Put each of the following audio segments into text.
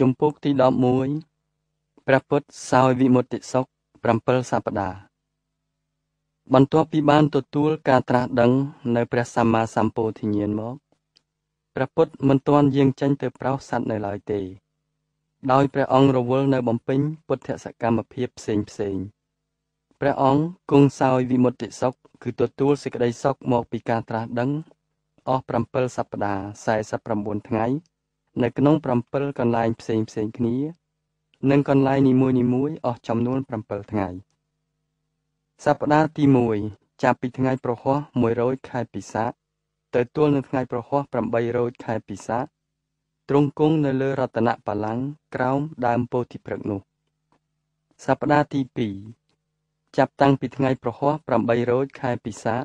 ជំពូកទី11ព្រះពុទ្ធសោយវិមុតតិសុខ7សប្តាហ៍បន្ទាប់ពីបានទទួលការត្រាស់ដឹង នៅព្រះសម្មាសម្ពោធិញ្ញាណមកព្រះពុទ្ធមិនទាន់យាងចេញទៅប្រោសសัตว์នៅឡើយទេ ដោយព្រះអង្គរវល់នៅបំពេញពុទ្ធសកម្មភាពផ្សេងផ្សេងព្រះអង្គគង់សោយវិមុតតិសុខគឺទទួលសេចក្តីសុខមកពីការត្រាស់ដឹងអស់7សប្តាហ៍49ថ្ងៃ នៅក្នុង7កន្លែងផ្សេងផ្សេងគ្នា និងកន្លែងនីមួយនីមួយអស់ចំនួន7ថ្ងៃសប្តាហ៍ទី1ចាប់ពីថ្ងៃប្រហោះ100ខែពិសាទៅទល់នៅថ្ងៃប្រហោះ800ខែពិសាទ្រង់គង់នៅលើរតនបល្ល័ង្កក្រោមដើមពោធិព្រឹកនោះសប្តាហ៍ទី2ចាប់តាំងពីថ្ងៃប្រហោះ800ខែពិសា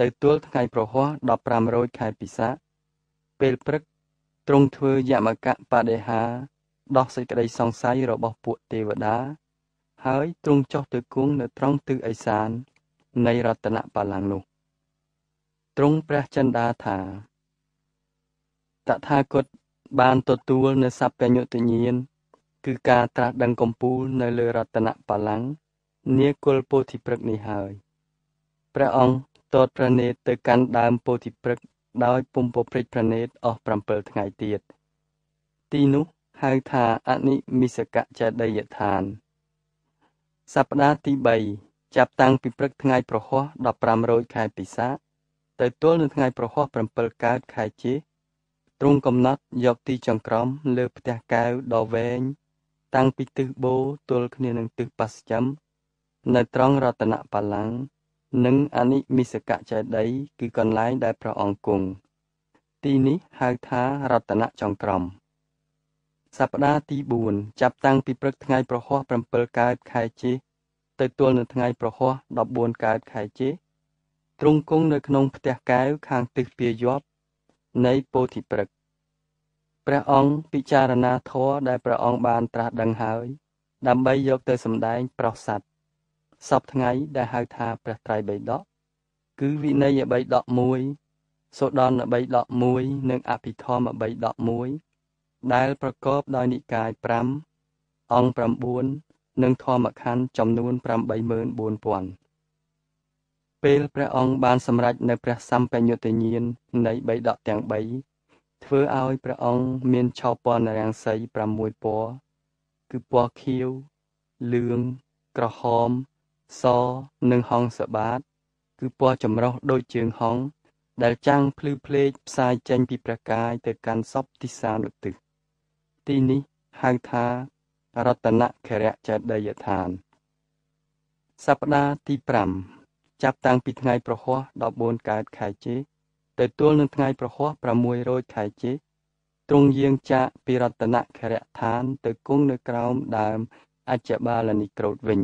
ទៅទល់ថ្ងៃប្រហោះ1500ខែពិសាពេលព្រឹក ទ្រង់ធ្វើយមកៈបដិហាដោះសេចក្តីសង្ស័យរបស់ពួកទេវតា ហើយទ្រង់ចុះទៅគង់នៅត្រង់ទិសឦសាន នៃរតនបល្ល័ង្កនោះទ្រង់ព្រះចិន្តាថាតថាគតបានទទួលនៅសព្វញ្ញុតញ្ញាណគឺការត្រាស់ដឹងកំពូលនៅលើរតនបល្ល័ង្កនាគុលពោធិព្រឹកនេះហើយព្រះអង្គតតព្រះនេតទៅកាន់ដើមពោធិព្រឹក ដោយពុំពព្រិចប្រណេតអស់7ថ្ងៃទៀតទីនោះហៅថាអនិមិសកចេតីយដ្ឋានសប្តាហ៍ទី3ចាប់តាំងពីព្រឹកថ្ងៃប្រហោះ15រោចខែពិសាទៅទល់នៅថ្ងៃប្រហោះ7កើតខែជេទ្រង់កំណត់យកទីចង្ក្រមលើផ្ទះកែវដ៏វែងតាំងពីទិសបូទល់គ្នានឹងទិសបស្ចិមនៅត្រង់រតនបល្ល័ង្ក និងអនិមិសកចេតីគឺកន្លែងដែលព្រះអង្គគង់ទីនេះហៅថារតនចង្ក្រមសប្តាហ៍ទី4ចាប់តាំងពីព្រឹកថ្ងៃប្រហោះ7កើតខែជេទៅទល់នៅថ្ងៃប្រហោះ14កើតខែជេទ្រង់គង់នៅក្នុងផ្ទះកែវខាងទិសពាយ័ព្យនៃពោធិព្រឹកព្រះអង្គពិចារណាធម៌ដែលព្រះអង្គបានត្រាស់ដឹងហើយ ដើម្បីយកទៅសម្ដែងប្រោសសัตว์ សពថ្ងៃដែលហៅថាព្រះត្រៃបិដកគឺវិន័យបិដក1សូដនបិដក1និងអភិធម្មបិដក1ដែលប្រកបដោយនិកាយ5អង្គ9និងធម្មខណ្ឌចំនួន84000ពេលព្រះអង្គបានសម្រេចនៅព្រះសម្បញ្ញត្តិញាណនៃបិដកទាំង3ធ្វើឲ្យព្រះអង្គមានឆោពណ៌នរាំងសី6ពណ៌គឺពណ៌ខៀវលឿងក្រហម ស និងហង្សបាត គឺពណ៌ចម្រុះដូចជើងហង្សដែលចាំងភ្លឺភ្លេចផ្សាយចេញពីព្រះកាយទៅកាន់សពទិសានុទិសទីនេះហៅថារតនខរៈចេតីយដ្ឋានសប្តាហ៍ទី5ចាប់តាំងពីថ្ងៃប្រហោះ14កើតខែជេទៅទល់នឹងថ្ងៃប្រហោះ600ខែជេទ្រង់យាងចាកពីរតនខរៈឋានទៅគង់នៅក្រោមដើមអច្ចបាលនិក្រូតវិញ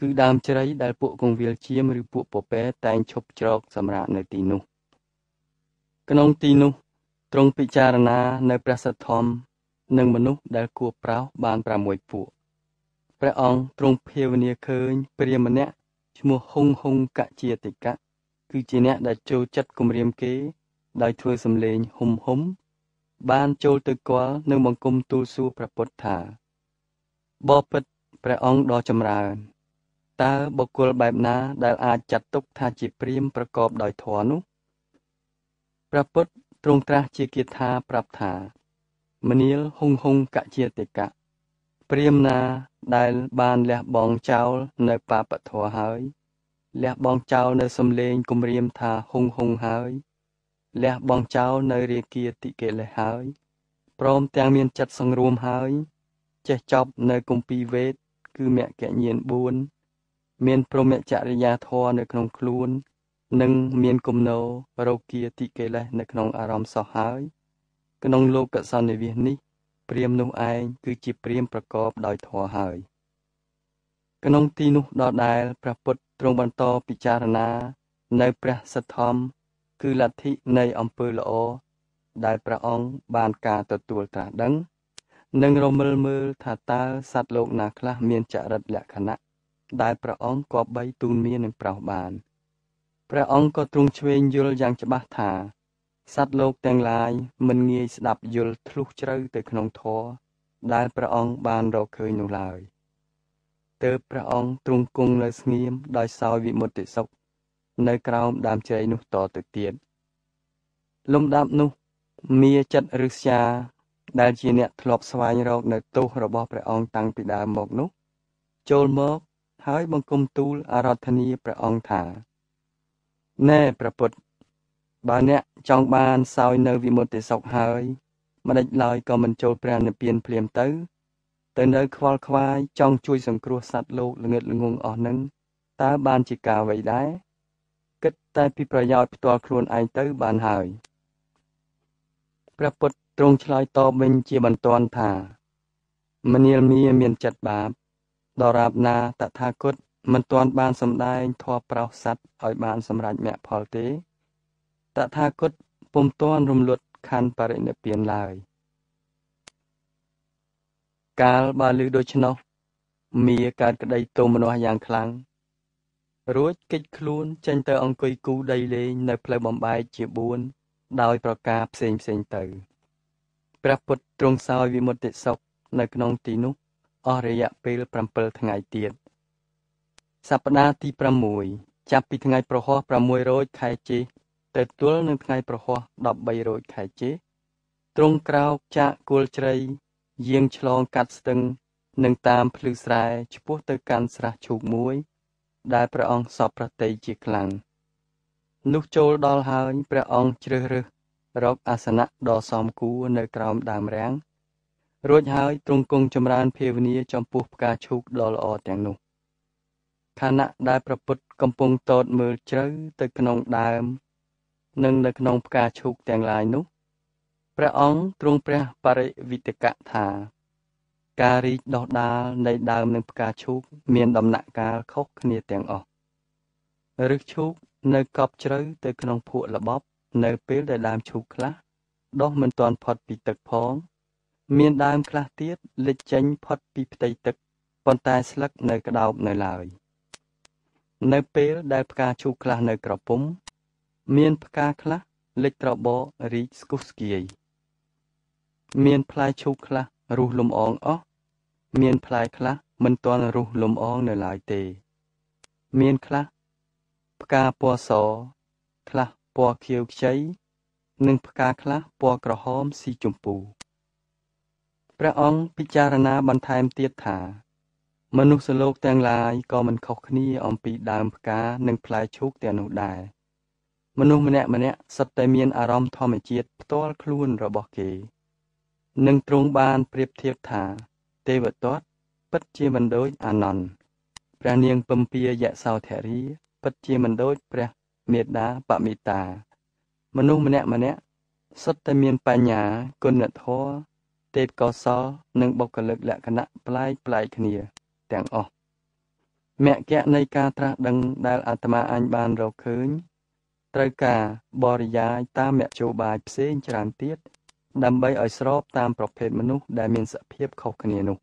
គឺដើមជ្រៃដែលពួកកងវិលជាមឬពួកពពែតែងឈប់ជ្រកសម្រាប់នៅទីនោះ ក្នុងទីនោះទ្រង់ពិចារណានៅព្រះសទ្ធំនិងមនុស្សដែលគួរប្រោសបាន6ពួកព្រះអង្គទ្រង់ភាវនាឃើញព្រាហ្មណ៍ម្នាក់ឈ្មោះហុងហុងកជាតិកៈគឺជាអ្នកដែលចូលចិត្តគម្រាមគេ ដោយធ្វើសំឡេងហុំហុំ បានចូលទៅគាល់នៅបង្គំទូលសួរព្រះពុទ្ធថាបបិទ្ធព្រះអង្គដ៏ចម្រើន តើបុគ្គលបែបណា ដែលអាចចាត់ទុកថាជាព្រាមប្រកបដោយធម៌នោះព្រះពុទ្ធទ្រង់ត្រាស់ជាគាថាប្រាប់ថា មនាលហុងហុងកជាតិកៈព្រាមណាដែលបានលះបង់ចោលនៅបាបធម៌ហើយលះបង់ចោលនៅសំលេងគំរាមថាហុងហុងហើយលះបង់ចោលនៅរាគាតិកិលេសហើយព្រមទាំងមានចិត្តសង្រួមហើយ ចេះចប់នៅគម្ពីរវេទគឺមគ្គញ្ញាណ4 មានព្រមចរិយាធម៌នៅក្នុងខ្លួន និងមានគំនោរោគាតិកិលេសនៅក្នុងអារម្មណ៍សោះហើយក្នុងលោកសន្និវិសនេះ ព្រាមនោះឯងគឺជាព្រាមប្រកបដោយធម៌ហើយក្នុងទីនោះដដែលព្រះពុទ្ធទ្រង់បន្តពិចារណា នៅព្រះសទ្ធំគឺលទ្ធិនៃអំពើល្អដែលព្រះអង្គបានការទទួលត្រាស់ដឹង និងរមិលមើលថាតើសត្វលោកណាខ្លះមានចរិតលក្ខណៈ ដែលព្រះអង្គគប្បីទូនមាននឹងប្រោសបានព្រះអង្គក៏ទ្រង់ឆ្វេងយល់យ៉ាងច្បាស់ថាសត្វលោកទាំងឡាយមិនងាយស្ដាប់យល់ធ្លុះជ្រៅទៅក្នុងធម៌ដែលព្រះអង្គបានរកឃើញនោះឡើយទើបព្រះអង្គទ្រង់គង់នៅស្ងៀមដោយសោយវិមុតតិសុខនៅក្រោមដើមជ្រៃនោះតទៅទៀតលំដាប់នោះមាចិត្តឫស្យាដែលជាអ្នកធ្លាប់ស្វែងរកនៅទោសរបស់ព្រះអង្គតាំងពីដើមមកនោះ ចូលមក ហើយបង្គំទូលអារាធនាព្រះអង្គថាណែព្រះពុទ្ធបើអ្នកចង់បានសោយនៅវិមុតតិសុខហើយម្ដេចឡើយក៏មិនចូលព្រះនិព្វានភ្លាមទៅ ទៅនៅខ្វល់ខ្វាយចង់ជួយសង្គ្រោះសត្វលោកល្ងឹតល្ងងអស់នឹងតើបានជាការអ្វីដែរគិតតែពីប្រយោជន៍ផ្ទាល់ខ្លួនឯងទៅបានហើយព្រះពុទ្ធទ្រង់ឆ្លើយតបវិញជាបន្ទាន់ថាមនាលមីមានចិត្តបាប ដរាបណាតថាគតមិនទាន់បានសម្ដែងធម៌ប្រោសសัตว์ឲ្យបានសម្រេចមគ្គផលទេតថាគតពុំទាន់រំលត់ខណ្ឌបរិនិព្វានឡើយកាលបើលឺដូច្នោះមាកើតក្តីទោមនស្សយ៉ាងខ្លាំងរួចគេចខ្លួនចេញទៅអង្គុយគូដីលេងនៅផ្លូវបំបែកជា4ដោយប្រការផ្សេងផ្សេងទៅព្រះពុទ្ធទ្រង់សោយវិមុតតិសុខនៅក្នុងទីនោះ អស់រយៈពេល7ថ្ងៃទៀតសប្តាហ៍ទី6ចាប់ពីថ្ងៃប្រហោះ6រោចខែចេទៅទល់នឹងថ្ងៃប្រហោះ13រោចខែចេទ្រង់ក្រោកចាក់គល់ជ្រៃយាងឆ្លងកាត់ស្ទឹងនិងតាមភ្លឺស្រែឆ្ពោះទៅកាន់ស្រះឈូកមួយ ដែលព្រះអង្គសពប្រតិជាខ្លាំងនោះចូលដល់ហើយព្រះអង្គជ្រើសរើសរកអាសនៈដ៏សមគួរនៅក្រោមដើមរាំង រួចហើយទ្រង់គង់ចម្រើនភាវនាចំពោះផ្កាឈូកដ៏ល្អទាំងនោះខណៈដែលប្រពុតកំពុងតតមើលជ្រៅទៅក្នុងដើម និងនៅក្នុងផ្កាឈូកទាំងឡាយនោះព្រះអង្គទ្រង់ព្រះបរិវិតកៈថា ការរីកដុះដាលនៃដើមនិងផ្កាឈូកមានដំណាក់កាលខុសគ្នាទាំងអស់ឫសឈូកនៅកប់ជ្រៅទៅក្នុងភក់ល្បប់ នៅពេលដែលដើមឈូកខ្លះដុះមិនទាន់ផុតពីទឹកផង មានដើមខ្លះទៀតលេចចេញផុតពីផ្ទៃទឹកប៉ុន្តែស្លឹកនៅក្តោបនៅឡើយ នៅពេលដែលផ្កាឈូកខ្លះនៅក្រពុំ មានផ្កាខ្លះលេចត្របករីកស្គុះស្គាយមានផ្លែឈូកខ្លះរុះលំអងអស់មានផ្លែខ្លះមិនទាន់រុះលំអងនៅឡើយទេ មានខ្លះផ្កាពណ៌សខ្លះពណ៌ខៀវខ្ចីនិងផ្កាខ្លះពណ៌ក្រហមស៊ីជម្ពូ ព្រះអង្គពិចារណាបន្ថែមទៀតថា មនុស្សលោកទាំងឡាយក៏មិនខុសគ្នាអំពីដើមផ្កានិងផ្លែឈូកទាំងនោះដែរមនុស្សម្នាក់ម្នាក់សុទ្ធតែមានអារម្មណ៍ធម្មជាតិផ្ទាល់ខ្លួនរបស់គេនឹងទ្រង់បានប្រៀបធៀបថា ទេវទត្តពិតជាមិនដូចអានន្ទព្រះនាងពំពាយសោធរី ពិតជាមិនដូចព្រះមេដាបមិតា មនុស្សម្នាក់ម្នាក់សុទ្ធតែមានបញ្ញាគុណធម៌ ទេពកោសលនិងបុគ្គលិកលក្ខណៈប្លែកប្លែកគ្នា ទាំងអស់មគ្គនៃការត្រាស់ដឹងដែលអាត្មាអញបានរកឃើញ ត្រូវការបរិយាយតាមមជ្ឈបាយផ្សេងច្រើនទៀតដើម្បីឲ្យស្របតាមប្រភេទមនុស្សដែលមានសភាពខុសគ្នានោះ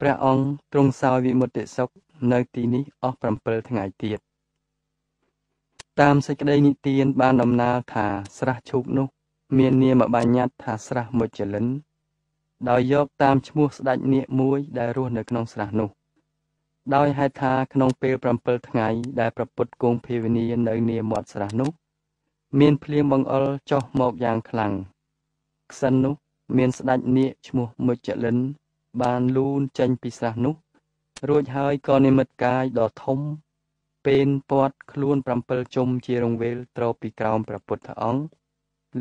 ព្រះអង្គទ្រង់សោយវិមុតតិសុខនៅទីនេះអស់7ថ្ងៃទៀតតាមសេចក្តីនិទានបានដំណើរថាស្រះឈូកនោះ មាននាមបញ្ញត្តិថាស្រះមុចលិន ដោយយកតាមឈ្មោះស្ដេចនាគមួយដែលរស់នៅក្នុងស្រះនោះ ដោយហេតុថាក្នុងពេល7ថ្ងៃដែលប្រពុតគង់ភាវនានៅនាមាត់ស្រះនោះ មានភ្លៀងបង្អុរចុះមកយ៉ាងខ្លាំងក្សិននោះ មានស្ដេចនាគឈ្មោះមុចលិន បានលូនចេញពីស្រះនោះ រួចហើយក៏និមិត្តកាយដ៏ធំពេលពាត់ខ្លួន7ជុំជារង្វេលត្រពីក្រោមព្រះពុទ្ធអង្គ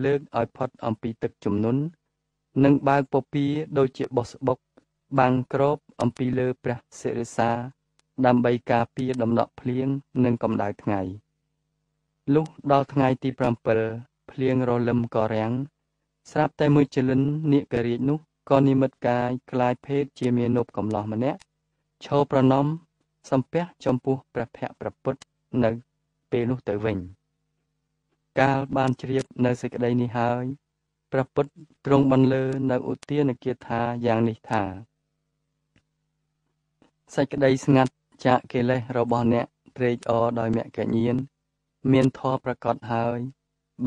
លើកឲ្យផុតអំពីទឹកជំនន់និងបើកពពារដូចជាបោះស្បុក បាំងក្របអំពីលើព្រះសិរិសា ដើម្បីការពារដំណក់ភ្លៀងនិងកម្ដៅថ្ងៃលុះដល់ថ្ងៃទី7ភ្លៀងរលឹមក៏រាំងស្រាប់តែមួយចលិននាគរាជនោះក៏និមិត្តកាយក្លាយភេទជាមាណពកំឡោះម្នាក់ឈរប្រណំសំពះចំពោះព្រះភ័ក្ត្រព្រះពុទ្ធនៅពេលនោះទៅវិញ។ កាលបានជ្រាបនៅសេចក្តីនេះហើយព្រះពុទ្ធទ្រង់បន្លឺនៅឧទានគាថាយ៉ាងនេះថាសេចក្តីស្ងាត់ចាកកិលេសរបស់អ្នកត្រេកអរដោយមគ្គញានមានធម៌ប្រកបហើយ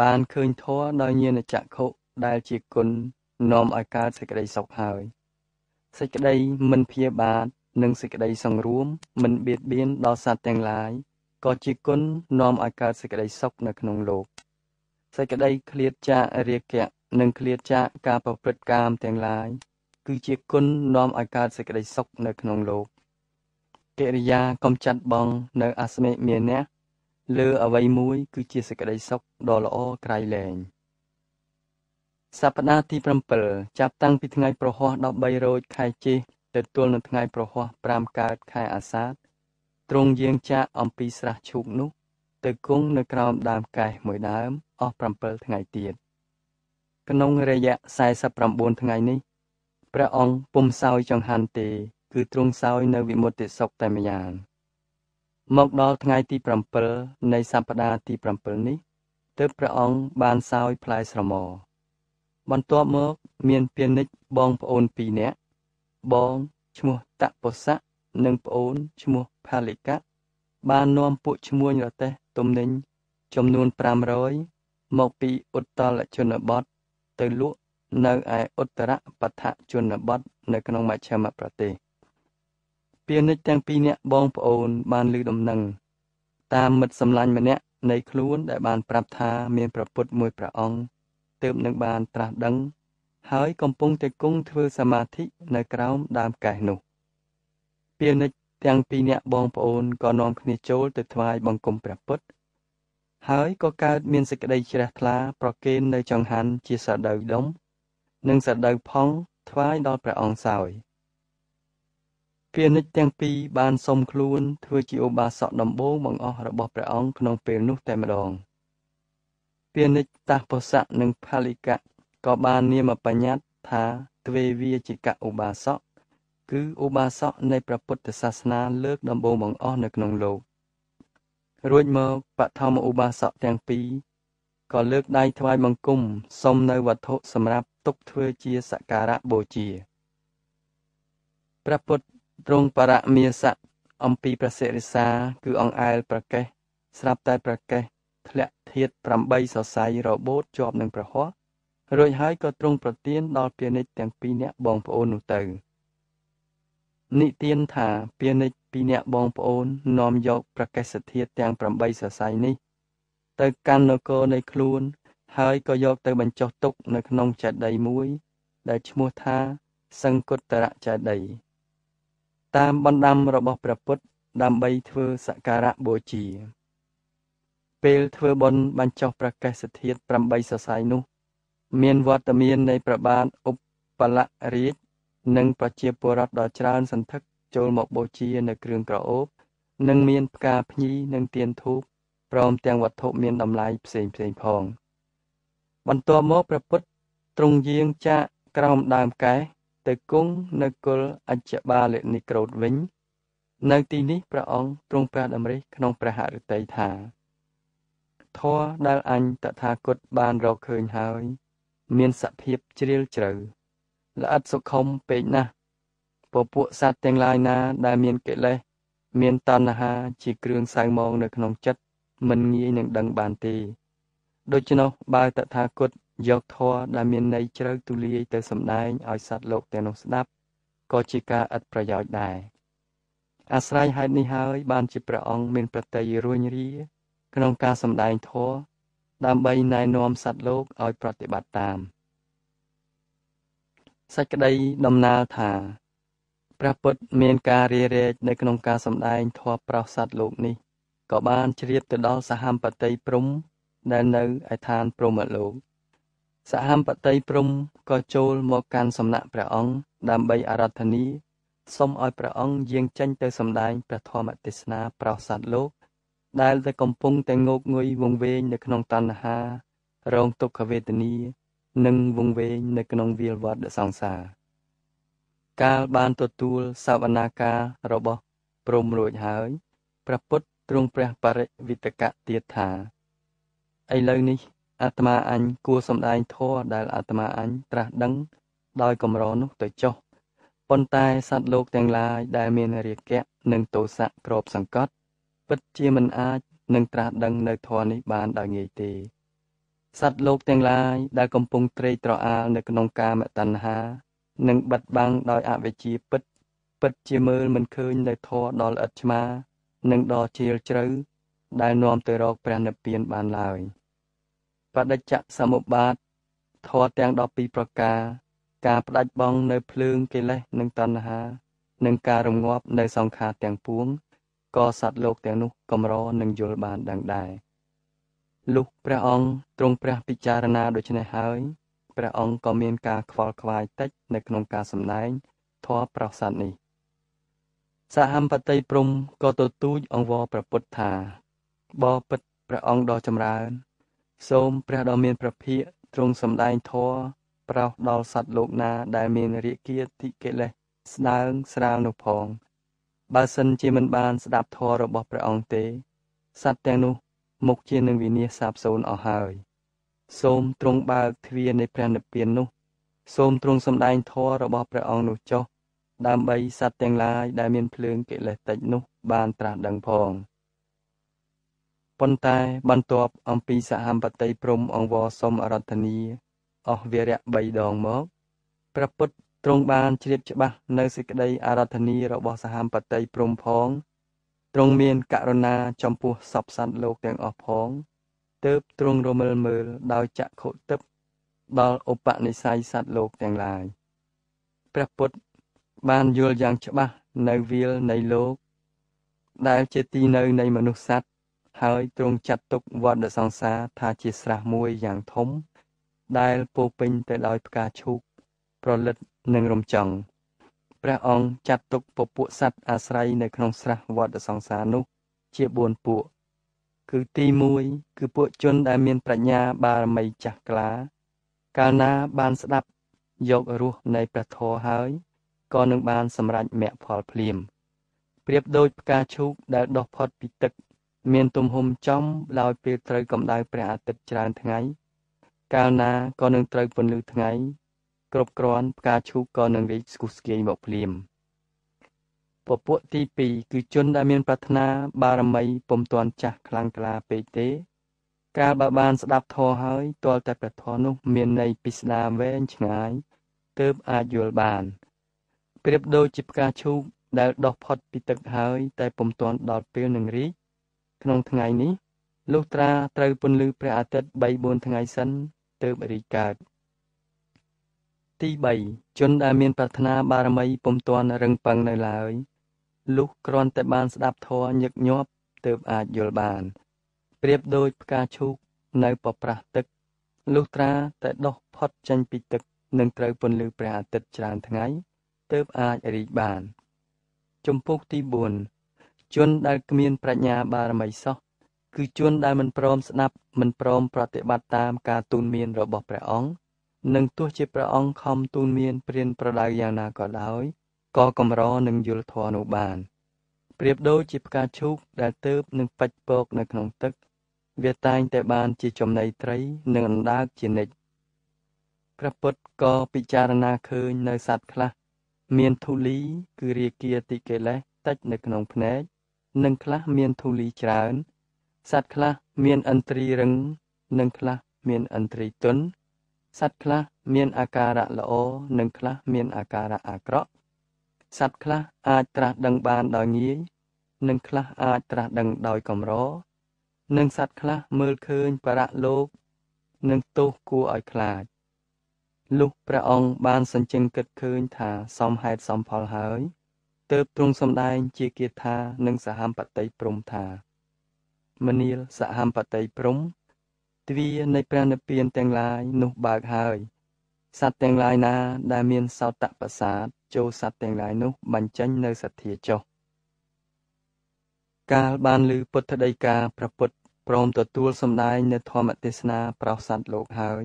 បានឃើញធម៌ដោយញាណចក្ខុដែលជាគុណនាំឲ្យកើតសេចក្តីសុខហើយសេចក្តីមិនព្យាបាទនិងសេចក្តីសង្រួមមិនបៀតបៀនដល់សត្វទាំងឡាយ ក៏ជាគុណនាំឲ្យកើតសេចក្តីសុខនៅក្នុងលោកសេចក្តីឃ្លាតចាករាគៈនិងឃ្លាតចាកការប្រព្រឹត្តកាមទាំងឡាយគឺជាគុណនាំឲ្យកើតសេចក្តីសុខនៅក្នុងលោកកិរិយាកំចាត់បងនៅអស្មិមានៈលើអ្វីមួយគឺជាសេចក្តីសុខដ៏ល្អក្រៃលែងសប្តាហ៍ទី7ចាប់តាំងពីថ្ងៃប្រហោះ13រោចខែជេសទៅទល់នឹងថ្ងៃប្រហោះ5កើតខែអាសាឍ ទ្រង់យាងចាកអំពីស្រះឈូកនោះ ទៅគង់នៅក្រោមដើមកេះមួយដើមអស់7ថ្ងៃទៀតក្នុងរយៈ49ថ្ងៃនេះព្រះអង្គពុំសោយចង្ហាន់ទេ គឺទ្រង់សោយនៅវិមុតិសុខតែម្យ៉ាងមកដល់ថ្ងៃទី7នៃសប្តាហ៍ទី7នេះទើបព្រះអង្គបានសោយផ្លែស្រមោបន្ទាប់មកមានពាណិជ្ជបងប្អូន2នាក់បងឈ្មោះតពុសៈនិងប្អូនឈ្មោះ ផាលិកៈបាននាំពួកឈ្មួញរទេះទំនិញចំនួន500មកពីឧត្តរជនបទទៅលក់នៅឯឧត្តរបឋជនបទនៅក្នុងមជ្ឈិមប្រទេសពាណិជ្ជទាំងពីរនាក់បងប្អូនបានលើដំណឹងតាមមិត្តសម្លាញ់ម្នាក់នៃខ្លួនដែលបានប្រាប់ថាមានប្រពុតមួយព្រះអង្គទើបនឹងបានត្រាស់ដឹង ហើយកំពុងតែគង់ធ្វើសមាធិនៅក្រោមដើមកេះនោះពាណិជ្ជ ទាំងពីរនាក់បងប្អូនក៏នាំគ្នាចូលទៅថ្វាយបង្គំព្រះពុទ្ធហើយក៏កើតមានសេចក្តីជ្រះថ្លាប្រគេននៅចង្ហាន់ជាសដៅដុំនិងសដៅផង់ថ្វាយដល់ព្រះអង្គសោយពាណិជ្ជទាំងពីរបានសុំខ្លួនធ្វើជាឧបាសកដំបូងបង្អស់របស់ព្រះអង្គក្នុងពេលនោះតែម្ដងពាណិជ្ជតាពុសៈនិងផលិកៈក៏បាននាមបញ្ញត្តិថាទ្វេវាជាកឧបាសក គឺឧបាសកនៃព្រះពុទ្ធសាសនាលើកដំបូងបង្អស់នៅក្នុងលោករួចមកបឋមឧបាសកទាំងពីរក៏លើកដៃថ្វាយបង្គំសុំនៅវត្ថុសម្រាប់ទុកធ្វើជាសក្ការៈបូជាព្រះពុទ្ធទ្រង់បរមាសៈអំពីព្រះសិរិសាគឺអង្អែលប្រកេះស្រាប់តែប្រកេះធ្លាក់ធាត8សរសៃរបូតជាប់នឹងប្រហោះរួចហើយក៏ទ្រង់ប្រទានដល់ពាណិជ្ជទាំងពីរនាក់បងប្អូននោះទៅ និទានថាពាណិជ្ជពីរនាក់បងប្អូននាំយកប្រកេសធាតទាំង8សរសៃនេះ ទៅកាន់នគរនៃខ្លួន ហើយក៏យកទៅបញ្ចុះទុកនៅក្នុងចេតិយមួយ ដែលឈ្មោះថាសង្គុត្តរចេតិយតាមបណ្ដាំរបស់ព្រះពុទ្ធដើម្បីធ្វើសក្ការៈបូជា ពេលធ្វើបុណ្យបញ្ចុះប្រកាសធាតុ8សរសៃនោះ មានវត្តមាននៃព្រះបាទឧបលរាជ និងប្រជាពលរដ្ឋដ៏ច្រើនសន្ធឹកចូលមកបូជានៅគ្រឿងក្រអូប និងមានផ្កាភ្ញីនិងទៀនធូបព្រមទាំងវត្ថុមានតម្លៃផ្សេងផ្សេងផង បន្ទាប់មកព្រះពុទ្ធទ្រង់យាងចាកក្រោមដើមកែទៅគង់នៅគុលអច្ចបាលនិក្រូតវិញ នៅទីនេះព្រះអង្គទ្រង់ប្រាតម្រិះក្នុងព្រះហឫទ័យថាធម៌ដែលអញតថាគតបានរកឃើញហើយ មានសភាពជ្រាលជ្រៅ ល្អិតសុខុមពេកណាស់ពពួកសត្វទាំងឡាយណាដែលមានកិលេសមានតណ្ហាជាគ្រឿងសៅមងនៅក្នុងចិត្តមិនងាយនឹងដឹងបានទេដូច្នោះបើតថាគតយកធម៌ដែលមានន័យជ្រៅទូលាយទៅសម្ដែងឲ្យសត្វលោកទាំងនោះស្ដាប់ក៏ជាការឥតប្រយោជន៍ដែរអាស្រ័យហេតុនេះហើយបានជាព្រះអង្គមានប្រតិយរួញរាក្នុងការសម្ដែងធម៌ដើម្បីណែនាំសត្វលោកឲ្យប្រតិបត្តិតាម សេចក្តីដំណើរថាព្រះពុទ្ធមានការរារែកនៅក្នុងការសម្ដែងធម៌ប្រោសសត្វលោកនេះក៏បានជ្រាបទៅដល់សហមបតីព្រំដែលនៅឯឋានព្រហ្មលោកសហមបតីព្រំក៏ចូលមកកាន់សំណាក់ព្រះអង្គដើម្បីអារាធនាសូមឲ្យព្រះអង្គយាងចេញទៅសម្ដែងព្រះធម៌ទេសនាប្រោសសត្វលោក ដែលតែកំពុងតែងោកងុយវង្វេងនៅក្នុងតណ្ហារងទុក្ខវេទនា និងវង្វេងនៅក្នុងវាលវដ្តសង្សារកាលបានទទួលសវនាការរបស់ព្រមរួចហើយព្រះពុទ្ធទ្រង់ព្រះបរិវិតកៈទៀតថាឥឡូវនេះអាត្មាអញគួរសំដែងធម៌ដែលអាត្មាអញត្រាស់ដឹង ដោយកម្រនោះទៅចុះប៉ុន្តែសត្វលោកទាំងឡាយដែលមានរាគៈនិងទោសៈក្របសង្កត់ពិតជាមិនអាចនឹងត្រាស់ដឹងនៅធម៌នេះបានដោយងាយទេ សត្វលោកទាំងឡាយដែលកំពុងត្រេកត្រអាលនៅក្នុងកាមតណ្ហានិងបិទបាំងដោយអវិជ្ជាពិត ពិតជាមើលមិនឃើញនៅធម៌ដ៏ល្អិតឆ្មា និងដ៏ជ្រាលជ្រៅដែលនាំទៅរកព្រះនិព្វានបានឡើយបដិច្ចសមុបាទធម៌ទាំង12ប្រការ ការផ្ដាច់បង់នៅភ្លើងកិលេសនិងតណ្ហា និងការរងាប់នៅសង្ខារទាំងពួងក៏សត្វលោកទាំងនោះកម្រនឹងយល់បានដឹងដែរ លុះព្រះអង្គទ្រង់ព្រះពិចារណាដូច្នេះហើយព្រះអង្គក៏មានការខ្វល់ខ្វាយតិចនៅក្នុងការសម្ដែងធម៌ប្រសាទនេះសហមបតីព្រំក៏ទទូចអង្វរព្រះពុទ្ធថាបបពិតព្រះអង្គដ៏ចម្រើន សូមព្រះដ៏មានព្រះភិក្ខទ្រង់សម្ដែងធម៌ប្រោសដល់សត្វលោកណាដែលមានរាគាតិកិលេសស្ដើងស្រាលនោះផង បើសិនជាមិនបានស្ដាប់ធម៌របស់ព្រះអង្គទេសត្វទាំងនោះ មុខជានឹងវិនាសសាបសូន្យអស់ហើយ សូមទ្រង់បើកទ្វារនៃព្រះនិព្វាននោះ សូមទ្រង់សម្ដែងធម៌របស់ព្រះអង្គនោះចុះដើម្បីសត្វទាំងឡាយដែលមានភ្លើងកិលេសតិចនោះបានត្រាស់ដឹងផងប៉ុន្តែបន្ទាប់អំពីសហមបតីព្រំអង្វរសុំអរតនីអស់វារៈ3ដងមកព្រះពុទ្ធទ្រង់បានជ្រាបច្បាស់នៅសេចក្តីអារាធនារបស់សហមបតីព្រំផង ទ្រង់មានករុណាចំពោះសពសត្វលោកទាំងអស់ផងទើបទ្រង់រមិលមើលដោយចក្ខុទិព្វដល់ឧបនិស្ស័យសត្វលោកទាំងឡាយព្រះពុទ្ធបានយល់យ៉ាងច្បាស់នៅវាលនៃលោក ដែលជាទីនៅនៃមនុស្សសត្វហើយទ្រង់ចាត់ទុកវដ្តសង្សារថាជាស្រះមួយយ៉ាងធំ ដែលពោពេញទៅដោយផ្កាឈូក ប្រលិតនិងរំចង់ ព្រះអង្គចាត់ទុកពពួកសត្វអាស្រ័យនៅក្នុងស្រះវដ្តសង្សារនោះ ជា4ពួក គឺទី1គឺពួកជនដែលមានប្រាជ្ញាបារមីចាស់ក្លា កាលណាបានស្ដាប់យករសនៃព្រះធម៌ហើយក៏នឹងបានសម្រេចមគ្គផលភ្លាមប្រៀបដូចផ្កាឈូកដែលដុះផុតពីទឹក មានទំហំចំដោយពេលត្រូវកម្ដៅព្រះអាទិត្យច្រើនថ្ងៃ កាលណាក៏នឹងត្រូវពន្លឺថ្ងៃ គ្រប់គ្រាន់ផ្កាឈូកក៏នឹងរីកស្គុះស្គាយមកភ្លាមពពួកទី2គឺជនដែលមានប្រាថ្នាបារមីពុំទាន់ចាស់ខ្លាំងក្លាពេកទេ កាលបើបានស្ដាប់ធម៌ហើយទាល់តែព្រះធម៌នោះមានន័យពិស្ដារវែងឆ្ងាយទើបអាចយល់បានប្រៀបដូចជាផ្កាឈូកដែលដុះផុតពីទឹកហើយ តែពុំទាន់ដល់ពេលនឹងរីកក្នុងថ្ងៃនេះលុះត្រាត្រូវពន្លឺព្រះអាទិត្យ3 4ថ្ងៃសិនទើបរីកកើត ទី3ជនដែលមានប្រាថ្នាបារមីពុំទាន់រឹងប៉ឹងនៅឡើយលុះគ្រាន់តែបានស្ដាប់ធម៌ញឹកញាប់ទើបអាចយល់បានប្រៀបដូចផ្កាឈូកនៅប្រប្រាស់ទឹកលុះត្រាតែដុះផុតចេញពីទឹកនឹងត្រូវពន្លឺព្រះអាទិត្យច្រើនថ្ងៃទើបអាចរីកបានជំពូកទី4ជនដែលគ្មានប្រាជ្ញាបារមីសោះគឺជនដែលមិនព្រមស្ដាប់មិនព្រមប្រតិបត្តិតាមការទូនមានរបស់ព្រះអង្គ និងទោះជាព្រះអង្គខំទូនមានព្រានប្រដៅយ៉ាងណាក៏ដោយក៏កម្រនឹងយល់ធម៌នោះបានប្រៀបដូចជាផ្កាឈូកដែលទៅបនឹងបាច់ពកនៅក្នុងទឹក វាតែងតែបានជាចំណីត្រីនិងអណ្ដើកជានិច្ចព្រះពុទ្ធក៏ពិចារណាឃើញនៅសត្វខ្លះ មានធូលីគឺរាគាតិកិលេសតិចនៅក្នុងភ្នែកនិងខ្លះមានធូលីច្រើនសត្វខ្លះមានឥន្ទ្រីរឹង និងខ្លះមានឥន្ទ្រីទន់ សត្វខ្លះមានអាការៈល្អនិងខ្លះមានអាការៈអាក្រក់សត្វខ្លះអាចត្រាស់ដឹងបានដោយងាយនិងខ្លះអាចត្រាស់ដឹងដោយកម្រនិងសត្វខ្លះមើលឃើញបរៈលោកនិងទោសគួរឲ្យខ្លាចលុះព្រះអង្គបានសញ្ជឹងគិតឃើញថាសមហេតុសមផលហើយទើបទ្រង់សម្ដែងជាគាថានិងសហមបតីព្រំថាមនាលសហមបតីព្រំ ទ្វារនៃព្រះនិព្វានទាំងឡាយនោះបើកហើយសត្វទាំងឡាយណា ដែលមានសោតប្រសាទចូលសត្វទាំងឡាយនោះបញ្ចេញនៅសទ្ធាចុះកាលបានឮពុទ្ធដីកាប្រពុតព្រមទទួលសម្ដែងនៅធម្មទេសនាប្រោសសត្វលោកហើយ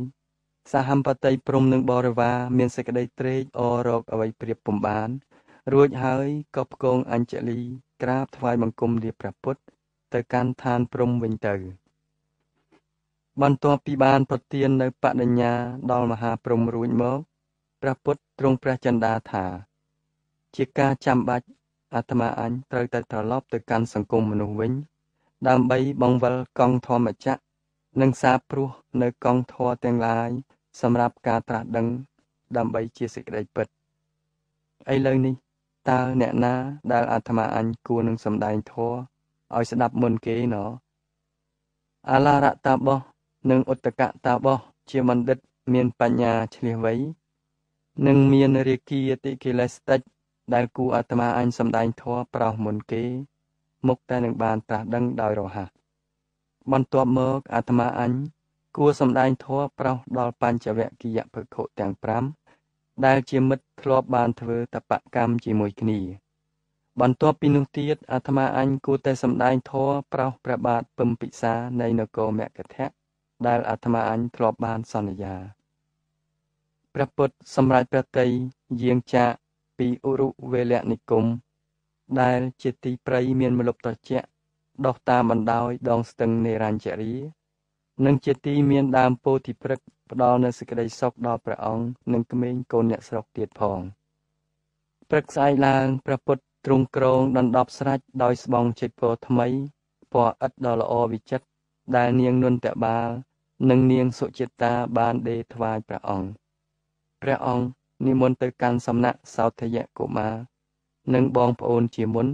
សហមបតីព្រំនឹងបរិវារមានសេចក្តីត្រេកអររកអ្វីព្រៀបពំបាន រួចហើយក៏ផ្គងអញ្ជលី ក្រាបថ្វាយបង្គំលាព្រះពុទ្ធទៅកាន់ឋានព្រំវិញទៅ បន្ទាប់ពីបានប្រទាននៅបដិញ្ញាដល់មហាព្រំរួចមកព្រះពុទ្ធទ្រង់ព្រះចិន្តាថា ជាការចាំបាច់អាត្មាអញត្រូវតែត្រឡប់ទៅកាន់សង្គមមនុស្សវិញ ដើម្បីបង្វិលកង់ធម្មចក្រនិងសាព្រោះនៅកងធរទាំងឡាយសម្រាប់ការត្រាស់ដឹង ដើម្បីជាសេចក្តីពិតឥឡូវនេះតើអ្នកណាដែលអាត្មាអញគួរនឹងសម្ដែងធរឲ្យស្ដាប់មុនគេណោអាឡារតាបោះ និងឧតកតាបោះជាបណ្ឌិតមានបញ្ញាឆ្លៀសវៃនិងមានរាគីយតិកិលេសតិចដែលគូអាត្មាអញសម្ដែងធម៌ប្រោសមុនគេ មុខតែនឹងបានត្រាស់ដឹងដោយរហ័សបន្ទាប់មកអាត្មាអញគួរសម្ដែងធម៌ប្រោសដល់បញ្ចវគិយភគុទាំង5ដែលជាមិត្តធ្លាប់បានធ្វើតបកម្មជាមួយគ្នា បន្ទាប់ពីនោះទៀតអាត្មាអញគួរតែសម្ដែងធម៌ប្រោសព្រះបាទពឹមពិសានៃនគរមគធៈ ដែលអាត្មាអញធ្លាប់បានសន្យាព្រះពុទ្ធសម្រាប់ព្រះតីយាងចាកពីឧរុវេលនិគមដែលជាទីព្រៃមានម្លប់ត្រជាក់ដុះតាមបណ្ដោយដងស្ទឹងនេរញ្ជរី និងជាទីមានដើមពោធិព្រឹកផ្ដល់នូវសេចក្តីសុខដល់ព្រះអង្គនិងក្មេងកូនអ្នកស្រុកទៀតផងព្រឹកស្អែកឡើងព្រះពុទ្ធទ្រង់ក្រងដណ្ដប់ស្រាច់ដោយស្បង់ចេកពណ៌ថ្មីពណ៌ឥតដ៏ល្អវិចិត្រដែលនាងនុនតបាល និងនាងសុចិតាបានដេកថ្វាយព្រះអង្គព្រះអង្គនិមន្តទៅកាន់សំណាក់សោធយកុមារនិងបងប្អូនជាមុន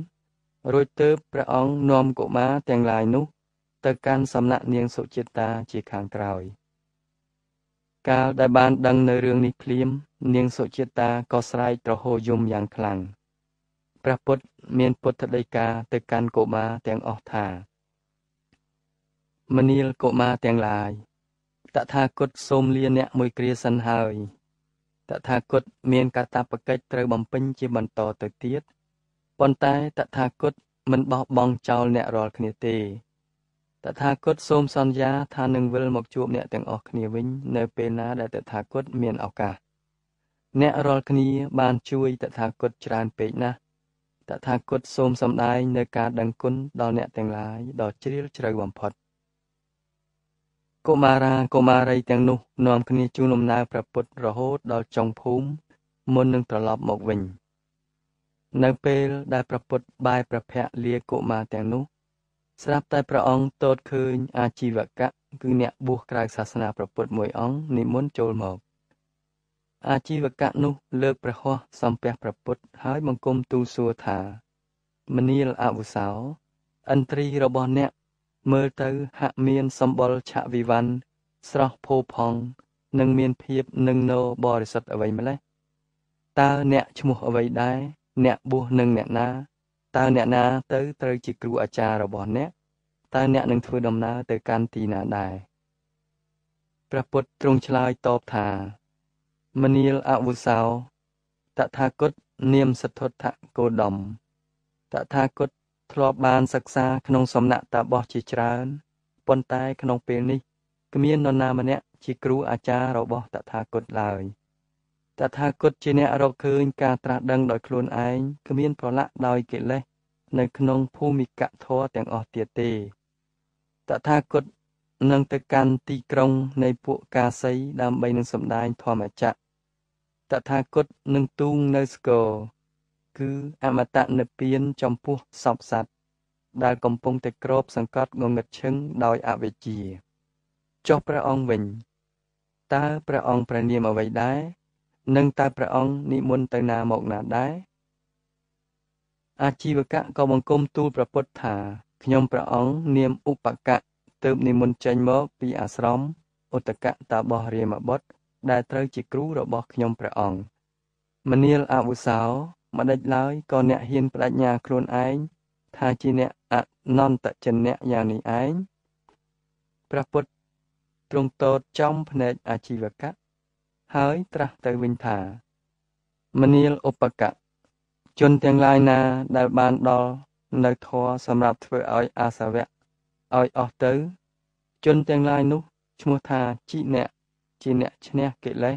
រួចទើបព្រះអង្គនាំកុមារទាំងឡាយនោះ ទៅកាន់សំណាក់នាងសុចិតាជាខាងក្រោយ កាលដែលបានដឹងនៅរឿងនេះភ្លាម នាងសុចិតាក៏ស្រែកទ្រហោយំយ៉ាងខ្លាំងព្រះពុទ្ធមានពុទ្ធដីកាទៅកាន់កុមារទាំងអស់ថាមនាលកុមារទាំងឡាយ តថាគតសូមលាអ្នកមួយគ្រាសិនហើយតថាគតមានកាតព្វកិច្ចត្រូវបំពេញជាបន្តទៅទៀតប៉ុន្តែតថាគតមិនបោះបង់ចោលអ្នករាល់គ្នាទេតថាគតសូមសន្យាថានឹងវិលមកជួបអ្នកទាំងអស់គ្នាវិញ នៅពេលណាដែលតថាគតមានឱកាសអ្នករាល់គ្នាបានជួយតថាគតច្រើនពេកណាស់តថាគតសូមសម្ដែងនៅការដឹងគុណដល់អ្នកទាំងឡាយដ៏ជ្រាលជ្រៅបំផុត កុមារាកុមារីទាំងនោះនាំគ្នាជូនដំណើរព្រះពុទ្ធរហូតដល់ចុងភូមិមុននឹងត្រឡប់មកវិញ នៅពេលដែលព្រះពុទ្ធបាយព្រះភ័ក្រលាកុមារទាំងនោះ ស្រាប់តែព្រះអង្គទតឃើញអាជីវកៈគឺអ្នកបួសក្រៅសាសនាព្រះពុទ្ធមួយអង្គនិមន្តចូលមកអាជីវកៈនោះលើកព្រះហស្ថសំពះព្រះពុទ្ធហើយបង្គំទូលសួរថាមនាលអវុសោឥន្ទ្រីរបស់អ្នក មើលទៅហាក់មានសម្បុរឆវិវ័នស្រស់ផូរផង់និងមានភាពនឹងណោបរិសុទ្ធអ្វីម្លេះតើអ្នកឈ្មោះអ្វីដែរអ្នកបួសនឹងអ្នកណាតើអ្នកណាទៅត្រូវជាគ្រូអាចារ្យរបស់អ្នកតើអ្នកនឹងធ្វើដំណើរទៅកាន់ទីណាដែរព្រះពុទ្ធទ្រង់ឆ្លើយតបថាមនាលអវុសោតថាគតនាមសទ្ធត្ថគោដមតថាគត ធ្លាប់បានសិក្សាក្នុងសំណាក់តាបោះជាច្រើនប៉ុន្តែក្នុងពេលនេះគ្មាននរណាម្នាក់ជាគ្រូអាចារ្យរបស់តថាគតឡើយតថាគតជាអ្នករកឃើញការត្រាស់ដឹងដោយខ្លួនឯងគ្មានប្រឡាក់ដោយកិលេសនៅក្នុងភូមិកធម៌ទាំងអស់ទៀតទេតថាគតនឹងទៅកាន់ទីក្រុងនៃពួកកាសីដើម្បីនឹងសម្ដែងធម្មចក្រតថាគតនឹងទូងនៅស្គរ គឺអមតនិព្វានចំពោះសពសត្វដែលកំពុងតែក្របសង្កត់ងងឹតឈឹងដោយអវិជ្ជាចុះព្រះអង្គវិញតើព្រះអង្គព្រះនាមអ្វីដែរនិងតើព្រះអង្គនិមន្តទៅណាមកណាដែរអាជីវកៈក៏បង្គំទូលព្រះពុទ្ធថាខ្ញុំព្រះអង្គនាមឧបកៈទើបនិមន្តចេញមកពីអាស្រមឧតកៈតាបោះរាមបុត្រដែលត្រូវជាគ្រូរបស់ខ្ញុំព្រះអង្គមនាលអវុសោ ម្ដេចឡើយក៏អ្នកហ៊ានបដិញ្ញាខ្លួនឯងថាជាអ្នកអនន្តជនៈយ៉ាងនេះឯងព្រះពុទ្ធទ្រង់តតចំភ្នែកអាជីវកៈហើយត្រាស់ទៅវិញថាមនាលឧបកៈជនទាំងឡាយណាដែលបានដល់នៅធម៌សម្រាប់ធ្វើឲ្យអាសវៈឲ្យអស់ទៅ ជនទាំងឡាយនោះឈ្មោះថាជីអ្នកជាអ្នកឈ្នះកិលេស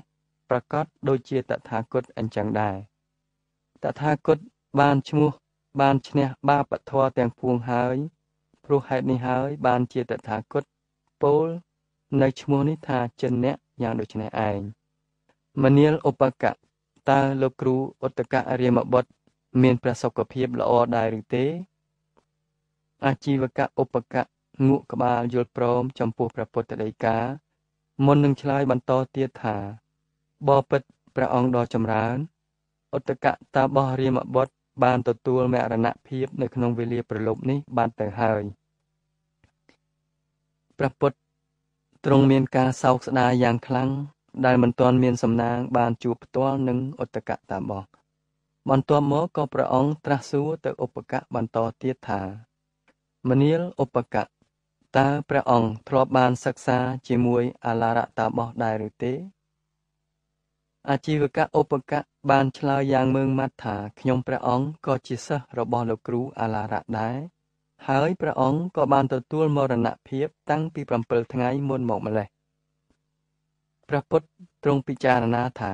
ប្រកបដូចជាតថាគតអញ្ចឹងដែរ តថាគតបានឈ្មោះបានឈ្នះបាបធម៌ទាំងពួងហើយព្រោះហេតុនេះហើយ បានជាតថាគតពោលនៅឈ្មោះនេះថាចិនអ្នកយ៉ាងដូចនេះឯងមនាលឧបកៈតើលោកគ្រូឧតកៈរាមបុត្រមានព្រះសុខភាពល្អដែរឬទេ អាជីវកៈឧបកៈងក់ក្បាលយល់ព្រម ចំពោះព្រះពុទ្ធដីកាមុននឹងឆ្លើយបន្តទៀតថាបបិទ្ធព្រះអង្គដ៏ចម្រើន ឧតកតាបោះរាមបុត្របានទទួលមរណភាពនៅក្នុងវេលាប្រលប់នេះបានទៅហើយព្រះពុទ្ធទ្រង់មានការសោកស្ដាយយ៉ាងខ្លាំងដែលមិនទាន់មានសំណាងបានជួបផ្ទាល់នឹងឧតកតាបោះបន្ទាប់មកក៏ព្រះអង្គត្រាស់សួរទៅឧបកៈបន្តទៀតថាមនាលឧបកៈតើព្រះអង្គធ្លាប់បានសិក្សាជាមួយអាឡារតាបោះដែរឬទេ អាជីវកៈឧបកៈបានឆ្លើយយ៉ាងម៉ឺងម៉ាត់ថាខ្ញុំព្រះអង្គក៏ជាសិស្សរបស់លោកគ្រូអាឡារៈដែរហើយព្រះអង្គក៏បានទទួលមរណភាពតាំងពី7ថ្ងៃមុនមកម្លេះព្រះពុទ្ធទ្រង់ពិចារណាថា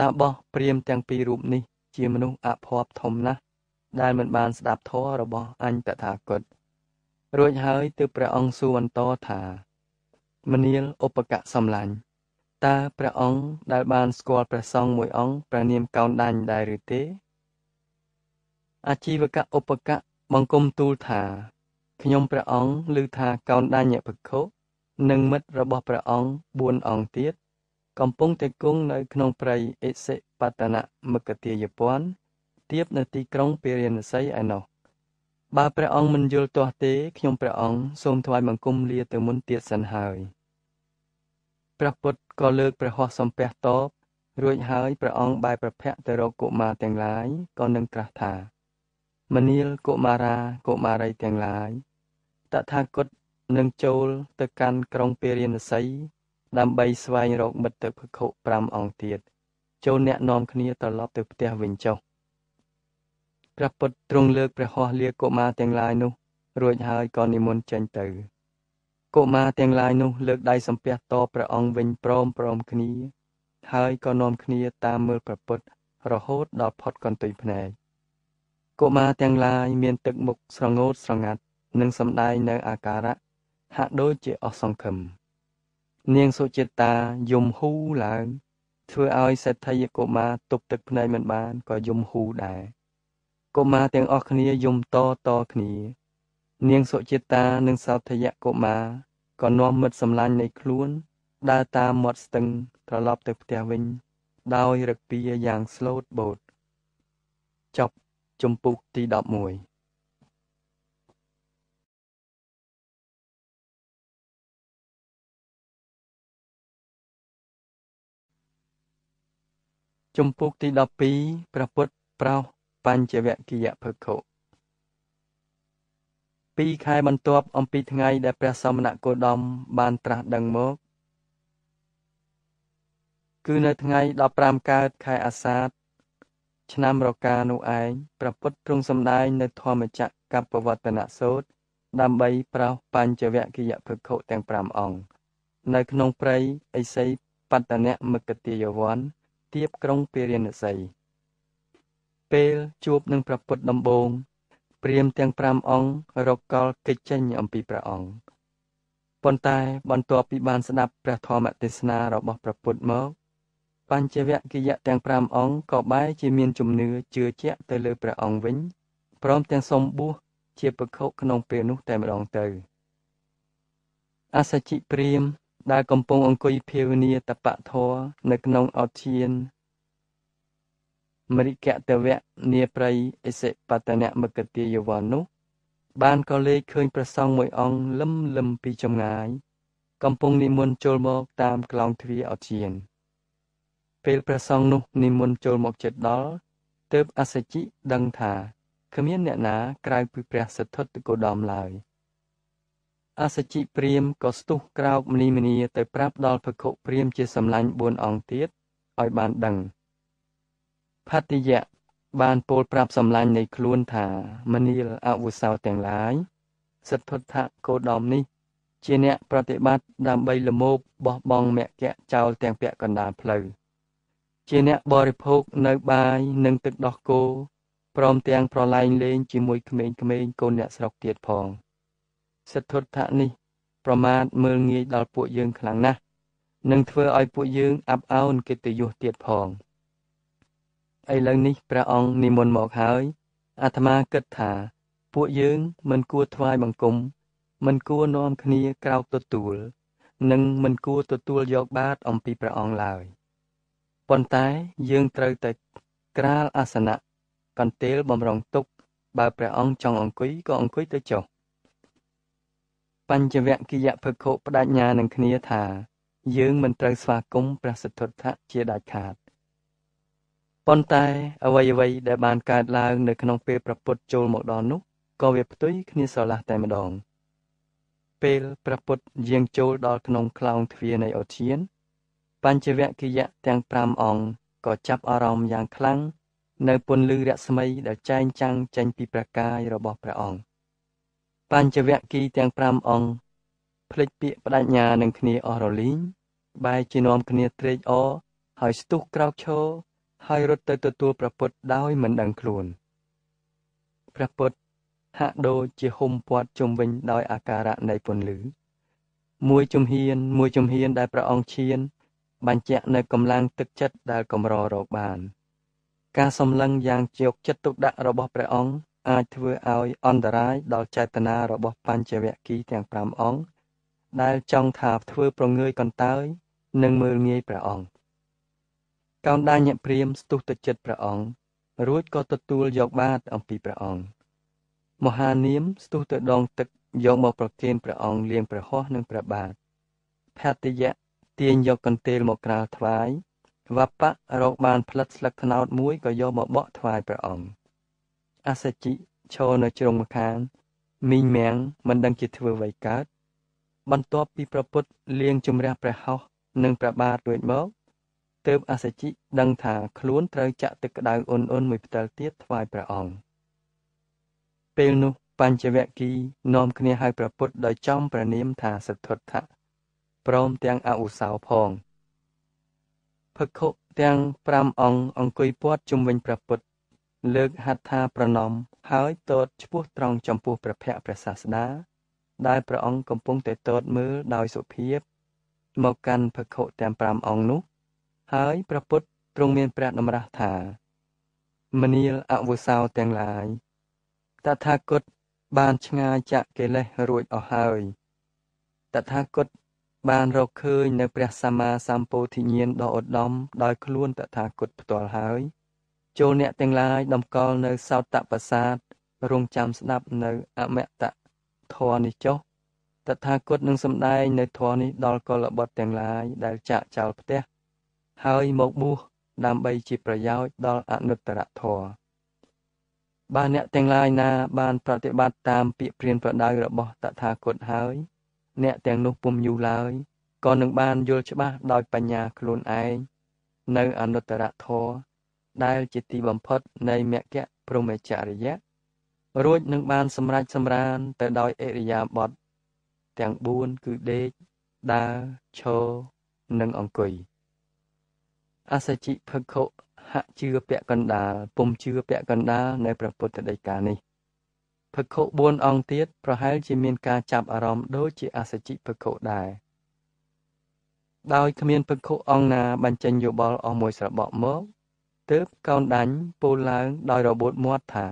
តាបោះព្រាមទាំងពីររូបនេះ ជាមនុស្សអភ័ព្វធំណាស់ដែលមិនបានស្ដាប់ធម៌របស់អញតថាគតរួចហើយទើបព្រះអង្គសួរបន្តថាមនាលឧបកៈសំឡាញ់ តើព្រះអង្គដែលបានស្គាល់ព្រះសង្ឃមួយអង្គព្រះនាមកោនដាញ់ដែរឬទេអាជីវកៈឧបកៈបង្គំទូលថាខ្ញុំព្រះអង្គឮថាកោនដាញ់ភិក្ខុនិងមិត្តរបស់ព្រះអង្គ4អង្គទៀតកំពុងតែគង់នៅក្នុងព្រៃអិសិបតនមគតិយពន្ធទៀបនៅទីក្រុងពារាណសីឯណោះបើព្រះអង្គមិនយល់ទាស់ទេខ្ញុំព្រះអង្គសូមថ្វាយបង្គំលាទៅមុនទៀតសិនហើយ ព្រះពុទ្ធក៏លើកព្រះហស្ថសំពះតបរួចហើយព្រះអង្គបែរប្រភ័ក្រទៅរកកុមារទាំងឡាយក៏នឹងត្រាស់ថាមនាលកុមារាកុមារីទាំងឡាយតថាគតនឹងចូលទៅកាន់ក្រុងពារាណសីដើម្បីស្វែងរកមិត្តភិក្ខុ5អង្គទៀតចូលអ្នកនាំគ្នាត្រឡប់ទៅផ្ទះវិញចុះព្រះពុទ្ធទ្រង់លើកព្រះហស្ថលាកុមារទាំងឡាយនោះរួចហើយក៏និមន្តចេញទៅ កុមារទាំងឡាយនោះលើកដៃសំពះតបព្រះអង្គវិញព្រមព្រមគ្នា ហើយក៏នាំគ្នាតាមមើលព្រះពុទ្ធរហូតដល់ផុតកន្ទុយភ្នែកកុមារទាំងឡាយមានទឹកមុខស្រងោតស្រងាត់និងសម្ដែងនៅអាការៈហាក់ដូចជាអស់សង្ឃឹមនាងសុចិតាយំហ៊ូឡើង ធ្វើឲ្យសេដ្ឋីកុមារទប់ទឹកភ្នែកមិនបានក៏យំហ៊ូដែរកុមារទាំងអស់គ្នាយំតតគ្នា នាងសុចិតានិងសោធយកុមារ ក៏នាំមិត្តសម្លាញ់នៃខ្លួន ដើរតាមមាត់ស្ទឹងត្រឡប់ទៅផ្ទះវិញ ដោយរឹកពីយ៉ាងស្លូតបូតចប់ជំពូកទី11ជំពូកទី12ព្រះពុទ្ធប្រោសបញ្ចវគិយភគុ ពីរខែបន្ទាប់អំពីថ្ងៃដែលព្រះសមណគោតមបានត្រាស់ដឹងមក គឺនៅថ្ងៃ15កើតខែអាសាឍឆ្នាំរកានោះឯងព្រះពុទ្ធទ្រង់សម្ដែងនៅធម្មចក្រកបវត្តនសូត្រដើម្បីប្រោសបញ្ចវគិយភគុទាំង5អង្គនៅក្នុងព្រៃអិសីបតនៈមគតិយវ័នទៀបក្រុងពារាណសីពេលជួបនឹងព្រះពុទ្ធដំបូង ព្រាមទាំង5អង្គរកកលកិច្ចចេញអំពីព្រះអង្គប៉ុន្តែបន្ទាប់ពីបានស្ដាប់ព្រះធម្មទេសនារបស់ព្រះពុទ្ធមកបញ្ចវគិយៈទាំង5អង្គក៏បែរជាមានជំនឿជឿជាក់ទៅលើព្រះអង្គវិញព្រមទាំងសុំបួសជាភិក្ខុក្នុងពេលនោះតែម្ដងទៅអសជិព្រាមដែលកំពុងអង្គុយភាវនាតបធរនៅក្នុងអធិយាន មរិកតវៈនាព្រៃអិសិបតនមគតិយវ័ននោះ បានក៏លេចឃើញព្រះសង្ឃមួយអង្គលឹមលឹមពីចម្ងាយ កំពុងនិមន្តចូលមកតាមក្លោងទ្វារអធិយានពេលព្រះសង្ឃនោះនិមន្តចូលមកជិតដល់ទើបអសជិដឹងថាគ្មានអ្នកណាក្រៅពីព្រះសទ្ធិគោដមឡើយអសជិព្រាមក៏ស្ទុះក្រោកមនីមនីទៅប្រាប់ដល់ភគុព្រាមជាសម្លាញ់4អង្គទៀតឲ្យបានដឹង ផតយៈបានពោលប្រាប់សម្លាញ់នៃខ្លួនថាមនាលអវុសោទាំងឡាយសិទ្ធត្ថគោដមនេះ ជាអ្នកប្រតិបត្តិដើម្បីលមោបបោះបង់មគ្គចោលទាំងពាក់កណ្ដាលផ្លូវជាអ្នកបរិភោគនៅបាយនិងទឹកដោះគោព្រមទាំងប្រឡែងលេងជាមួយក្មេងៗកូនអ្នកស្រុកទៀតផងសិទ្ធត្ថៈនេះ ប្រមាថមើលងាយដល់ពួកយើងខ្លាំងណាស់នឹងធ្វើឲ្យពួកយើងអាប់អោនកិត្តិយសទៀតផង ឥឡូវនេះព្រះអង្គនិមន្តមកហើយអាត្មាគិតថា ពួកយើងមិនគួរថ្វាយបង្គំ មិនគួរនាំគ្នាក្រោកទទួល និងមិនគួរទទួលយកបាតអំពីព្រះអង្គឡើយប៉ុន្តែយើងត្រូវតែក្រាលអាសនៈកន្ទេលបំរុងទុក បើព្រះអង្គចង់អង្គុយក៏អង្គុយទៅចុះបញ្ចវគិយភគុបដញ្ញានឹងគ្នាថា យើងមិនត្រូវស្វាគមន៍ព្រះសិទ្ធត្ថជាដាច់ខាត ប៉ុន្តែអ្វីអ្វីដែលបានកើតឡើងនៅក្នុងពេលប្រពុតចូលមកដល់នោះក៏វាផ្ទុយគ្នាស្រឡះតែម្ដង ពេលព្រះពុទ្ធយាងចូលដល់ក្នុងខ្លោងទ្វារនៃឧទ្យានបញ្ចវគិយៈទាំង5អង្គក៏ចាប់អារម្មណ៍យ៉ាងខ្លាំងនៅពន្លឺរស្មីដែលចែងចាំងចេញពីព្រះកាយរបស់ព្រះអង្គបញ្ចវគិទាំង5អង្គភ្លេចពាក្យបដិញ្ញានឹងគ្នាអស់រលីងបែរជានាំគ្នាត្រេកអរហើយស្ទុះក្រោកឈរ ហើយរត់ទៅទទួលព្រះពុទ្ធដោយមិនដឹងខ្លួនព្រះពុទ្ធហាក់ដូចជាហុំព័ទ្ធជុំវិញដោយអាការៈនៃពន្លឺមួយជំហាន មួយជំហានដែលព្រះអង្គឈាន បញ្ជាក់នៅកម្លាំងទឹកចិត្តដែលកម្ររកបាន ការសំឡឹងយ៉ាងជោគចិត្តទុកដាក់របស់ព្រះអង្គអាចធ្វើឲ្យអន្តរាយដល់ចេតនារបស់បញ្ចវគិទាំង5អង្គដែលចង់ថាធ្វើប្រងើយកន្តើយនិងមើលងាយព្រះអង្គ កោនដាញព្រាមស្ទុះទៅចិត្តព្រះអង្គរួចក៏ទទួលយកបាតអំពីព្រះអង្គមហានាមស្ទុះទៅដងទឹកយកមកប្រគេនព្រះអង្គលាងព្រះហស្ថនិងព្រះបាទភតិយៈទាញយកកន្ទេលមកក្រាលថ្វាយវបៈរកបានផ្លិតស្លឹកត្នោតមួយក៏យកមកបកថ្វាយព្រះអង្គអសជិឈរនៅជ្រុងម្ខាងមីងមាំងមិនដឹងជាធ្វើអ្វីកើតបន្ទាប់ពីប្រពុតលាងជំរះព្រះហស្ថនិងព្រះបាទរួចមក ទើបអសជិដឹងថាខ្លួនត្រូវចាក់ទឹកក្តៅអ៊ុនៗមួយផ្តិលទៀតថ្វាយព្រះអង្គពេលនោះបញ្ចវគិនាំគ្នាហៅព្រះពុទ្ធដោយចំព្រះនាមថាសទ្ធត្ថៈព្រមទាំងអឧសោផងភក្ខុទាំង5អង្គអង្គុយព័ទ្ធជុំវិញព្រះពុទ្ធលើកហដ្ឋាប្រណម្យហើយទតឈ្មោះត្រង់ចំពោះព្រះភ័ក្ត្រព្រះសាស្តា ដែលព្រះអង្គកំពុងតែទតមើលដោយសុភាព មកកាន់ភក្ខុទាំង5អង្គនោះ ហើយព្រះពុទ្ធទ្រង់មានព្រះតម្រាស់ថាមនាលអវុសោទាំងឡាយតថាគតបានឆ្ងាយចាក់កិលេសរួចអស់ហើយតថាគតបានរកឃើញនៅព្រះសម្មាសម្ពោធិញ្ញាណដ៏ឧត្តមដោយខ្លួនតថាគតផ្ទាល់ហើយចូលអ្នកទាំងឡាយតម្កល់នៅសោតបសាទរងចាំស្ដាប់នៅអមតធរនេះចុះតថាគតនឹងសម្ដែងនៅធរនេះដល់កុលបុត្រទាំងឡាយដែលចាក់ចោលផ្ទះ ហើយមកបួសដើម្បីជាប្រយោជន៍ដល់អនុត្តរធម៌បើអ្នកទាំងឡាយណាបានប្រតិបត្តិតាមពាក្យព្រានប្រដៅរបស់តថាគតហើយ អ្នកទាំងនោះពុំយូរឡើយក៏នឹងបានយល់ច្បាស់ដោយបញ្ញាខ្លួនឯងនៅអនុត្តរធម៌ដែលជាទីបំផុតនៃមគ្គព្រហ្មចរិយៈរួចនឹងបានសម្រេចសម្រានទៅដោយអរិយាបថទាំង4គឺដេកដើរឈរនិងអង្គុយ អសជិភក្ខុហាក់ជឿពាក់កណ្ដាលពុំជឿពាក់កណ្ដាលនៅព្រះពុទ្ធដីកានេះភក្ខុ4អង្គទៀតប្រហែលជាមានការចាប់អារម្មណ៍ដូចជាអសជិភក្ខុដែរដោយគ្មានភក្ខុអង្គណាបញ្ចេញយោបល់អស់មួយស្របក់មកទើបកោនដាញ់ពោលឡើងដោយរបូតមាត់ថា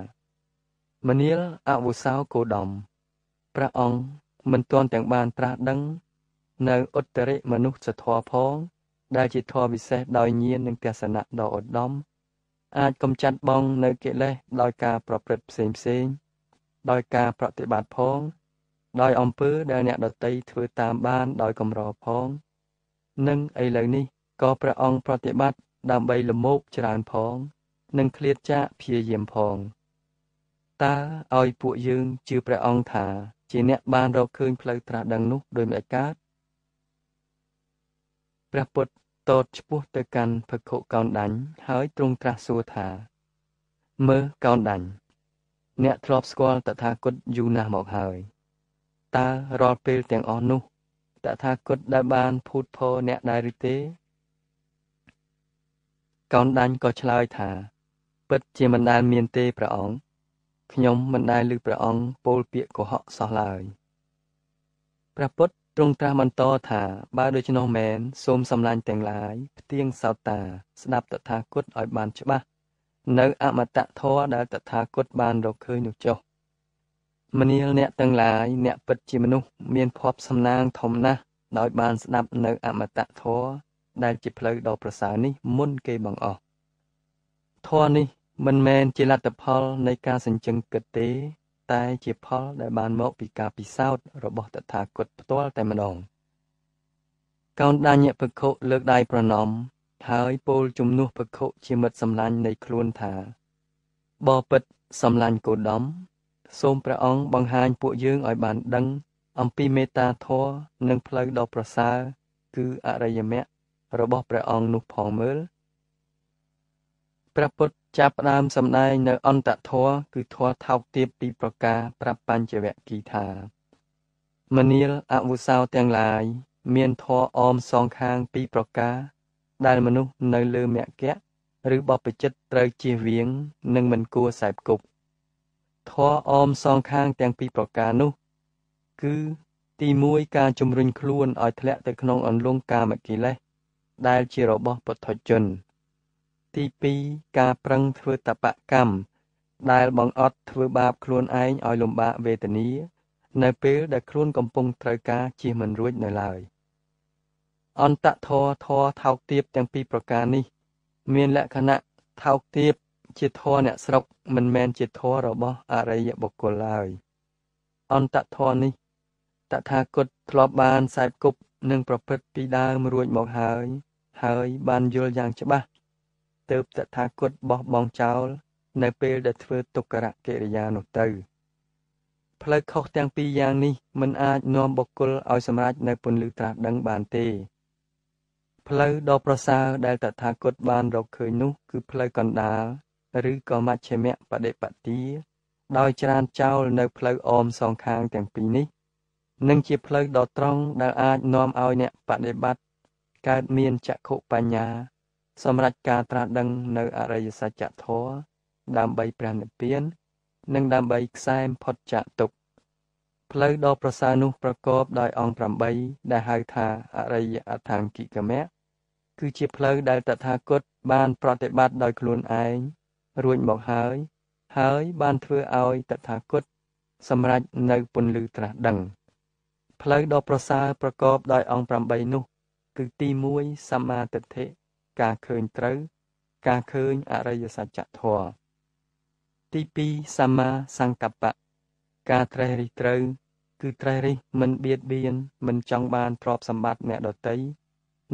មនាលអវុសោគោដំព្រះអង្គមិនទាន់ទាំងបានត្រាស់ដឹងនៅឧត្តរិមនុស្សធម៌ផង ដែលជាធម៌ពិសេសដោយញាណនិងទស្សនៈដ៏ឧត្តមអាចកំចាត់បងនៅកិលេសដោយការប្រព្រឹត្តផ្សេងផ្សេងដោយការប្រតិបត្តិផង ដោយអំពើដែលអ្នកដតីធ្វើតាមបានដោយកម្រផង និងឥឡូវនេះក៏ព្រះអង្គប្រតិបត្តិដើម្បីលមោកច្រើនផង និងឃ្លាតចាកព្យាយាមផងតើឲ្យពួកយើងជឿព្រះអង្គថា ជាអ្នកបានរកឃើញផ្លូវត្រាស់ដឹងនោះដោយមិនកើតព្រះពុទ្ធ តតឆ្ពោះទៅកាន់ភក្ខុកោនដាញ់ហើយទ្រង់ត្រាស់សួរថា មើលកោនដាញ់អ្នកធ្លាប់ស្គាល់តថាគតយូរណាស់មកហើយតើរាល់ពេលទាំងអស់នោះតថាគតដែលបានភូតភរអ្នកដែរឬទេកោនដាញ់ក៏ឆ្លើយថា ពិតជាមិនដែលមានទេព្រះអង្គខ្ញុំមិនដែលឮព្រះអង្គពោលពាក្យកុហកសោះឡើយព្រះពុទ្ធ ទ្រង់ត្រាស់បន្តថាបើដូច្នោះមែនសូមសម្លាញ់ទាំងឡាយផ្ទៀងសោតា ស្ដាប់តថាគតឲ្យបានច្បាស់នៅអមតៈធម៌ដែលតថាគតបានរកឃើញនោះចុះមនាលអ្នកទាំងឡាយអ្នកពិតជាមនុស្សមានភ័ព្វសំណាងធំណាស់ដោយបានស្ដាប់នៅអមតៈធម៌ដែលជាផ្លូវដ៏ប្រសើរនេះមុនគេបង្អស់ធម៌នេះមិនមែនជាលទ្ធផលនៃការសញ្ជឹងគិតទេ តែជាផលដែលបានមកពីការពិសោធន៍របស់តថាគតផ្ទាល់តែម្ដងកោនដាញ្ញភិក្ខុលើកដៃប្រណម្យហើយពោលជំនួសភិក្ខុជាមិត្តសម្លាញ់នៃខ្លួនថាបបិទ្ធសម្លាញ់គោដំ សូមព្រះអង្គបង្ហាញពួកយើងឲ្យបានដឹងអំពីមេត្តាធម៌និងផ្លូវដ៏ប្រសើរគឺអរិយមគ្គរបស់ព្រះអង្គនោះផងមើលព្រះពុទ្ធ ចាប់ផ្ដើមសម្ដែងនៅអន្តធរគឺធរថោកទាបពីប្រការប្រាប់បញ្ចវគិថាមនាលអវុសោទាំងឡាយ មានធរអមសងខាងពីប្រការ ដែលមនុស្សនៅលើមគ្គៈឬបបចិត្តត្រូវជៀសវាង និងមិនគួរសែបគប់ធរអមសងខាងទាំងពីរប្រការនោះ គឺទី1ការជំរុញខ្លួនឲ្យធ្លាក់ទៅក្នុងអន្លង់កាមកិលេសដែលជារបស់ពុទ្ធជន ទី2ការប្រឹងធ្វើតបកម្មដែលបង្អត់ធ្វើបាបខ្លួនឯងឲ្យលំបាកវេទនានៅពេលដែលខ្លួនកំពុងត្រូវការជៀសមិនរួចនៅឡើយអន្តធរធរថោកទាបទាំងពីរប្រការនេះ មានលក្ខណៈថោកទាបជាធរអ្នកស្រុកមិនមែនជាធររបស់អរិយបុគ្គលឡើយអន្តធរនេះតថាគតធ្លាប់បានសែបគប់និងប្រព្រឹត្តពីដើមរួចមកហើយ ហើយបានយល់យ៉ាងច្បាស់ ទើបតថាគតបោះបង់ចោល នៅពេលដែលធ្វើទុក្ករកិរិយានោះទៅផ្លូវខុសទាំងពីរយ៉ាងនេះមិនអាចនាំបុគ្គលឲ្យសម្រេចនៅពន្លឺត្រាស់ដឹងបានទេផ្លូវដ៏ប្រសើរដែលតថាគតបានរកឃើញនោះ គឺផ្លូវកណ្ដាលឬក៏មជ្ឈិមបដិបទាដោយច្រានចោលនៅផ្លូវអមសងខាងទាំងពីរនេះនិងជាផ្លូវដ៏ត្រង់ដែលអាចនាំឲ្យអ្នកបដិបត្តិកើតមានចក្ខុបញ្ញា សម្រាប់ការត្រាស់ដឹងនៅអរិយសច្ចធម៌ដើម្បីព្រះនិព្វាន និងដើម្បីខ្សែមផុតចាកទុក្ខផ្លូវដ៏ប្រសើរនោះប្រកបដោយអង្គ8ដែលហៅថាអរិយអថង្គិកមៈគឺជាផ្លូវដែលតថាគតបានប្រតិបត្តិដោយខ្លួនឯងរួចមកហើយ ហើយបានធ្វើឲ្យតថាគតសម្រេចនៅពន្លឺត្រាស់ដឹង ផ្លូវដ៏ប្រសើរប្រកបដោយអង្គ8នោះ គឺទី1សម្មាទិដ្ឋិ ការឃើញត្រូវ ការឃើញអរិយសច្ចធម៌ទី2សម្មាសង្កប្បៈការត្រេះរិះត្រូវ គឺត្រេះរិះមិនបៀតបៀនមិនចង់បានទ្រព្យសម្បត្តិអ្នកដទៃ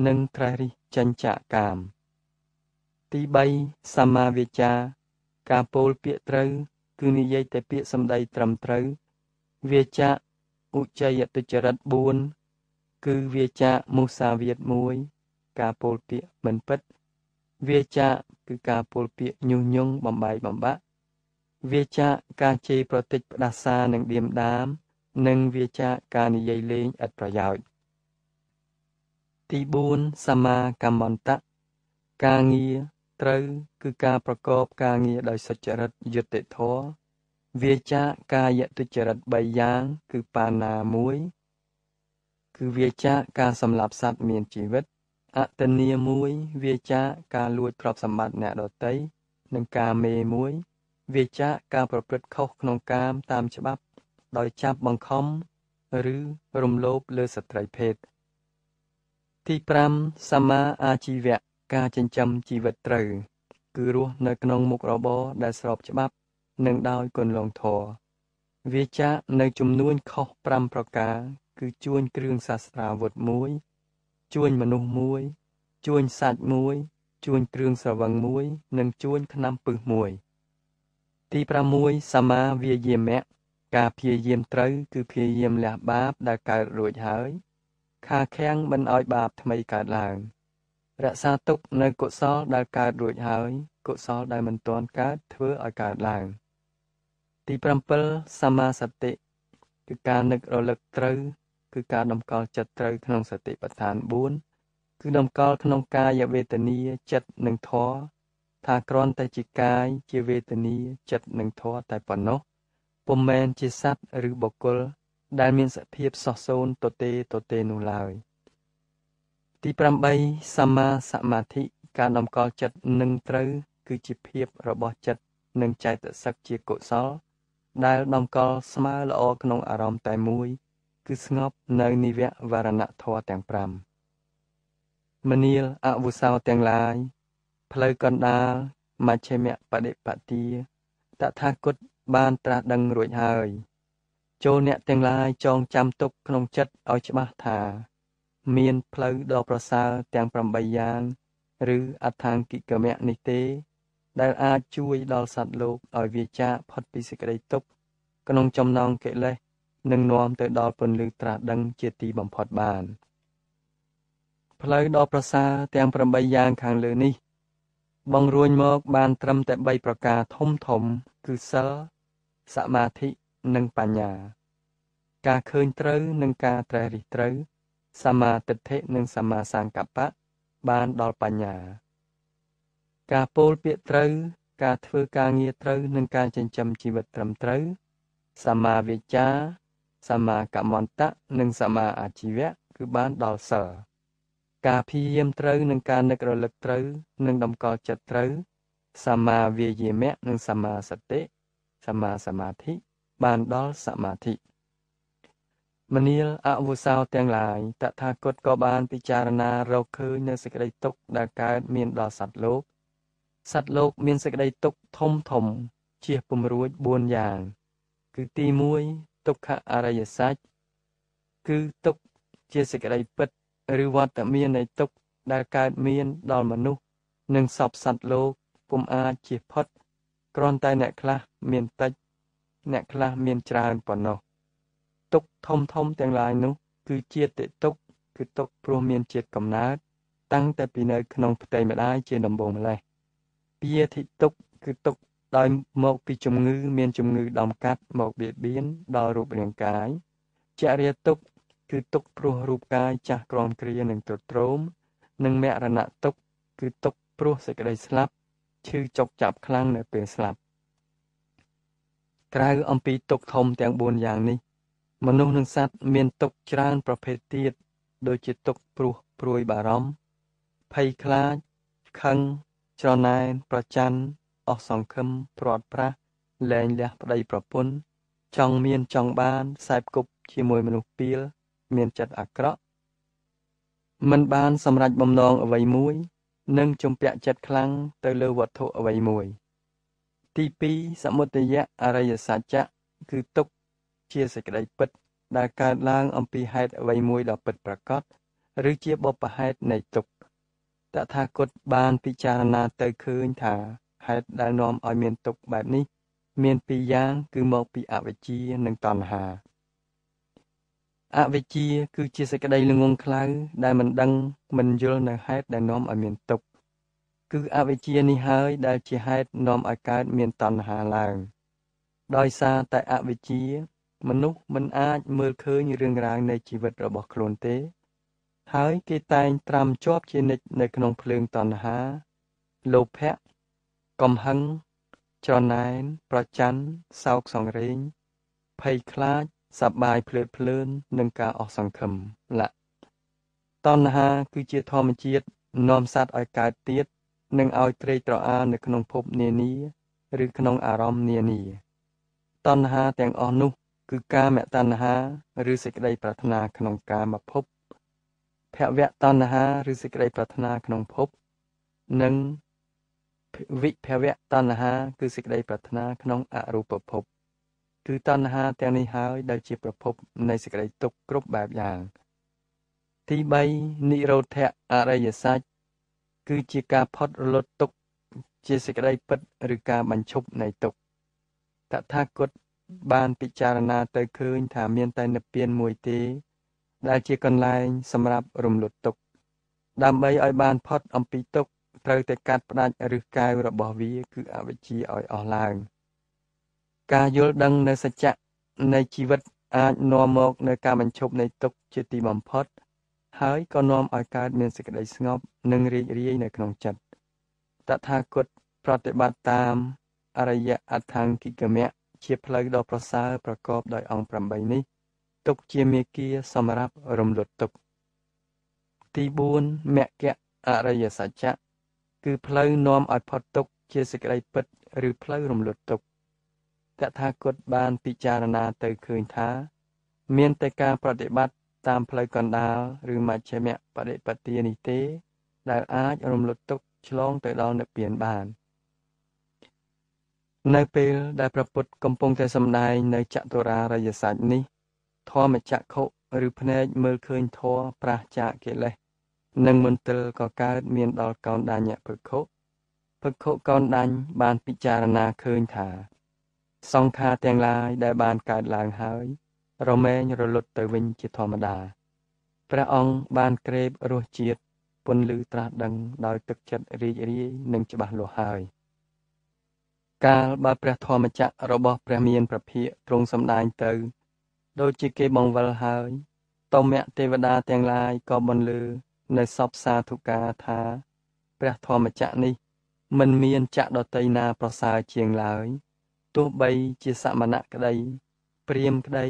និងត្រេះរិះចិញ្ចកាម ទី3សម្មាវាចា ការពោលពាក្យត្រូវ គឺនិយាយតែពាក្យសម្ដីត្រឹមត្រូវ វាចាឧចយទុចរិត4គឺវាចាមុសាវាទ1 ការពោលពាក្យមិនពិត វាចាគឺការពោលពាក្យញុះញង់បំបាយបំបាក់វាចាការជេរប្រតិចផ្ដាសានិងឌៀមដាម និងវាចាការនិយាយលេងឥតប្រយោជន៍ទី4សមាកម្មន្តៈការងារត្រូវគឺការប្រកបការងារដោយសុចរិតយុត្តិធម៌វាចាកាយទុច្ចរិត3យ៉ាង គឺបាណា1គឺវាចាការសម្លាប់សត្វមានជីវិត អតនី1វាចាការលួចទ្រព្យសម្បត្តិអ្នកដទៃនិងការមេ1វាចាការប្រព្រឹត្តខុសក្នុងកាមតាមច្បាប់ ដោយចាប់បង្ខំឬរំលោភលើស្ត្រីភេទទី5សមាអាជីវៈការចិញ្ចឹមជីវិតត្រូវ គឺរស់នៅក្នុងមុខរបរដែលស្របច្បាប់ និងដោយគុណលងធរវាចានៅចំនួនខុស5ប្រការ គឺជួញគ្រឿងសាស្ត្រាវុធ1 ជួញមនុស្ស1ជួញសាច់1ជួញគ្រឿងស្រវឹង1និងជួញថ្នាំពឹស1ទី6សមាវាយាមៈការព្យាយាមត្រូវគឺព្យាយាមលះបាបដែលកើតរួចហើយ ខាខាំងមិនឲ្យបាបថ្មីកើតឡើងរក្សាទុកនៅកុសលដែលកើតរួចហើយកុសលដែលមិនទាន់កើតធ្វើឲ្យកើតឡើងទី7សមាសតិគឺការនឹករលឹកត្រូវ គឺការតម្កល់ចិត្តត្រូវក្នុងសតិប្បដ្ឋាន4គឺតម្កល់ក្នុងកាយវេទនាចិត្តនិងធម៌ថាគ្រាន់តែជាកាយជាវេទនាចិត្តនិងធម៌តែប៉ុណ្ណោះពុំមែនជាសត្វឬបុគ្គល ដែលមានសភាពសោះសូន្យទទេទទេនោះឡើយទី8សម្មាសមាធិការតម្កល់ចិត្តនឹងត្រូវ គឺជាភាពរបស់ចិត្តនិងចេតសិកជាកុសល ដែលដំកល់ស្មើល្អក្នុងអារម្មណ៍តែមួយ គឺស្ងប់នៅនិវៈវរណៈធម៌ទាំង5មនាលអវុសោទាំងឡាយផ្លូវកណ្ដាលមជ្ឈិមបដិបទាតថាគតបានត្រាស់ដឹងរួចហើយចូលអ្នកទាំងឡាយចងចាំទុកក្នុងចិត្តឲ្យច្បាស់ថា មានផ្លូវដ៏ប្រសើរទាំង8យ៉ាង ឬអដ្ឋាង្គិកមៈនេះទេ ដែលអាចជួយដល់សត្វលោកឲ្យវាចាកផុតពីសេចក្តីទុក្ខក្នុងចំណងកិលេស និងនាំទៅដល់ពន្លឺត្រាស់ដឹងជាទីបំផុតបាន ផ្លូវដ៏ប្រសើរទាំង8យ៉ាងខាងលើនេះ បង្រួញមកបានត្រឹមតែ3ប្រការធំធំ គឺសិលសមាធិនិងបញ្ញា ការឃើញត្រូវនិងការត្រេះរិះត្រូវសមាទិដ្ឋិនិងសមាសង្កប្បៈបានដល់បញ្ញា ការពោលពាក្យត្រូវ ការធ្វើការងារត្រូវ និងការចិញ្ចឹមជីវិតត្រឹមត្រូវ សមាវិជ្ជា សមាកមន្តៈនិងសមាអាជីវៈគឺបានដល់សិលការព្យាយាមត្រូវនិងការនឹករលឹកត្រូវ និងតម្កល់ចិត្តត្រូវសមាវាយាមៈនិងសមាសតិសមាសមាធិបានដល់សមាធិមនាលអវុសោទាំងឡាយតថាគតក៏បានពិចារណារកឃើញនៅសេចក្តីទុក្ខដែលកើតមានដល់សត្វលោកសត្វលោកមានសេចក្តីទុក្ខធំធំជៀសពំរួច4យ៉ាង គឺទី1 ទុក្ខអរិយសច្ចគឺទុក្ខជាសេចក្តីពិតឬវត្តមាននៃទុក្ខដែលកើតមានដល់មនុស្សនិងសពសត្វលោកពុំអាចជៀសផុតគ្រាន់តែអ្នកខ្លះមានតិច អ្នកខ្លះមានច្រើនប៉ុណ្ណោះទុក្ខធំធំទាំងឡាយនោះ គឺជាតិទុក្ខគឺទុក្ខព្រោះមានជាតិកំណើតតាំងតែពីនៅក្នុងផ្ទៃម្ដាយជាដំបូងម្លេះពាធិទុក្ខគឺទុក្ខ ដោយមកពីជំងឺ មានជំងឺដំកាត់មកបៀតបៀនដល់រូបរាងកាយចរិយាទុក្ខគឺទុក្ខព្រោះរូបកាយចាស់ក្រំគ្រានិងទ្រុឌទ្រោមនិងមរណៈទុក្ខគឺទុក្ខព្រោះសេចក្តីស្លាប់ឈឺចុកចាប់ខ្លាំងនៅពេលស្លាប់ក្រៅអំពីទុក្ខធំទាំង4យ៉ាងនេះ មនុស្សនិងសត្វមានទុក្ខច្រើនប្រភេទទៀតដូចជាទុក្ខព្រោះព្រួយបារម្ភភ័យខ្លាចខឹងច្រណែនប្រច័ណ្ឌ អស់សង្ឃឹមព្រាត់ប្រាសលែងលះប្តីប្រពន្ធចង់មានចង់បានខ្សែគប់ជាមួយមនុស្សពីល មានចិត្តអាក្រក់មិនបានសម្រេចបំណងអ្វីមួយ និងជំពាក់ចិត្តខ្លាំងទៅលើវត្ថុអ្វីមួយ ទី2សមុទយៈអរិយសច្ចៈគឺទុកជាសេចក្តីពិត ដែលកើតឡើងអំពីហេតុអ្វីមួយដ៏ពិតប្រាកដឬជាបបហេតុនៃទុក្ខតថាគតបានពិចារណាទៅឃើញថា ហេតុដែលនាំឲ្យមានទុក្ខបែបនេះ មានពីរយ៉ាង គឺមកពីអវិជ្ជានិងតណ្ហាអវិជ្ជា គឺជាសេចក្តីល្ងងខ្លៅ ដែលមិនដឹងមិនយល់នៅហេតុដែលនាំឲ្យមានទុក្ខគឺអវិជ្ជានេះហើយដែលជាហេតុនាំឲ្យកើតមានតណ្ហាឡើងដោយសារតែអវិជ្ជា មនុស្សមិនអាចមើលឃើញរឿងរ៉ាវនៃជីវិតរបស់ខ្លួនទេ ហើយគេតែងត្រាំជាប់ជានិច្ចនៅក្នុងភ្លើងតណ្ហា លោភៈ កំហឹង ច្រណែន ប្រច័ណ្ឌសោកសង្រេងភ័យខ្លាចសប្បាយភ្លើតភ្លើននឹងការអស់សង្ឃឹមលៈតណ្ហាគឺជាធម្មជាតិនាំសត្វឲ្យកើតទៀតនិងឲ្យត្រេកត្រអាលនៅក្នុងភពនានាឬក្នុងអារម្មណ៍នានាតណ្ហាទាំងអស់នោះ គឺកាមតណ្ហាឬសេចក្តីប្រាថ្នាក្នុងកាមភពភវៈតណ្ហាឬសេចក្តីប្រាថ្នាក្នុងភព និង វិភវៈតណ្ហា គឺសេចក្តីប្រាថ្នាក្នុងអរូបភព គឺតណ្ហាទាំងនេះហើយដែលជាប្រភពនៃសេចក្តីទុក្ខគ្រប់បែបយ៉ាង ទី3និរោធៈអរិយសច្ចគឺជាការផុតរលត់ទុក្ខជាសេចក្តីពិតឬការបញ្ឈប់នៃទុក្ខតថាគតបានពិចារណាទៅឃើញថាមានតែនិព្វានមួយទេ ដែលជាកន្លែងសម្រាប់រំលត់ទុក្ខដើម្បីឲ្យបានផុតអំពីទុក្ខ ត្រូវតែកាត់ផ្ដាច់ឬកែវរបស់វា គឺអវិជ្ជាឲ្យអស់ឡើង។ការយល់ដឹងនៅសច្ចៈនៃជីវិតអាចនាំមកនៅការបញ្ឈប់នៃទុក្ខជាទីបំផុត ហើយក៏នាំឲ្យកើតមានសេចក្តីស្ងប់ និងរីករាយនៅក្នុងចិត្តតថាគតប្រតិបត្តិតាមអរិយអដ្ឋង្គិកមៈជាផ្លូវដ៏ប្រសើរប្រកបដោយអង្គ8នេះទុកជាមេគាសម្រាប់រំលត់ទុក្ខទី4មគ្គអរិយសច្ចៈ គឺផ្លូវនាំឲ្យផុតទុក្ខជាសេចក្តីពិត ឬផ្លូវរំលត់ទុក្ខតថាគតបានពិចារណាទៅឃើញថា មានតែការប្រតិបត្តិតាមផ្លូវកណ្ដាលឬមជ្ឈិមបដិបទានេះទេ ដែលអាចរំលត់ទុកឆ្លងទៅដល់និព្វានបាននៅពេលដែលព្រះពុទ្ធកំពុងតែសម្ដែងនៅចតុរារិយសច្ចនេះធម្មចក្ខុឬភ្នែកមើលឃើញធម៌ប្រះចាកកិលេស និងមន្ទិលក៏កើតមានដល់កោណ្ដាញ្ញភិក្ខុភិក្ខុកោណ្ដាញ់បានពិចារណាឃើញថា សង្ខារទាំងឡាយដែលបានកើតឡើងហើយ រមែងរលត់ទៅវិញជាធម្មតាព្រះអង្គបានក្រេបរសជាតិពន្លឺត្រាស់ដឹងដោយទឹកចិត្តរីករាយនិងច្បាស់លាស់ហើយកាលបើព្រះធម្មចក្ររបស់ព្រះមានប្រភិយទ្រង់សម្ដែងទៅ ដូចជាគេបង្វិលហើយតមៈទេវតាទាំងឡាយក៏បន្លឺ នៅសពសាធុការថាព្រះធម្មចក្រនេះមិនមានចក្រដតីណាប្រសើរជាងឡើយទោះបីជាសមណៈក្តីព្រាមក្តី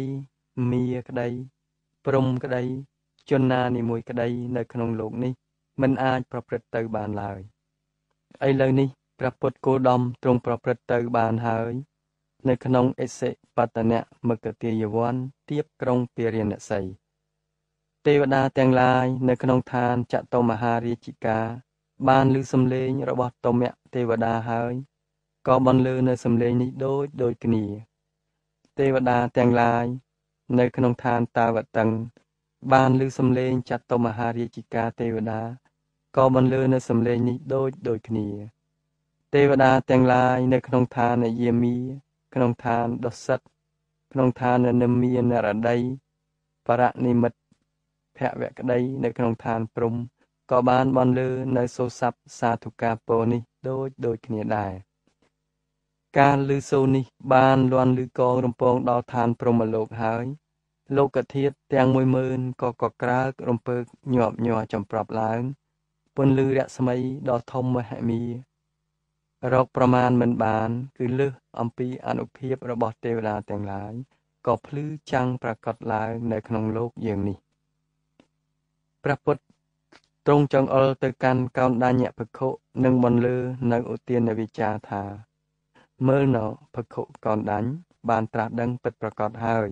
មាក្តី ព្រំក្តីជនណានីមួយក្តី នៅក្នុងលោកនេះមិនអាចប្រព្រឹត្តទៅបានឡើយឥឡូវនេះព្រះពុទ្ធគោដមទ្រង់ប្រព្រឹត្តទៅបានហើយ នៅក្នុងអិសិបតនៈមគតិយវ័នទៀបក្រុងពារាណសី ទេវតាទាំងឡាយនៅក្នុងឋានចតុមហារាជិកា បានឮសំឡេងរបស់តមៈទេវតាហើយក៏បន្លឺនៅសំឡេងនេះដូចដូចគ្នា ទេវតាទាំងឡាយនៅក្នុងឋានតាវតឹងបានឮសំឡេងចតុមហារាជិកាទេវតាក៏បន្លឺនៅសំឡេងនេះដូចដូចគ្នា ទេវតាទាំងឡាយនៅក្នុងឋានយាមីក្នុងឋានដសិតក្នុងឋាននិមានរដីបរនិមិត្ត ភវក្តីនៅក្នុងឋានព្រំក៏បានបន្លឺនៅសូស័ព្ទសាធុការពោនេះដូចដូចគ្នាដែរការលឺសូរនេះបានលន់លឺកងរំពងដល់ឋានព្រំលោកហើយលោកធាតទាំង10000ក៏កក្រើករំពើកញាប់ញ័រចំប្រាប់ឡើងពន្លឺរស្មីដ៏ធំមហិមារកប្រមាណមិនបាន គឺលើសអំពីអនុភាពរបស់ទេវតាទាំងឡាយក៏ភ្លឺចាំងប្រកបឡើងនៅក្នុងលោកយើងនេះ ព្រះពុទ្ធទ្រង់ចង្អុលទៅកាន់កោណ្ដាញ្ញភិក្ខុនិងបន្លឺនៅឧទានវិចារថា មើលណោភិក្ខុកោណ្ដាញ្ញបានត្រាស់ដឹងពិតប្រាកដហើយ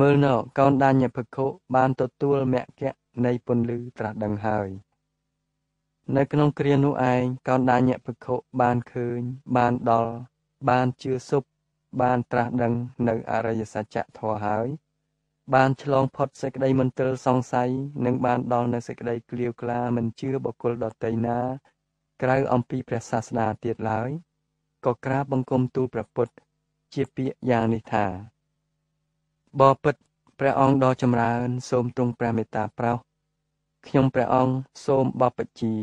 មើលណោកោណ្ដាញ្ញភិក្ខុបានទទួលមគ្គនៃពន្លឺត្រាស់ដឹងហើយ នៅក្នុងគ្រានោះឯងកោណ្ដាញ្ញភិក្ខុបានឃើញ បានដល់បានជឿសុបបានត្រាស់ដឹងនៅអរិយសច្ចធម៌ហើយ បានឆ្លងផុតសេចក្តីមន្ទិលសង្ស័យនិងបានដល់នៅសេចក្តីក្លៀវក្លាមិនជឿបុគ្គលដតីណា ក្រៅអំពីព្រះសាសនាទៀតឡើយក៏ក្រាបបង្គំទូលព្រះពុទ្ធជាពាក្យយ៉ាងនេះថាបបិទ្ធព្រះអង្គដ៏ចម្រើន សូមទ្រង់ព្រះមេត្តាប្រោសខ្ញុំព្រះអង្គសូមបបជា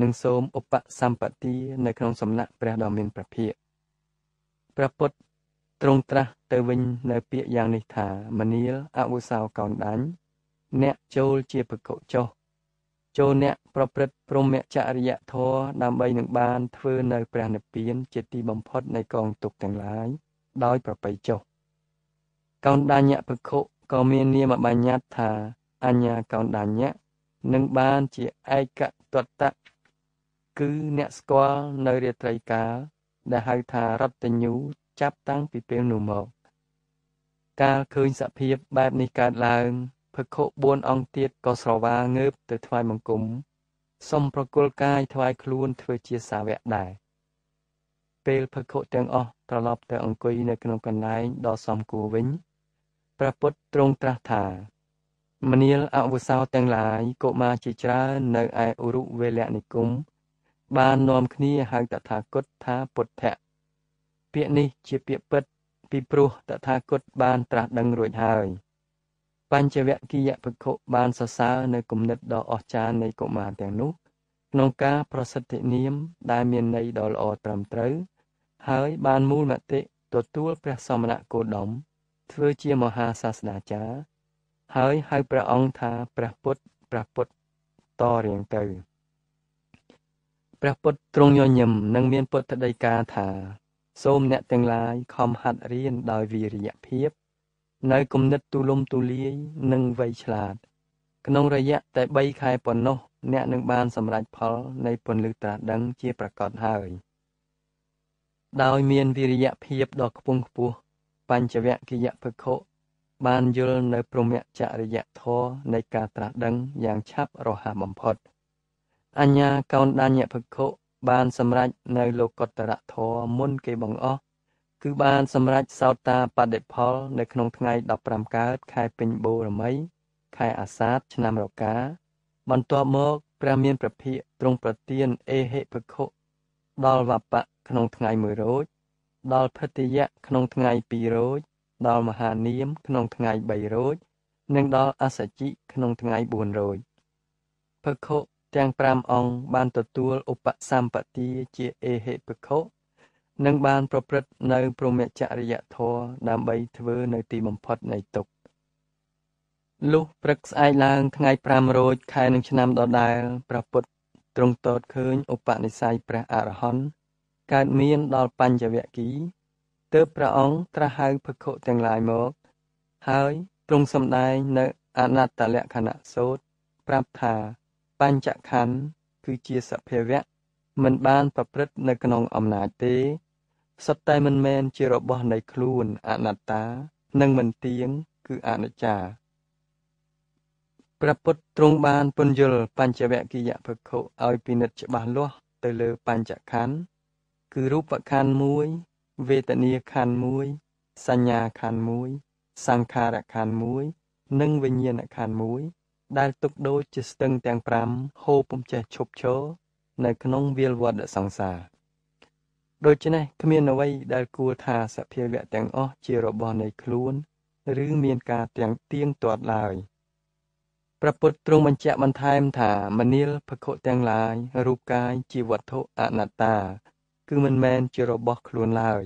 និងសូមឧបសម្បទានៅក្នុងសំណាក់ព្រះដ៏មានព្រះភិក្ខព្រះពុទ្ធ ទ្រង់ត្រាស់ទៅវិញនៅពាក្យយ៉ាងនេះថាមនាលអវុសោកោនដាញ់អ្នកចូលជាបកុចុះចូលអ្នកប្រព្រឹត្តព្រមចរិយធម៌ដើម្បីនឹងបានធ្វើនៅព្រះនិព្វានជាទីបំផុតនៃកងទុកទាំងឡាយដោយប្របីចុះកោនដាញ្ញបកុក៏មាននាមបញ្ញត្តិថាអញ្ញាកោនដាញ្ញនឹងបានជាឯកតតៈគឺអ្នកស្គាល់នៅរាត្រីកាលដែលហៅថារតញ្ញូ ចាប់តាំងពីពេលនោះមក កាលឃើញសភាពបែបនេះកើតឡើងភិក្ខុ4អង្គទៀតក៏ស្រវាងើបទៅថ្វាយបង្គំសុំប្រគល់កាយថ្វាយខ្លួនធ្វើជាសាវកដែរពេលភិក្ខុទាំងអស់ត្រឡប់ទៅអង្គុយនៅក្នុងកន្លែងដ៏សមគួរវិញព្រះពុទ្ធទ្រង់ត្រាស់ថាមនាលអវុសោទាំងឡាយកុមារជាច្រើននៅឯឧរុវេលនិគមបាននាំគ្នាហៅតថាគតថាពុទ្ធៈ ពាក្យនេះជាពាក្យពិត ពីព្រោះតថាគតបានត្រាស់ដឹងរួចហើយបញ្ចវគិយភិក្ខុបានសរសើរនៅគំនិតដ៏អស្ចារ្យនៃកុមារទាំងនោះ ក្នុងការប្រសិទ្ធនាមដែលមានន័យដ៏ល្អត្រឹមត្រូវ ហើយបានមូលមតិទទួលព្រះសមណគោដមធ្វើជាមហាសាសនាចារ្យហើយហៅព្រះអង្គថាព្រះពុទ្ធព្រះពុទ្ធតរៀងទៅព្រះពុទ្ធទ្រង់ញញឹមនិងមានពុទ្ធដីកាថា សូមអ្នកទាំងឡាយខំហាត់រៀនដោយវិរិយភាព នៅគំនិតទូលំទូលាយនិងវៃឆ្លាត ក្នុងរយៈតែ3ខែប៉ុណ្ណោះអ្នកនឹងបានសម្រេចផលនៃពន្លឺត្រាស់ដឹងជាប្រកបហើយដោយមានវិរិយភាពដ៏ខ្ពង់ខ្ពស់បញ្ចវគិយភិក្ខុបានយល់នៅព្រមចរិយធម៌នៃការត្រាស់ដឹងយ៉ាងឆាប់រហ័សបំផុត អញ្ញាកោនដាញ្ញភិក្ខុ បានសម្រេចនៅលោកតរធម៌មុនគេបង្អស់គឺបានសម្រេចសោតាបតិផល នៅក្នុងថ្ងៃ15កើតខែពេញបូរមីខែអាសាឍឆ្នាំរកា បន្ទាប់មកព្រះមានប្រភិយទ្រង់ប្រទានអេហិភិក្ខុដល់វបៈក្នុងថ្ងៃ1រោចដល់ភតិយៈក្នុងថ្ងៃ2រោចដល់មហានាមក្នុងថ្ងៃ3រោចនិងដល់អសជិក្នុងថ្ងៃ4រោចភិក្ខុ ទាំង5អង្គបានទទួលឧបសម្បទាជាអេហិភិក្ខុនិងបានប្រព្រឹត្តនៅព្រមចរិយធម៌ដើម្បីធ្វើនៅទីបំផុតនៃទុក្ខលុះព្រឹកស្អែកឡើងថ្ងៃ5រោចខែនឹងឆ្នាំដដែលព្រះពុទ្ធទ្រង់តតឃើញឧបនិស្ស័យព្រះអរហន្តកើតមានដល់បញ្ចវគិទើបព្រះអង្គត្រាស់ហៅភិក្ខុទាំងឡាយមក ហើយទ្រង់សម្ដែងនៅអនត្តលក្ខណៈសូត្រប្រាប់ថា បញ្ចខណ្ឌគឺជាសភាវៈមិនបានប្រព្រឹត្តនៅក្នុងអំណាចទេសុទ្ធតែមិនមែនជារបស់នៃខ្លួនអនត្តា និងមិនទៀងគឺអនិច្ចាព្រះពុទ្ធទ្រង់បានពន្យល់បញ្ចវគិយភិក្ខុឲ្យពិនិត្យច្បាស់លាស់ទៅលើបញ្ចខណ្ឌគឺរូបខណ្ឌមួយវេទនាខណ្ឌមួយសញ្ញាខណ្ឌមួយសង្ខារខណ្ឌមួយ និងវិញ្ញាណខណ្ឌមួយ ដែលទុកដូចជាស្ទឹងទាំង5ហូរពុំចេះឈប់ឈរនៅក្នុងវាលវដ្តសង្សារដូច្នេះគ្មានអ្វីដែលគួរថាសភាវៈទាំងអស់ជារបស់នៃខ្លួន ឬមានការទាំងទៀងទាត់ឡើយព្រះពុទ្ធទ្រង់បញ្ជាក់បន្ថែមថាមនាលភខុទាំងឡាយរូបកាយជាវត្ថុអនត្តា គឺមិនមែនជារបស់ខ្លួនឡើយ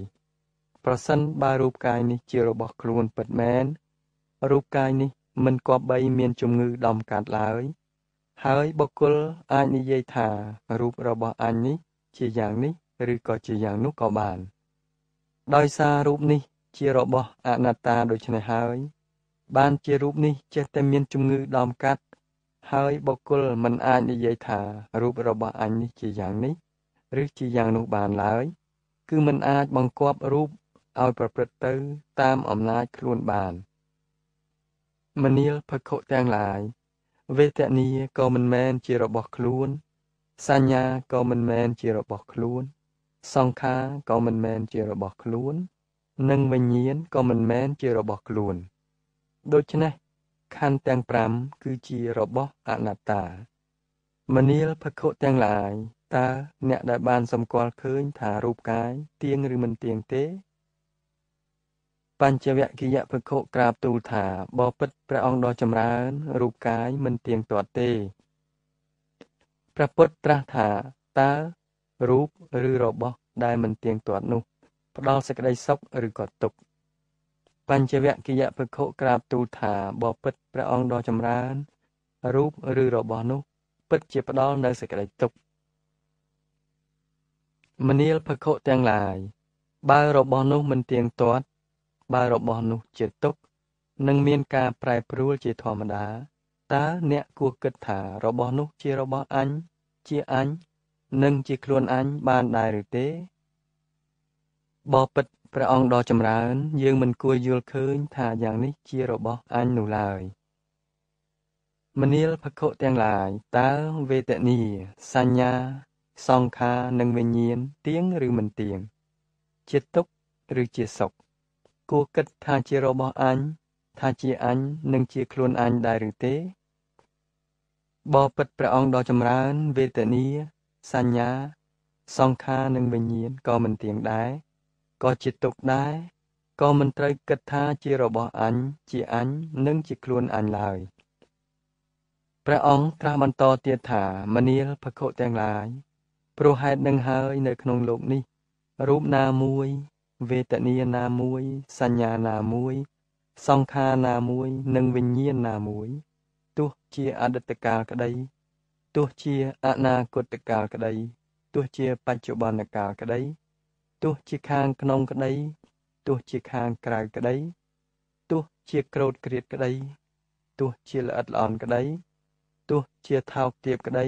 ប្រសិនបើរូបកាយនេះជារបស់ខ្លួនពិតមែនរូបកាយនេះ មិនគប្បីមានជំងឺដំកាត់ឡើយ ហើយបុគ្គលអាចនិយាយថារូបរបស់អញនេះ ជាយ៉ាងនេះឬក៏ជាយ៉ាងនោះក៏បាន ដោយសាររូបនេះជារបស់អនត្តាដូច្នេះហើយ បានជារូបនេះចេះតែមានជំងឺដំកាត់ហើយបុគ្គលមិនអាចនិយាយថារូបរបស់អញនេះជាយ៉ាងនេះឬជាយ៉ាងនោះបានឡើយ គឺមិនអាចបង្គាប់រូបឲ្យប្រព្រឹត្តទៅតាមអំណាចខ្លួនបាន។ មនាលភខុទាំងឡាយវេទនាក៏មិនមែនជារបស់ខ្លួន សញ្ញាក៏មិនមែនជារបស់ខ្លួន សង្ខារក៏មិនមែនជារបស់ខ្លួន និងវិញ្ញាណក៏មិនមែនជារបស់ខ្លួន ដូច្នេះខណ្ឌទាំង5គឺជារបស់អនត្តាមនាលភខុទាំងឡាយតើអ្នកដែលបានសម្គាល់ឃើញថារូបកាយទៀងឬមិនទៀងទេ បញ្ចវគិយភិក្ខុក្រាបទូលថាបបិទ្ធព្រះអង្គដ៏ចម្រើនរូបកាយមិនទៀងទាត់ទេព្រះពុទ្ធត្រាស់ថាតើរូបឬរបស់ដែលមិនទៀងទាត់នោះផ្ដល់សេចក្តីសុខឬក៏ទុក្ខបញ្ចវគិយភិក្ខុក្រាបទូលថាបបិទ្ធព្រះអង្គដ៏ចម្រើនរូបឬរបស់នោះ ពិតជាផ្ដល់នៅសេចក្តីទុក្ខមនាលភិក្ខុទាំងឡាយបើរបស់នោះមិនទៀងទាត់ បើរបស់នោះជាទុក្ខនឹងមានការប្រែប្រួលជាធម្មតាតើអ្នកគួរគិតថារបស់នោះជារបស់អញជាអញនិងជាខ្លួនអញបានដែរឬទេបបិទ្ធព្រះអង្គដ៏ចម្រើន យើងមិនគួរយល់ឃើញថាយ៉ាងនេះជារបស់អញនោះឡើយមនាលភខុទាំងឡាយតើវេទនាសញ្ញា សង្ខារនិងវិញ្ញាណទៀងឬមិនទៀងជាទុក្ខឬជាសុខ គួរគិតថាជារបស់អញថាជាអញនិងជាខ្លួនអញដែរឬទេបបិទ្ធព្រះអង្គដ៏ចម្រើនវេទនាសញ្ញា សង្ខារនិងវិញ្ញាណក៏មិនទៀងដែរក៏ជាទុកដែរក៏មិនត្រូវគិតថាជារបស់អញជាអញនិងជាខ្លួនអញឡើយព្រះអង្គត្រាស់បន្តទៀតថាមនាលភខុទាំងឡាយព្រោះហេតុនឹងហើយនៅក្នុងលោកនេះរូបណាមួយ វេទនាណាមួយ សញ្ញាណាមួយ សង្ខារណាមួយ និងវិញ្ញាណណាមួយ ទោះជាអតីតកាលក្តីទោះជាអនាគតកាលក្តីទោះជាបច្ចុប្បន្នកាលក្តីទោះជាខាងក្នុងក្តីទោះជាខាងក្រៅក្តីទោះជាក្រោតក្រៀតក្តីទោះជាល្អិតល្អន់ក្តីទោះជាថោកទាបក្តី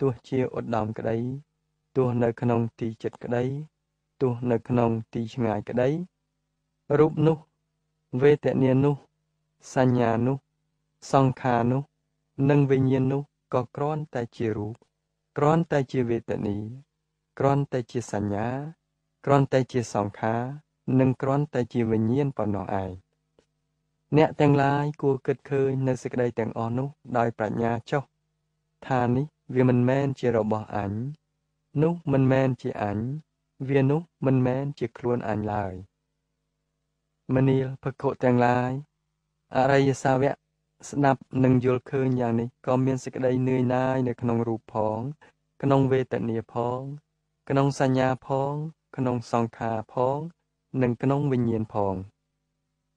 ទោះជាឧត្តមក្តីទោះនៅក្នុងទីចិត្តក្តី ទទោះនៅក្នុងទីឆ្ងាយក្តីរូបនោះ វេទនានោះ សញ្ញានោះ សង្ខារនោះ និងវិញ្ញាណនោះក៏គ្រាន់តែជារូបគ្រាន់តែជាវេទនាគ្រាន់តែជាសញ្ញាគ្រាន់តែជាសង្ខារនិងគ្រាន់តែជាវិញ្ញាណប៉ុណ្ណោះឯងអ្នកទាំងឡាយគួរគិតឃើញនៅសេចក្តីទាំងអស់នោះដោយប្រាជ្ញាចុះថានេះវាមិនមែនជារបស់អញនោះមិនមែនជាអញ វានោះមិនមែនជាខ្លួនអញឡើយមនាលភគុទាំងឡាយអរិយសាវកស្ដាប់និងយល់ឃើញយ៉ាងនេះក៏មានសេចក្តីនឿយណាយនៅក្នុងរូបផង ក្នុងវេទនាផង ក្នុងសញ្ញាផង ក្នុងសង្ខារផង និងក្នុងវិញ្ញាណផង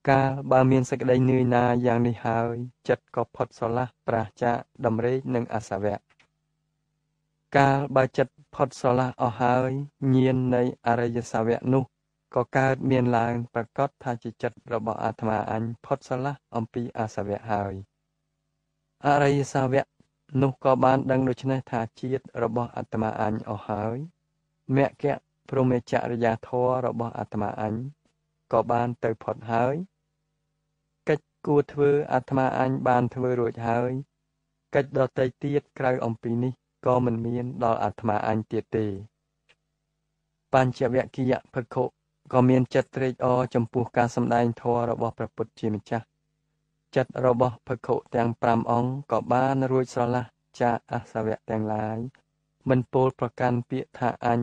កាលបើមានសេចក្តីនឿយណាយយ៉ាងនេះហើយ ចិត្តក៏ផុតស្រឡះប្រះចាកដំរេកនិងអសវៈកាលបើចិត្ត ផុតស្រឡះអស់ហើយញាណនៃអរិយសាវកនោះក៏កើតមានឡើងប្រកាសថាជាចិត្តរបស់អាត្មាអញផុតស្រឡះអំពីអសវៈហើយអរិយសាវកនោះក៏បានដឹងដូច្នេះថាជាតិរបស់អាត្មាអញអស់ហើយមគ្គព្រមចរិយាធម៌របស់អាត្មាអញក៏បានទៅផុតហើយកិច្ចគួរធ្វើអាត្មាអញបានធ្វើរួចហើយកិច្ចដតីទៀតក្រៅអំពីនេះ ក៏មិនមានដល់អាត្មាអញទៀតទេបញ្ចវគិយភគុក៏មានចិត្តត្រេកអរចំពោះការសម្ដែងធម៌របស់ព្រះពុទ្ធជាម្ចាស់ចិត្តរបស់ភគុទាំង5អង្គក៏បានរួចស្រឡះចាកអសវៈទាំងឡាយមិនពោលប្រកាន់ពាក្យថាអញ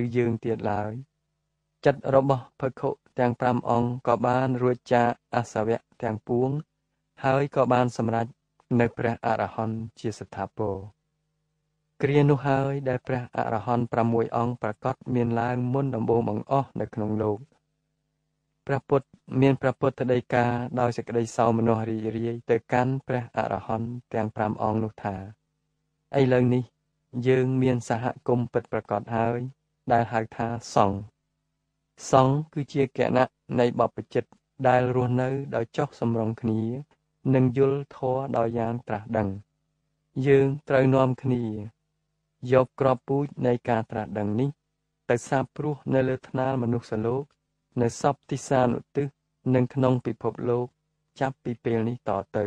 ឬយើងទៀតឡើយចិត្តរបស់ភគុទាំង5អង្គក៏បានរួចចាកអសវៈទាំងពួង ហើយក៏បានសម្រេចនៅព្រះអរហន្តជាស្ថាពរ គ្រានោះហើយដែលព្រះអរហន្ត6អង្គប្រកាសមានឡើងមុនដំបូងបង្អស់នៅក្នុងលោកព្រះពុទ្ធមានព្រះពុទ្ធដីកាដោយសេចក្តីសោមនស្សរីករាយទៅកាន់ព្រះអរហន្តទាំង5អង្គនោះថាឥឡូវនេះយើងមានសហគមន៍ពិតប្រកបហើយ ដែលហៅថាសង្ឃសង្ឃគឺជាគណៈនៃបព្វជិតដែលរស់នៅដោយចុះសម្រុងគ្នា និងយល់ធម៌ដោយយ៉ាងត្រាស់ដឹង យើងត្រូវនាំគ្នា យកក្របពូជនៃការត្រាស់ដឹងនេះ ទៅសាបព្រោះនៅលើថ្នាលមនុស្សលោក នៅសពទិសានុទិសនិងក្នុងពិភពលោក ចាប់ពីពេលនេះតទៅ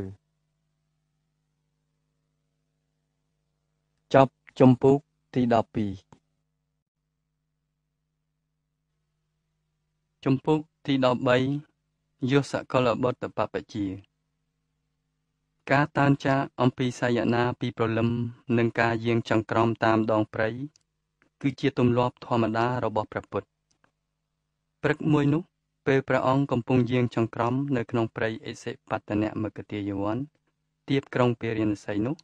ចប់ជំពូកទី12ជំពូកទី13យុសកលបុត្របពជា ការតានចាអំពីសាយនាពីព្រលឹមនិងការយាងចង្ក្រមតាមដងព្រៃគឺជាទម្លាប់ធម្មតារបស់ព្រះពុទ្ធព្រឹកមួយនោះ ពេលព្រះអង្គកំពុងយាងចង្ក្រមនៅក្នុងព្រៃអេសិបតនមគតិយវ័នទៀបក្រុងពេរិនសីនោះ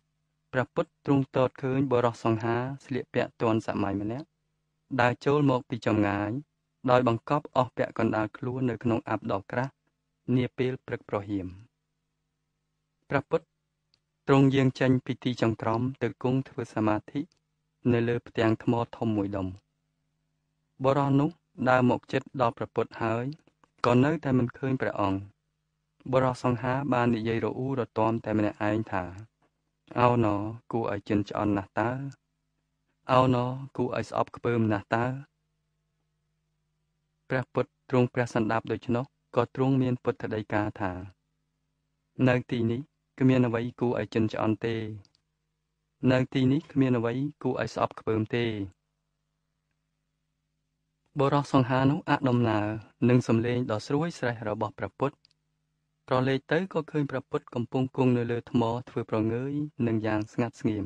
ព្រះពុទ្ធទ្រង់តតឃើញបរោះសង្ហាស្លៀកពាក់ទាន់សម័យម្នាក់ដើរចូលមកពីចម្ងាយ ដោយបង្កប់អស់ពាក់កណ្ដាលខ្លួននៅក្នុងអាប់ដ៏ក្រាស់នាពេលព្រឹកប្រហៀម ព្រះពុទ្ធទ្រង់យាងចេញពីទីចង្ក្រមទៅគង់ធ្វើសមាធិនៅលើផ្ទាំងថ្មធំមួយដុំបរោះនោះដើរមកជិតដល់ព្រះពុទ្ធហើយក៏នៅតែមិនឃើញព្រះអង្គបរោះសង្ហាបាននិយាយរអ៊ូរទាំតែម្នាក់ឯងថាអោណគួរឲ្យចិនឆ្អន់ណាស់តើអោណគួរឲ្យស្អប់ខ្ពើមណាស់តើព្រះពុទ្ធទ្រង់ព្រះសន្តាប់ដូច្នោះក៏ទ្រង់មានពុទ្ធដីកាថា នៅទីនេះ គ្មានអ្វីគួរឲ្យចិនឆ្អន់ទេ នៅទីនេះគ្មានអ្វីគួរឲ្យស្អប់ខ្ពើមទេបរោះសង្ហានោះអដំណើរនឹងសំលេងដ៏ស្រួយស្រេះរបស់ព្រះពុទ្ធក្រឡេកទៅក៏ឃើញព្រះពុទ្ធកំពុងគង់នៅលើថ្មធ្វើប្រងើយនឹងយ៉ាងស្ងាត់ស្ងៀម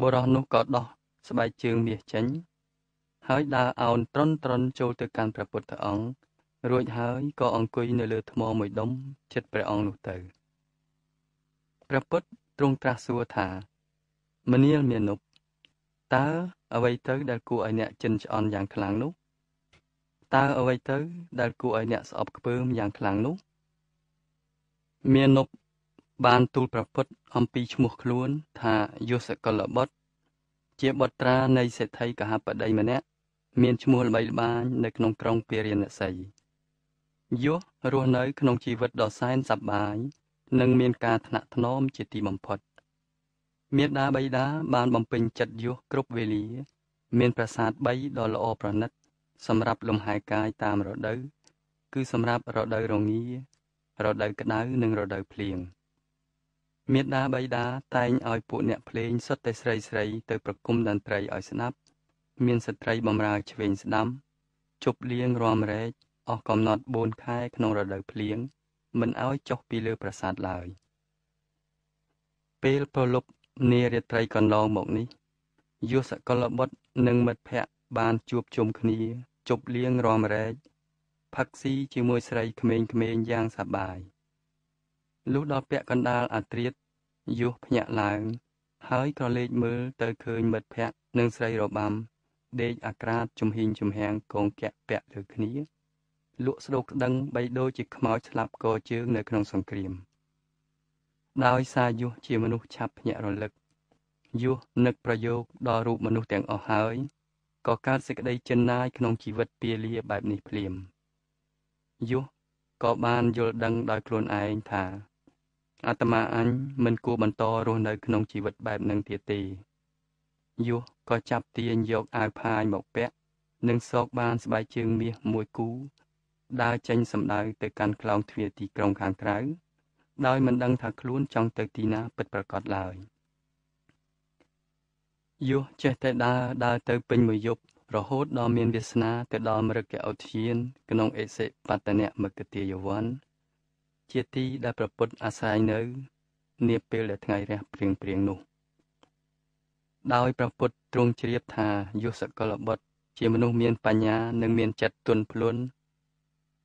បរោះនោះក៏ដោះស្បែកជើងមាសចេញ ហើយដើរអោនត្រន់ត្រន់ចូលទៅកាន់ព្រះពុទ្ធអង្គរួចហើយក៏អង្គុយនៅលើថ្មមួយដុំជិតព្រះអង្គនោះទៅ ព្រះពុទ្ធទ្រង់ត្រាស់សួរថាមនាលមានុបតើអ្វីទៅដែលគួរឲ្យអ្នកចិនឆ្អន់យ៉ាងខ្លាំងនោះតើអ្វីទៅដែលគួរឲ្យអ្នកស្អប់ខ្ពើមយ៉ាងខ្លាំងនោះមានុបបានទូលប្រពុតអំពីឈ្មោះខ្លួនថាយុសកលបុត្រជាបុត្រានៃសេដ្ឋីកហបតីម្នាក់មានឈ្មោះល្បីល្បាញនៅក្នុងក្រុងពារាណសីយុសរស់នៅក្នុងជីវិតដ៏សែនសប្បាយ និងមានការថ្នាក់ថ្នមជាទីបំផុតមេដាបៃតាបានបំពេញចិត្តយុសគ្រប់វេលា មានប្រាសាទ3ដ៏ល្អប្រណិត សម្រាប់លំហែកាយតាមរដូវគឺសម្រាប់រដូវរងារដូវក្តៅនិងរដូវភ្លៀងមេដាបៃតាតែងឲ្យពួកអ្នកភ្លេងសុទ្ធតែស្រីស្រីទៅប្រគំតន្ត្រីឲ្យស្ដាប់ មានស្ត្រីបម្រើឆ្វេងស្ដាំជប់លៀងរំរែកអស់កំណត់4ខែក្នុងរដូវភ្លៀង មិនឲ្យចុះពីលើប្រាសាទឡើយ ពេលប្រលប់នារាត្រីកន្លងមកនេះយសកលបុត្រនិងមិត្តភ័ក្តិបានជួបជុំគ្នាជប់លៀងរំរែកផឹកស៊ីជាមួយស្រីក្មេងៗយ៉ាងសប្បាយលុះដល់ពាក់កណ្ដាលអាត្រៀតយុះភ្ញាក់ឡើង ហើយក៏លេចមើលទៅឃើញមិត្តភ័ក្តិនិងស្រីរបាំដេកអាក្រាតជំហីងជំហាំងកងកាក់ពាក់លើគ្នា លក់ស្ដោកស្ដឹងបីដូចជាខ្មោចស្លាប់កជើងនៅក្នុងសង្គ្រាម ដោយសារយុះជាមនុស្សឆាប់ភ្ញាក់រលឹកយុះនឹកប្រយោគដល់រូបមនុស្សទាំងអស់ហើយក៏កើតសេចក្តីចិនណាយក្នុងជីវិតពាលាបែបនេះភ្លាមយុះក៏បានយល់ដឹងដោយខ្លួនឯងថាអាត្មាអញមិនគួរបន្តរស់នៅក្នុងជីវិតបែបនឹងទៀតទេយុះក៏ចាប់ទាញយកអាវផាយមកពាក់និងសោកបានស្បែកជើងមាសមួយគូ ដើរចេញសម្ដៅទៅកាន់ខ្លោងទ្វារទីក្រុងខាងក្រៅដោយមិនដឹងថាខ្លួនចង់ទៅទីណាពិតប្រាកដឡើយយុះចេះតែដើរដើរទៅពេញមួយយប់រហូតដល់មានវាសនាទៅដល់មរកឧទ្យានក្នុងអេសិបតនៈមគតិយវ័នជាទីដែលប្រពុតអាស្រ័យនៅនាពេលដែលថ្ងៃរះព្រៀងព្រៀងនោះ ដោយប្រពុតទ្រង់ជ្រាបថាយុសកលបុត្រជាមនុស្សមានបញ្ញានិងមានចិត្តទន់ភ្លន់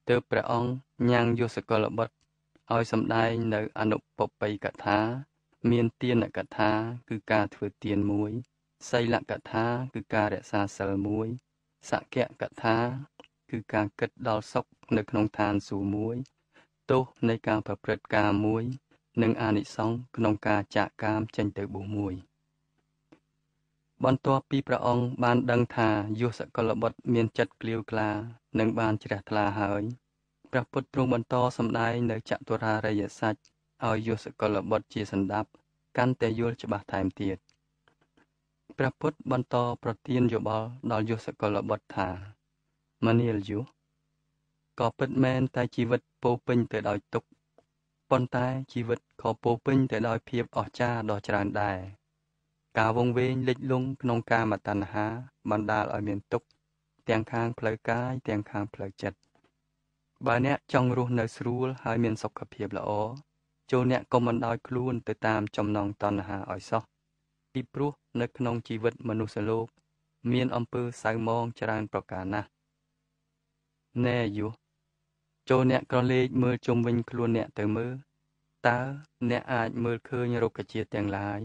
ទើបព្រះអង្គញ៉ាំងយុសកលបុត្រឲ្យសម្ដែងនៅអនុពពៃកថា មានទានកថា គឺការធ្វើទានមួយសីលកថាគឺការរក្សាសិលមួយសក្យកថា គឺការគិតដល់សុខនៅក្នុងឋានសួគ៌មួយទោសនៃការប្រព្រឹត្តការមួយ និងអានិសង្សក្នុងការចាកកាមចេញទៅបួសមួយ បន្ទាប់ពីព្រះអង្គបានដឹងថាយុសកលបុត្រមានចិត្តក្លៀវក្លានិងបានជ្រះថ្លាហើយព្រះពុទ្ធទ្រង់បន្តសម្ដែងនៅចតុរារិយសច្ចឲ្យយុសកលបុត្រជាសន្តាប់កាន់តែយល់ច្បាស់ថែមទៀតព្រះពុទ្ធបន្តប្រទានយោបល់ដល់យុសកលបុត្រថាមនាលយុក៏ពិតមែនតែជីវិតពោពេញទៅដោយទុក្ខប៉ុន្តែជីវិតក៏ពោពេញទៅដោយភាពអស្ចារ្យដ៏ច្រើនដែរ ការវង្វេងលិចលង់ក្នុងកាមតណ្ហាបណ្ដាលឲ្យមានទុក្ខទាំងខាងផ្លូវកាយទាំងខាងផ្លូវចិត្តបើអ្នកចង់រស់នៅស្រួលហើយមានសុខភាពល្អចូលអ្នកកុំបណ្ដោយខ្លួនទៅតាមចំណងតណ្ហាឲ្យសោះពីព្រោះនៅក្នុងជីវិតមនុស្សលោក មានអំពើសៅមងច្រើនប្រការណាស់ណែយុចូលអ្នកក្រឡេកមើលជុំវិញខ្លួនអ្នកទៅមើលតើអ្នកអាចមើលឃើញរុក្ខជាតិទាំងឡាយ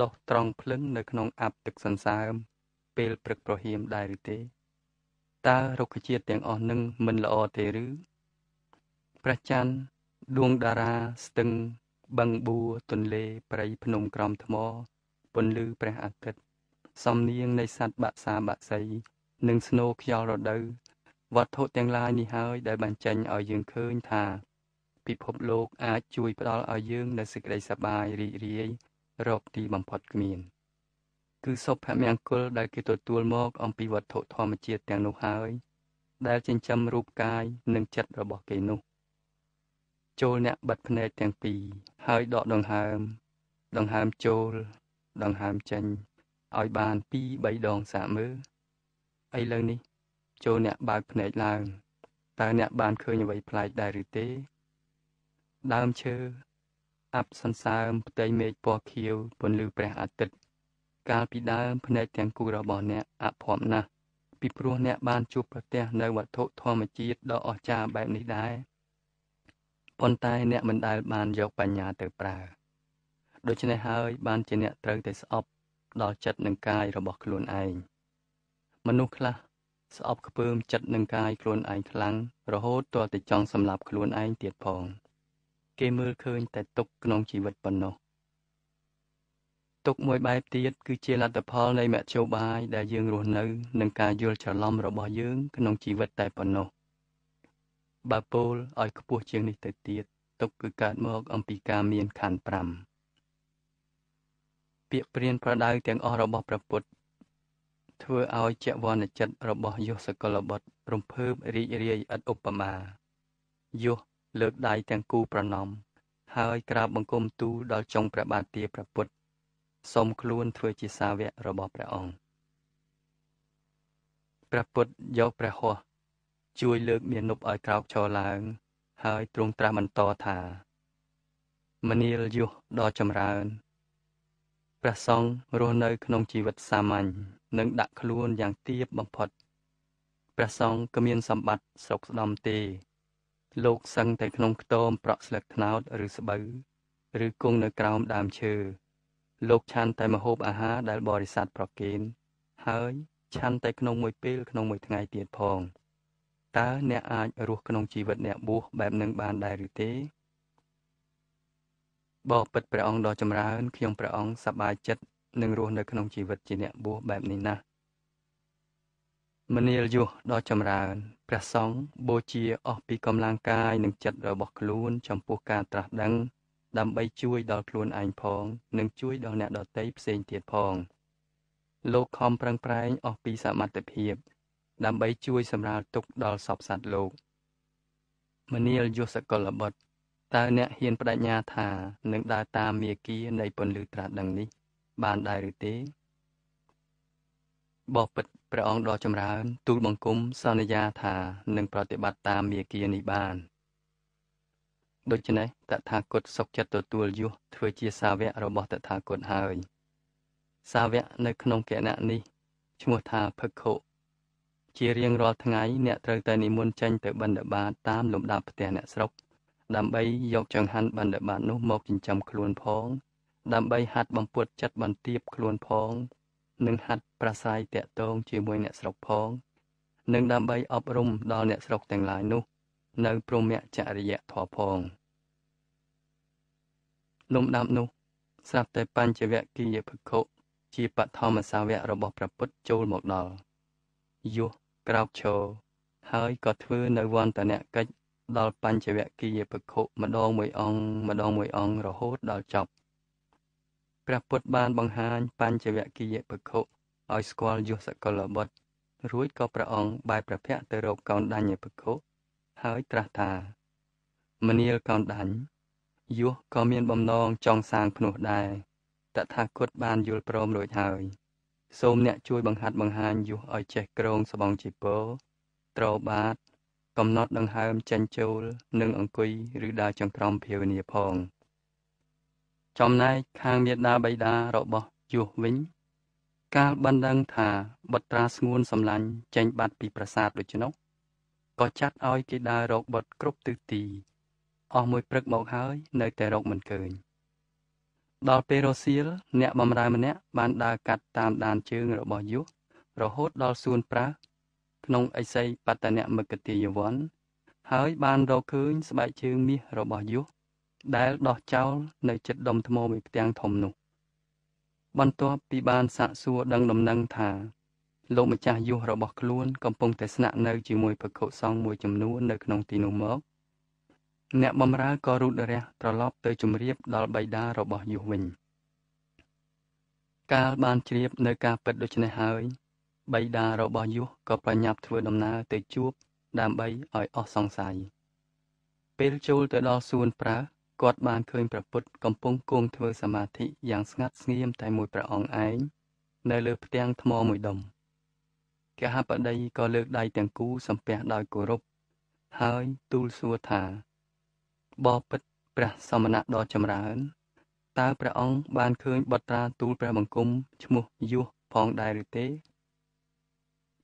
ដុះត្រង់ភ្លឹងនៅក្នុងអបទឹកសន្សើម ពេលព្រឹកប្រហៀមដែរឬទេតើរុក្ខជាតិទាំងអស់នឹងមិនល្អទេឬព្រះច័ន្ទដួងតារាស្ទឹងបឹងបួរទន្លេព្រៃភ្នំក្រំថ្មពន្លឺព្រះអាទិត្យសំនៀងនៃសត្វបាក់សាបាក់សីនិងស្នូខ្យល់រដូវវត្ថុទាំងឡាយនេះហើយដែលបានចេញឲ្យយើងឃើញថា ពិភពលោកអាចជួយផ្ដល់ឲ្យយើងនូវសេចក្តីសប្បាយរីករាយ រកទីបំផុតគ្មានគឺសុភមង្គលដែលគេទទួលមកអំពីវត្ថុធម្មជាតិទាំងនោះហើយ ដែលចិញ្ចឹមរូបកាយនិងចិត្តរបស់គេនោះ ចូលអ្នកបិទភ្នែកទាំងពីរហើយដកដង្ហើម ដង្ហើមចូល ដង្ហើមចេញឲ្យបាន2 3ដងសាកមើលឥឡូវនេះ ចូលអ្នកបើកភ្នែកឡើងតើអ្នកបានឃើញអ្វីប្លែកដែរឬទេ ដើមឈើ អាប់សន្សើមផ្ទៃមេឃពណ៌ខៀវពន្លឺព្រះអាទិត្យកាលពីដើមភ្នែកទាំងគូរបស់អ្នកអភ័ព្វណាស់ពីព្រោះអ្នកបានជួបប្រទះនៅវត្ថុធម្មជាតិដ៏អស្ចារ្យបែបនេះដែរប៉ុន្តែអ្នកមិនដែលបានយកបញ្ញាទៅប្រើដូច្នេះហើយបានជាអ្នកត្រូវតែស្អប់ដល់ចិត្តនិងកាយរបស់ខ្លួនឯងមនុស្សខ្លះស្អប់ខ្ពើមចិត្តនិងកាយខ្លួនឯងខ្លាំងរហូតទាល់តែចង់សម្លាប់ខ្លួនឯងទៀតផង គេមើលឃើញតែទុកក្នុងជីវិតប៉ុណ្ណោះទុកមួយបែបទៀតគឺជាលទ្ធផលនៃមជ្ឈបាយដែលយើងរស់នៅនឹងការយល់ច្រឡំរបស់យើង ក្នុងជីវិតតែប៉ុណ្ណោះបើពោលឲ្យខ្ពស់ជាងនេះទៅទៀតទុកគឺកើតមកអំពីការមានខណ្ឌ5ពាក្យព្រានប្រដៅទាំងអស់របស់ព្រះពុទ្ធធ្វើឲ្យចវណ្ណចិត្តរបស់យុសកលបុត្ររំភើបរីករាយឥតឧបមាយុស លើកដៃទាំងគូប្រណម្យហើយក្រាបបង្គំទូលដល់ចុងព្រះបាទទាព្រះពុទ្ធសូមខ្លួនធ្វើជាសាវករបស់ព្រះអង្គព្រះពុទ្ធយកព្រះហស្ថជួយលើកមានុបឲ្យក្រោកឈរឡើង ហើយទ្រង់ត្រាស់បន្តថាមនាលយុសដ៏ចម្រើនព្រះសង្ឃរស់នៅក្នុងជីវិតសាមញ្ញនិងដាក់ខ្លួនយ៉ាងទាបបំផុតព្រះសង្ឃគ្មានសម្បត្តិស្រុកស្ដំទេ លោកសឹងតែក្នុងខ្ទមប្រក់ស្លឹកត្នោតឬស្បូវឬគង់នៅក្រោមដើមឈើលោកឆាន់តែម្ហូបអាហារដែលបរិស័ទប្រគេនហើយឆាន់តែក្នុងមួយពេលក្នុងមួយថ្ងៃទៀតផងតើអ្នកអាចរស់ក្នុងជីវិតអ្នកបួសបែបនឹងបានដែរឬទេបបិទ្ធព្រះអង្គដ៏ចម្រើនខ្ញុំព្រះអង្គសប្បាយចិត្តនឹងរស់នៅក្នុងជីវិតជាអ្នកបួសបែបនេះណាស់ មនាលយុសដ៏ចម្រើនព្រះសង្ឃបូជាអស់ពីកម្លាំងកាយនិងចិត្តរបស់ខ្លួន ចំពោះការត្រាស់ដឹង ដើម្បីជួយដល់ខ្លួនឯងផង និងជួយដល់អ្នកដទៃផ្សេងទៀតផង លោកខំប្រឹងប្រែងអស់ពីសមត្ថភាព ដើម្បីជួយសម្រាលទុក្ខដល់សពសត្វលោកមនាលយុសកលបុត្រតើអ្នកហ៊ានបដិញ្ញាថានឹងដើរតាមមាគ៌ានៃពន្លឺត្រាស់ដឹងនេះ បានដែរឬទេបបិទ្ធ ព្រះអង្គដ៏ចម្រើន ទូលបង្គំសន្យាថានឹងប្រតិបត្តិតាមមាគ៌ានេះបានដូច្នេះតថាគតសុខចិត្តទទួលយុះធ្វើជាសាវករបស់តថាគតហើយ សាវកនៅក្នុងគណៈនេះឈ្មោះថាភឹក្ខុជារៀងរាល់ថ្ងៃអ្នកត្រូវតែនិមន្តចេញទៅបិណ្ឌបាតតាមលំដាប់ផ្ទះអ្នកស្រុក ដើម្បីយកចង្ហាន់បណ្ឌបាតនោះមកចិញ្ចឹមខ្លួនផង ដើម្បីហាត់បំពុតចិត្តបន្ទាបខ្លួនផង និងហាត់ប្រស័យតាក់ទងជាមួយអ្នកស្រុកផង និងដើម្បីអប់រំដល់អ្នកស្រុកទាំងឡាយនោះ នៅព្រមចរិយធម៌ផងលំដាប់នោះស្រាប់តែបញ្ចវគិយភិក្ខុជាបឋមសាវករបស់ព្រះពុទ្ធចូលមកដល់យុះក្រោកឈរហើយក៏ធ្វើនៅវន្តនកិច្ចដល់បញ្ចវគិយភិក្ខុម្ដងមួយអង្គម្ដងមួយអង្គរហូតដល់ចប់ ព្រះពុទ្ធបានបង្ហាញបញ្ចវគិយភិក្ខុឲ្យស្គាល់យុសកលបុត្ររួចក៏ព្រះអង្គបែរព្រះភ័ក្ត្រទៅរកកោណ្ឌញ្ញភិក្ខុហើយត្រាស់ថាមនាលកោណ្ឌញ្ញយុសក៏មានបំណងចង់សាងភ្នោះដែរតថាគតបានយល់ព្រមរួចហើយសូមអ្នកជួយបង្ហាត់បង្ហាញយុសឲ្យចេះក្រងស្បង់ជីពោត្របាត កំណត់ដង្ហើមចេញចូល និងអង្គុយឬដើរចង្ក្រមភាវនាផង ចំណែកខាងមេដាបៃតារបស់យុះវិញ កាលបានដឹងថាបុត្រាស្ងួនសម្លាញ់ចេញបាត់ពីប្រាសាទដូច្នោះក៏ចាត់ឲ្យគេដើររកបុត្រគ្រប់ទិសទីអស់មួយព្រឹកមកហើយ នៅតែរកមិនឃើញដល់ពេលរសៀលអ្នកបម្រើម្នាក់បានដើរកាត់តាមដានជើងរបស់យុះរហូតដល់សួនប្រាសក្នុងអិសីបតនមគតិយវ័នហើយបានរកឃើញស្បែកជើងមាសរបស់យុស ដែលដោះចោលនៅចិត្តដុំថ្មមួយផ្ទាំងធំនោះ បន្ទាប់ពីបានសាកសួរដឹងដំណឹងថា លោកម្ចាស់យុសរបស់ខ្លួន កំពុងតែស្នាក់នៅជាមួយភិក្ខុសង្ឃមួយចំនួននៅក្នុងទីនោះមកអ្នកបម្រើក៏រូតរះត្រឡប់ទៅជម្រាបដល់បៃតារបស់យុសវិញកាលបានជ្រាបនៅការពិតដូច្នេះហើយបៃតារបស់យុះក៏ប្រញាប់ធ្វើដំណើរទៅជួប ដើម្បីឲ្យអស់សង្ស័យពេលចូលទៅដល់សួនប្រើ គាត់បានឃើញព្រះពុទ្ធកំពុងគង់ធ្វើសមាធិយ៉ាងស្ងាត់ស្ងៀមតែមួយព្រះអង្គឯងនៅលើផ្ទាំងថ្មមួយដុំកហបតីក៏លើកដៃទាំងគូសំពះដោយគោរពហើយទូលសួរថាបបិទ្ធព្រះសមណៈដ៏ចម្រើនតើព្រះអង្គបានឃើញបុត្រាទូលព្រះបង្គំឈ្មោះយុះផងដែរឬទេ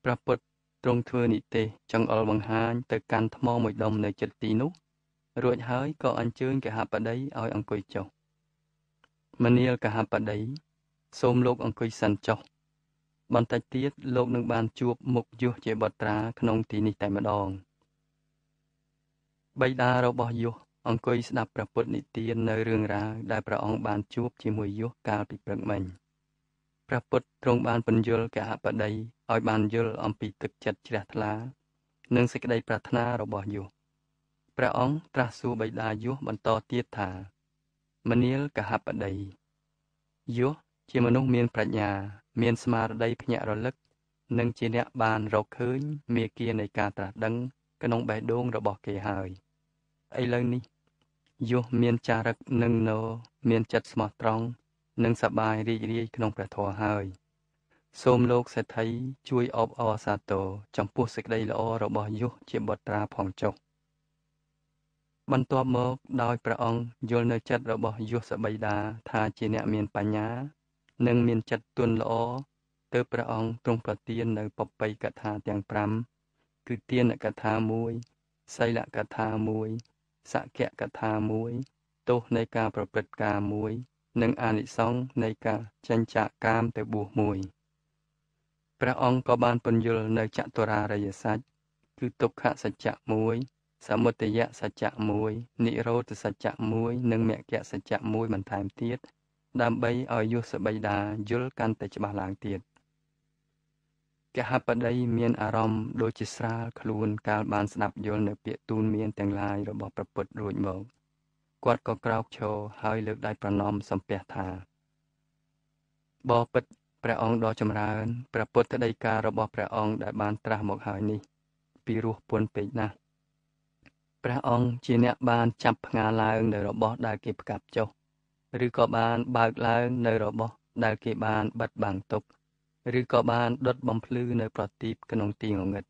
ព្រះពុទ្ធទ្រង់ធ្វើនិទេសចង្អុលបង្ហាញទៅកាន់ថ្មមួយដុំនៅចិត្តទីនោះ រួចហើយក៏អញ្ជើញកហបតីឲ្យអង្គុយចុះមនាលកហបតីសូមលោកអង្គុយសិនចុះបន្តិចទៀតលោកនឹងបានជួបមុខយុះជាបត្រាក្នុងទីនេះតែម្ដងបិតារបស់យុះអង្គុយស្ដាប់ព្រះពុទ្ធនិទាននៅរឿងរ៉ាវដែលព្រះអង្គបានជួបជាមួយយុះកាលពីព្រឹកមិញព្រះពុទ្ធទ្រង់បានពន្យល់កហបតីឲ្យបានយល់អំពីទឹកចិត្តជ្រះថ្លា និងសេចក្តីប្រាថ្នារបស់យុះ ព្រះអង្គត្រាស់សួរបិតាយុះបន្តទៀតថាមនាលកហបតីយុះជាមនុស្សមានប្រាជ្ញា មានស្មារតីភ្ញាក់រលឹកនិងជាអ្នកបានរកឃើញមេគានៃការត្រាស់ដឹងក្នុងបេះដូងរបស់គេហើយឥឡូវនេះយុះមានចារឹកនឹងណោមានចិត្តស្មោះត្រង់និងសប្បាយរីករាយក្នុងព្រះធម៌ហើយ សូមលោកសេដ្ឋីជួយអបអរសាទរចំពោះសេចក្តីល្អរបស់យុះជាបុត្រាផងចុះ បន្ទាប់មកដោយព្រះអង្គយល់នៅចិត្តរបស់យុះសបិតាថាជាអ្នកមានបញ្ញា និងមានចិត្តទន់ល្អទើបព្រះអង្គទ្រង់ប្រទាននៅពពៃកថាទាំង5គឺទានកថា1សីលកថា1សក្យកថា1ទោសនៃការប្រព្រឹត្តការមួយនិងអានិសង្សនៃការចិញ្ចាកាមទៅបួសមួយព្រះអង្គក៏បានពន្យល់នៅចតុរារិយសច្ចគឺទុក្ខសច្ចៈ1 សមុទយសច្ចៈ1និរោធសច្ចៈ1និងមគ្គសច្ចៈ1បន្ថែមទៀតដើម្បីឲ្យយុសបិតាយល់កាន់តែច្បាស់ឡើងទៀតកហបតីមានអារម្មណ៍ដូចជាស្រាលខ្លួនកាលបានស្ដាប់យល់នៅពាក្យទូនមានទាំងឡាយរបស់ព្រះពុទ្ធរួចមកគាត់ក៏ក្រោកឈរហើយលើកដៃប្រណម្យសំពះថាបបិទ្ធព្រះអង្គដ៏ចម្រើនព្រះពុទ្ធដីការបស់ព្រះអង្គដែលបានត្រាស់មកហើយនេះពីរោះពន់ពេកណាស់ ព្រះអង្គជាអ្នកបានចាប់ផ្ងាឡើងនៅរបស់ដែលគេផ្កាប់ចុះឬក៏បានបើកឡើងនៅរបស់ដែលគេបានបិទបាំងទុកឬក៏បានដុតបំភ្លឺនៅប្រទីបក្នុងទីងងឹត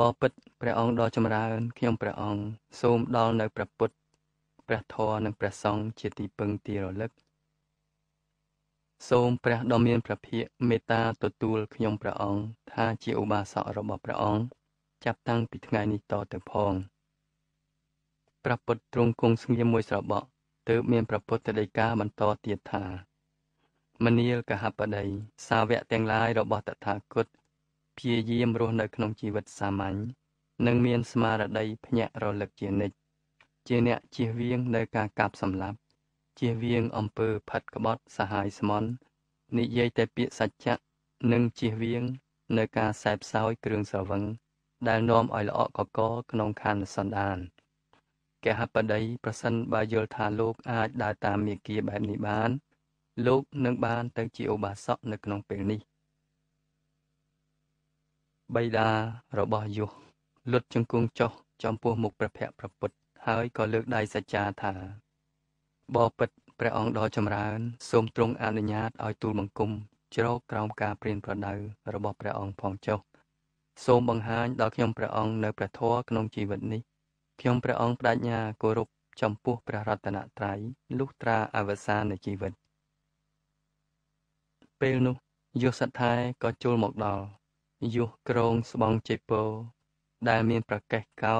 បបិទ្ធព្រះអង្គដ៏ចម្រើនខ្ញុំព្រះអង្គសូមដល់នៅព្រះពុទ្ធព្រះធម៌និងព្រះសង្ឃជាទីពឹងទីរលឹកសូមព្រះដ៏មានព្រះភិក្ខមេត្តាទទួលខ្ញុំព្រះអង្គថាជាឧបាសករបស់ព្រះអង្គចាប់តាំងពីថ្ងៃនេះតទៅផង ព្រះពុទ្ធទ្រង់គង់ស្ងៀមមួយស្របក់ទើបមានព្រះពុទ្ធដីកាបន្តទៀតថាមនាលកហបតីសាវកទាំងឡាយរបស់តថាគតព្យាយាមរស់នៅក្នុងជីវិតសាមញ្ញនិងមានស្មារតីភ្ញាក់រលឹកជានិច្ចជាអ្នកជៀសវាងនៅការកាប់សម្លាប់ជៀសវាងអំពើផិតក្បត់សហាយស្មន់និយាយតែពាក្យសច្ចៈនិងជៀសវាង នៅការសែបសោយគ្រឿងស្រវឹងដែលនាំឲ្យល្អក់កកក្នុងខណ្ឌសន្តាន កហបតីប្រសិនបើយល់ថាលោកអាចដើរតាមមាគ៌ាបែបនេះបាន លោកនឹងបានទៅជាឧបាសកនៅក្នុងពេលនេះបៃតារបស់យុះលុតជង្គង់ចុះចំពោះមុខព្រះភ័ក្ត្រប្រពុតហើយក៏លើកដៃសច្ចាថាបបិទ្ធព្រះអង្គដ៏ចម្រើន សូមទ្រង់អនុញ្ញាតឲ្យទូលបង្គំជ្រកក្រោមការព្រានប្រដៅរបស់ព្រះអង្គផងចុះសូមបង្ហាញដល់ខ្ញុំព្រះអង្គនៅព្រះធម៌ក្នុងជីវិតនេះ ខ្ញុំព្រះអង្គបដិញ្ញាគោរពចំពោះព្រះរតនត្រ័យលុះត្រាអវសាននៃជីវិត ពេលនោះយុសថែក៏ចូលមកដល់យុសក្រងស្បង់ជេពោ ដែលមានប្រកេះកោ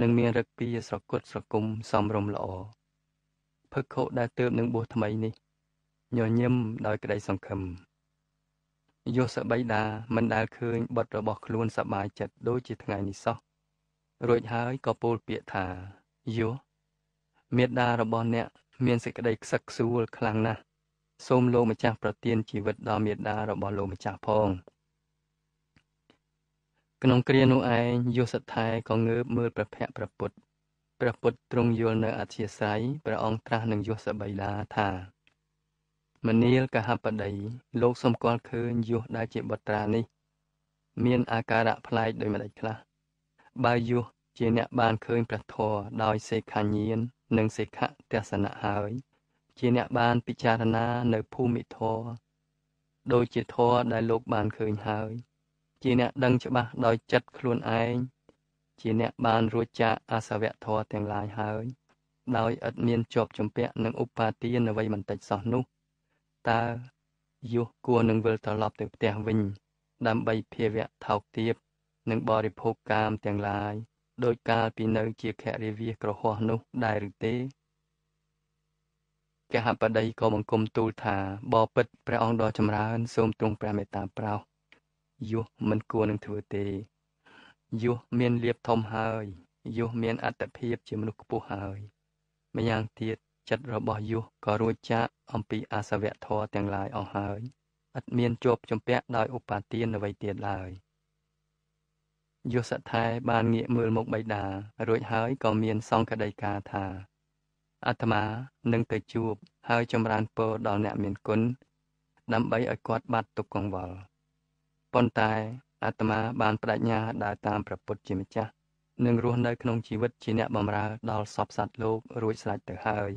និងមានរឹកពីស្រគត់ស្រគុំសំរុំល្អភឹកខុដែលទើបនឹងបួសថ្មីនេះញញឹមដោយក្តីសង្ឃឹមយោសបៃតាមិនដែលឃើញបុត្ររបស់ខ្លួនសប្បាយចិត្តដូចជាថ្ងៃនេះសោះ រួចហើយក៏ពោលពាក្យថាយោមេដារបស់អ្នក មានសេចក្តីខ្សឹកខ្សួលខ្លាំងណាស់សូមលោកម្ចាស់ប្រទានជីវិតដល់មេដារបស់លោកម្ចាស់ផងក្នុងគ្រានោះឯងយោសថែក៏ងើបមើលព្រះភ័ក្ត្រព្រះពុទ្ធព្រះពុទ្ធទ្រង់យល់នៅអធិស្ឋ័យព្រះអង្គត្រាស់នឹងយោសបៃលាថាមនាលកហបតីលោកសំគាល់ឃើញយោសដែលជាបុត្រានេះ មានអាការៈប្លែកដោយម្ដេចខ្លះ បើយោសជាអ្នកបានឃើញព្រះធម៌ដោយសេខញ្ញាន និងសេខទស្សនៈហើយ ជាអ្នកបានពិចារណានៅភូមិធម៌ដោយជាធម៌ដែលលោកបានឃើញហើយ ជាអ្នកដឹងច្បាស់ដោយចិត្តខ្លួនឯងជាអ្នកបានរួចចាកអាសវៈធម៌ទាំងឡាយហើយ ដោយឥតមានជាប់ជំពាក់នឹងឧបាទានអ្វីបន្តិចសោះនោះតើយុះគួរនឹងវិលត្រឡប់ទៅផ្ទះវិញ ដើម្បីភាវៈថោកទាប និងបរិភោគកាមទាំងឡាយដោយកាលពីនៅជាខរិវាក្រហោះនោះដែរឬទេកហបតីក៏បង្គំទូលថាបបិទ្ធព្រះអង្គដ៏ចម្រើន សូមទ្រង់ព្រះមេត្តាប្រោសយុះមិនគួរនឹងធ្វើទេយុះមានលៀបធំហើយយុះមានអត្តភាពជាមនុស្សខ្ពស់ហើយម្យ៉ាងទៀតចិត្តរបស់យុះក៏រួចចាកអំពីអាសវៈធម៌ទាំងឡាយអស់ហើយឥតមានជាប់ជំពាក់ដោយឧបាទានអ្វីទៀតឡើយ យុសថែបានងាកមើលមុខបៃតារួចហើយក៏មានសង្កដីកាថាអាត្មានឹងទៅជួបហើយចម្រើនពរដល់អ្នកមានគុណដើម្បីឲ្យគាត់បាត់ទុកកង្វល់ប៉ុន្តែអាត្មាបានបដិញ្ញាដើរតាមព្រះពុទ្ធជាម្ចាស់និងរស់នៅក្នុងជីវិតជាអ្នកបម្រើដល់សពសត្វលោករួចស្រេចទៅហើយ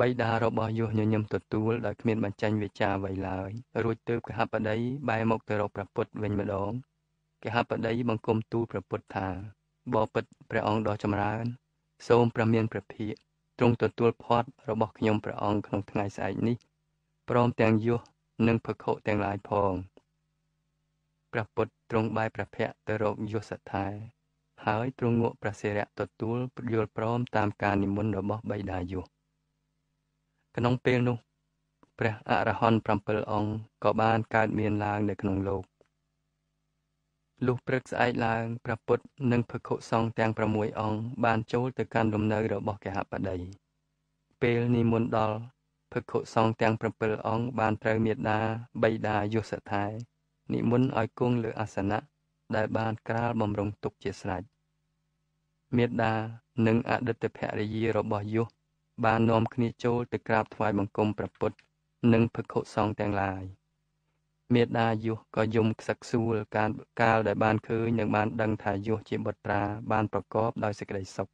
បៃតារបស់យុះញញឹមទទួលដោយគ្មានបញ្ចេញវិចារអ្វីឡើយរួចទើបកហបតីបែរមកទៅរកព្រះពុទ្ធវិញម្ដង កហបតីបង្គំទូលព្រះពុទ្ធថាបបិទ្ធព្រះអង្គដ៏ចម្រើន សូមព្រះមានព្រះភិក្ខទ្រង់ទទួលផាត់របស់ខ្ញុំព្រះអង្គក្នុងថ្ងៃស្អែកនេះព្រមទាំងយុះនិងភខុទាំងឡាយផងព្រះពុទ្ធទ្រង់បែរព្រះភ័ក្ត្រទៅរកយុសថែហើយទ្រង់ងក់ព្រះសិរៈទទួលយល់ព្រមតាមការនិមន្តរបស់បិតាយុសក្នុងពេលនោះ ព្រះអរហន្ត7អង្គក៏បានកើតមានឡើងនៅក្នុងលោក លុះព្រឹកស្អែកឡើងព្រះពុទ្ធនិងភិក្ខុសង្ឃទាំង6អង្គបានចូលទៅកាន់លំនៅរបស់កហបតីពេលនិមន្តដល់ភិក្ខុសង្ឃទាំង7អង្គបានត្រូវមេដាបៃតាយុសថែនិមន្តឲ្យគង់លើអាសនៈដែលបានក្រាលបំរុងទុកជាស្រេចមេដានិងអតីតភរិយារបស់យុសបាននាំគ្នាចូលទៅក្រាបថ្វាយបង្គំព្រះពុទ្ធនិងភិក្ខុសង្ឃទាំងឡាយ មេដាយុសក៏យំខ្សឹកសួលការកាលដែលបានឃើញនិងបានដឹងថាយុសជាបុត្រាបានប្រកបដោយសេចក្តីសុខ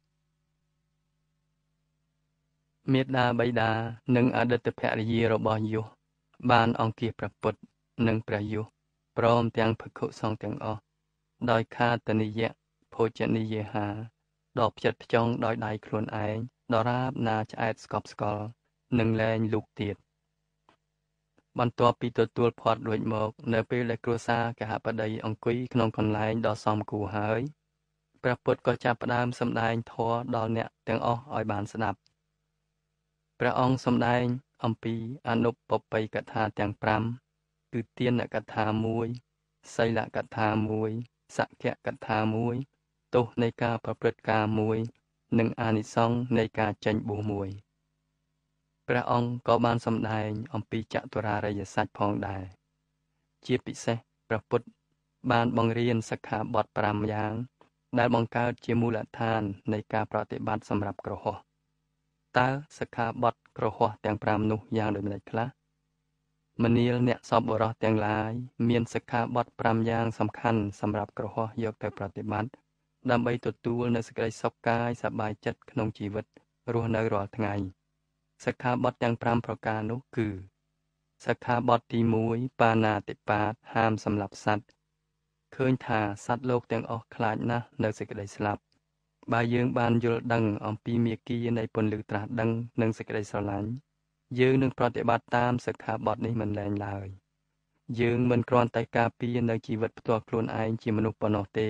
មេដាបៃតានិងអតីតភរិយារបស់យុសបានអង្គាសព្រះពុទ្ធនិងព្រះយុសព្រមទាំងភិក្ខុសង្ឃទាំងអស់ដោយខាតនិយៈភោជនីយហាដ៏ផ្ចិតផ្ចង់ដោយដៃខ្លួនឯងដរាបណាឆ្អែតស្កប់ស្កល់និងលែងលូកទៀត បន្ទាប់ពីទទួលផាត់រួចមក នៅពេលដែលគ្រួសារកហបតីអង្គុយក្នុងកន្លែងដ៏សមគួរហើយព្រះពុទ្ធក៏ចាប់ផ្ដើមសម្ដែងធម៌ដល់អ្នកទាំងអស់ឲ្យបានស្ដាប់ព្រះអង្គសម្ដែងអំពីអនុពបិយកថាទាំង5គឺទានកថា1សីលកថា1សក្យកថា1ទោសនៃការប្រព្រឹត្តការ1និងអានិសង្សនៃការចេញបួសមួយ ព្រះអង្គក៏បានសម្ដែង អំពីចតុរារិយសច្ចផងដែរជាពិសេសព្រះពុទ្ធបានបង្រៀនសិក្ខាបទ5យ៉ាង ដែលបង្កើតជាមូលដ្ឋាន នៃការប្រតិបត្តិសម្រាប់ក្រហោះតើសិក្ខាបទក្រហោះទាំង5នោះយ៉ាងដូចម្តេចខ្លះមនាលអ្នកសពបរោះទាំងឡាយមានសិក្ខាបទ5យ៉ាងសំខាន់សម្រាប់ក្រហោះយកទៅប្រតិបត្តិដើម្បីទទួលនូវសេចក្តីសុខកាយសប្បាយចិត្តក្នុងជីវិតរស់នៅរាល់ថ្ងៃ សិក្ខាបទទាំង5ប្រការនោះគឺ សិក្ខាបទទី1បាណាតិបាតហាមសម្លាប់សត្វឃើញថាសត្វលោកទាំងអស់ខ្លាចណាស់នៅសេចក្តីស្លាប់បើយើងបានយល់ដឹងអំពីមេគានៃពន្លឺត្រាស់ដឹងនិងសេចក្តីស្រឡាញ់យើងនឹងប្រតិបត្តិតាមសិក្ខាបទនេះមិនលែងឡើយយើងមិនគ្រាន់តែការពារនៅជីវិតផ្ទាល់ខ្លួនឯងជាមនុស្សប៉ុណ្ណោះទេ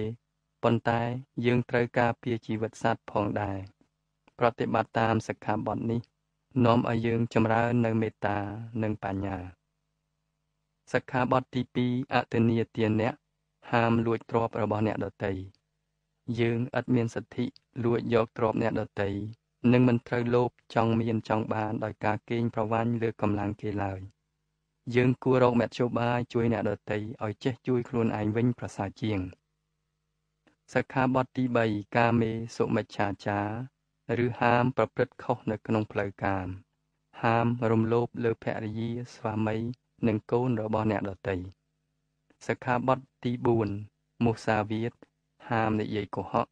ប៉ុន្តែយើងត្រូវការពារជីវិតសត្វផងដែរប្រតិបត្តិតាមសិក្ខាបទនេះ នាំឲ្យយើងចម្រើននៅមេត្តានិងបញ្ញាសិក្ខាបទទី2អតនីទានៈហាមលួចទ្រព្យរបស់អ្នកដតីយើងឥតមានសិទ្ធិលួចយកទ្រព្យអ្នកដតីនិងមិនត្រូវលោភចង់មានចង់បានដោយការកេងប្រវ័ញ្ចលើកម្លាំងគេឡើយយើងគួររកមធ្យោបាយជួយអ្នកដតីឲ្យចេះជួយខ្លួនឯងវិញប្រសើរជាង។សិក្ខាបទទី3កាមេសុមិច្ឆាចារ ឬហាមប្រព្រឹត្តខុសនៅក្នុងផ្លូវកាម ហាមរំលោភលើភរិយាស្វាមី និងកូនរបស់អ្នកដទៃសិក្ខាបទទី4មុសាវាទហាមនិយាយកុហក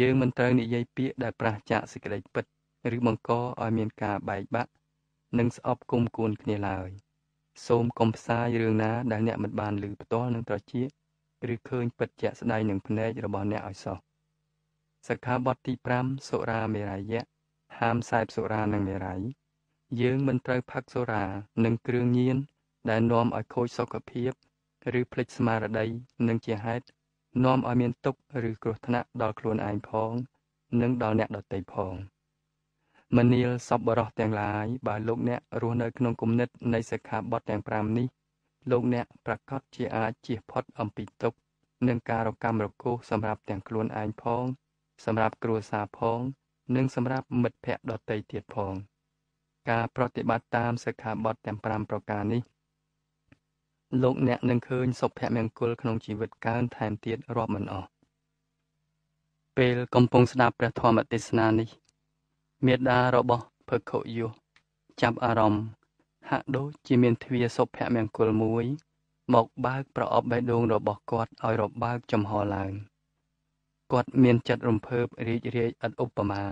យើងមិនត្រូវនិយាយពាក្យដែលប្រះចាកសេចក្តីពិត ឬបង្កឲ្យមានការបែកបាក់ និងស្អប់គុំគួនគ្នាឡើយសូមកុំផ្សាយរឿងណាដែលអ្នកមិនបានឮផ្ទាល់នឹងត្រចៀកឬឃើញពិតជាក់ស្ដែងនឹងភ្នែករបស់អ្នកឲ្យសោះ សិក្ខាបទទី5សុរាមេរយៈហាមសេពសុរានិងមេរ័យយើងមិនត្រូវផឹកសុរា និងគ្រឿងញៀនដែលនាំឲ្យខូចសុខភាព ឬភ្លេចស្មារតីនិងជាហេតុនាំឲ្យមានទុក្ខឬគ្រោះថ្នាក់ដល់ខ្លួនឯងផង និងដល់អ្នកដទៃផងមនាលសពបរោះទាំងឡាយបើលោកអ្នករស់នៅក្នុងគំនិតនៃសិក្ខាបទទាំង5នេះលោកអ្នកប្រកាសជាអាចជៀសផុតអំពីទុក្ខនិងការរកម្មរកូសសម្រាប់ទាំងខ្លួនឯងផង សម្រាប់គ្រួសារផង និងសម្រាប់មិត្តភ័ក្តិដទៃទៀតផង ការប្រតិបត្តិតាមសិក្ខាបទទាំង5ប្រការនេះលោកអ្នកនឹងឃើញសុភមង្គលក្នុងជីវិតកើនថែមទៀតរាប់មិនអស់ពេលកំពុងស្ដាប់ព្រះធម៌ទេសនានេះ មេដារបស់ភឹកខុយុចាប់អារម្មណ៍ហាក់ដូចជាមានទ្វាសុភមង្គលមួយ មកបើកប្រអប់បេះដូងរបស់គាត់ឲ្យរបើកចំហឡើង គាត់មានចិត្តរំភើបរីករាយឥតឧបមា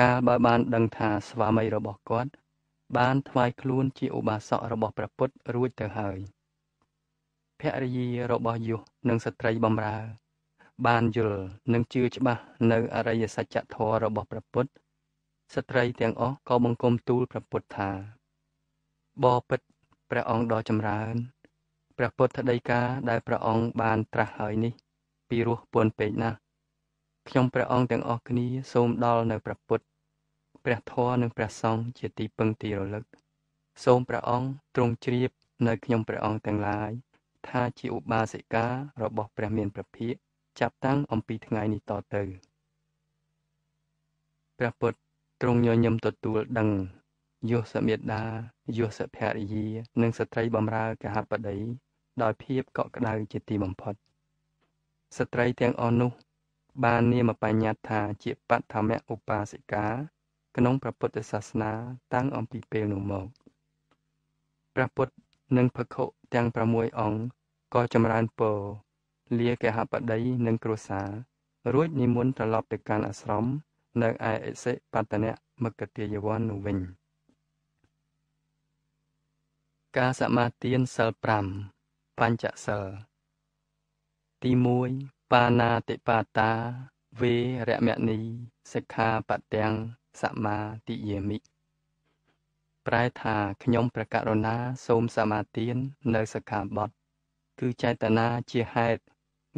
កាលបើបានដឹងថាស្វាមីរបស់គាត់ បានថ្វាយខ្លួនជាឧបាសករបស់ព្រះពុទ្ធរួចទៅហើយភរិយារបស់យុសនិងស្ត្រីបម្រើ បានយល់និងជឿច្បាស់នៅអរិយសច្ចធម៌របស់ព្រះពុទ្ធស្ត្រីទាំងអស់ក៏បង្គំទូលព្រះពុទ្ធថាបបិទ្ធព្រះអង្គដ៏ចម្រើនព្រះពុទ្ធដីកាដែលព្រះអង្គបានត្រាស់ហើយនេះពីរោះពន់ពេកណាស់ ខ្ញុំព្រះអង្គទាំងអស់គ្នាសូមដល់នៅព្រះពុទ្ធព្រះធម៌និងព្រះសង្ឃជាទីពឹងទីរលឹក សូមព្រះអង្គទ្រង់ជ្រាបនៅខ្ញុំព្រះអង្គទាំងឡាយថាជាឧបាសិការបស់ព្រះមានព្រះភិក្ខចាប់តាំងអំពីថ្ងៃនេះតទៅព្រះពុទ្ធទ្រង់ញញឹមទទួលដឹងយសមេដាយសភរិយា និងស្ត្រីបម្រើកហបតីដោយភាពកក់ក្ដៅជាទីបំផុត ស្ត្រីទាំងអស់នោះ បាននាមបញ្ញត្តិថាជាបឋមឧបាសិកា ក្នុងព្រះពុទ្ធសាសនា តាំងអំពីពេលនោះមកព្រះពុទ្ធនិងភគទាំង6អង្គក៏ចម្រើនពរលាកហបតីនិងគ្រួសាររួចនិមន្តត្រឡប់ទៅកាន់អាស្រម នៅឯអិសិបតនៈមគតិយវ័ននោះវិញការសមាទានសិល5បញ្ចសិលទី1 បាណាតិបាតា វេរមណីសិក្ខាបទាំងសមាទិយាមិប្រែថាខ្ញុំព្រះករុណាសូមសមាទាននៅសិក្ខាបទគឺចេតនាជាហេតុ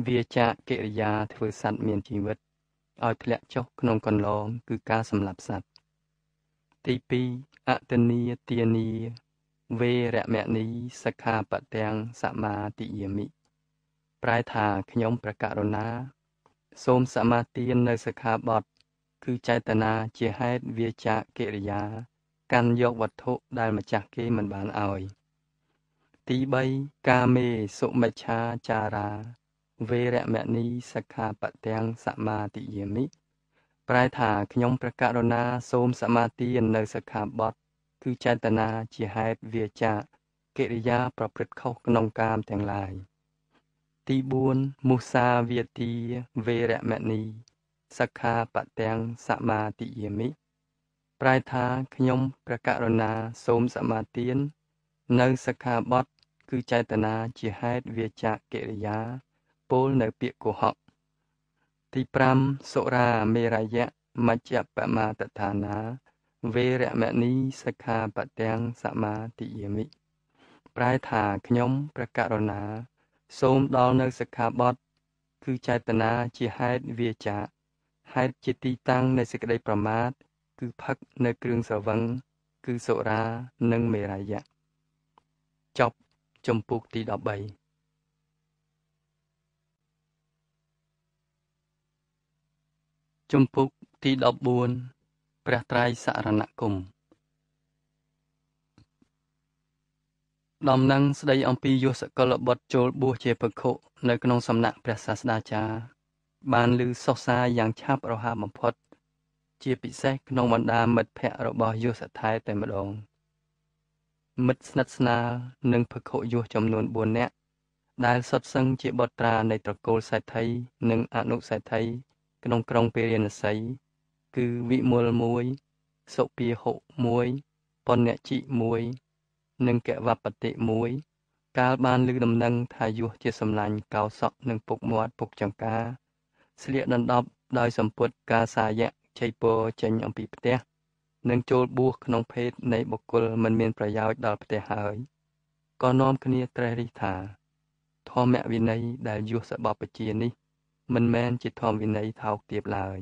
វាចាកិរិយាធ្វើសត្វមានជីវិតឲ្យធ្លាក់ចុះក្នុងកន្លង គឺការសម្លាប់សត្វទី2អតនីទានីវេរមណីសិក្ខាបទាំងសមាទិយាមិ ប្រែថាខ្ញុំព្រះករុណា សូមសមាទាននៅសិក្ខាបទគឺចេតនាជាហេតុវាចាកិរិយា កាន់យកវត្ថុដែលម្ចាស់គេមិនបានឲ្យទី3កាមេសុមិច្ឆាចារា វេរមណីសិក្ខាបទាំងសមាទិយាមិប្រែថាខ្ញុំព្រះករុណាសូមសមាទាននៅសិក្ខាបទគឺចេតនាជាហេតុវាចាកិរិយាប្រព្រឹត្តខុសក្នុងកាមទាំងឡាយ ទី4មុសាវាទីវេរមណីសិក្ខាបទាំងសមាទិយាមិប្រែថាខ្ញុំព្រះករុណាសូមសមាទាន នៅសិក្ខាបទគឺចេតនាជាហេតុវាចាកិរិយាពោលនៅពាក្យកុហកទី5សុរាមេរយៈមជ្ជបមាតដ្ឋានាវេរមណីសិក្ខាបទាំងសមាទិយាមិប្រែថាខ្ញុំព្រះករុណា សូមដល់នៅសិក្ខាបទគឺចេតនាជាហេតុវាចាហេតុជាទីតាំងនៃសេចក្តីប្រមាទគឺផឹកនៅគ្រឿងស្រវឹងគឺសុរានិងមេរយៈចប់ចំពុកទី13ជំពូកទី14ព្រះត្រៃសរណគម ដំណឹងស្ដីអំពីយុសកលបុត្រចូលបួសជាភិក្ខុនៅក្នុងសំណាក់ព្រះសាស្តាចារ្យបានឮសុសសាយ៉ាងឆាប់រហ័សបំផុត ជាពិសេសក្នុងបណ្ដាមិត្តភ័ក្តិរបស់យុសថែតែម្ដងមិត្តស្និទ្ធស្នាលនិងភិក្ខុយុសចំនួន4នាក់ដែលសុទ្ធសឹងជាបុត្រានៃត្រកូលសេដ្ឋីនិងអនុសេដ្ឋីក្នុងក្រុងពេរាណសី គឺវិមល1សុភាហុ1បណ្ណជី1 និងកវបតិ1កាលបានលើកដំណឹងថាយុះជាសម្លាញ់កោសក់និងពុកមាត់ពុកចង្ការស្លៀកដណ្ដប់ដោយសម្ពុតកាសាយៈជ័យពរចេញអំពីផ្ទះនិងចូលបួសក្នុងភេទនៃបុគ្គលមិនមានប្រយោជន៍ដល់ផ្ទះហើយក៏នាំគ្នាត្រេះរិះថា ធម្មវិន័យដែលយុះសបបជានេះ មិនមែនជាធម្មវិន័យថោកទាបឡើយ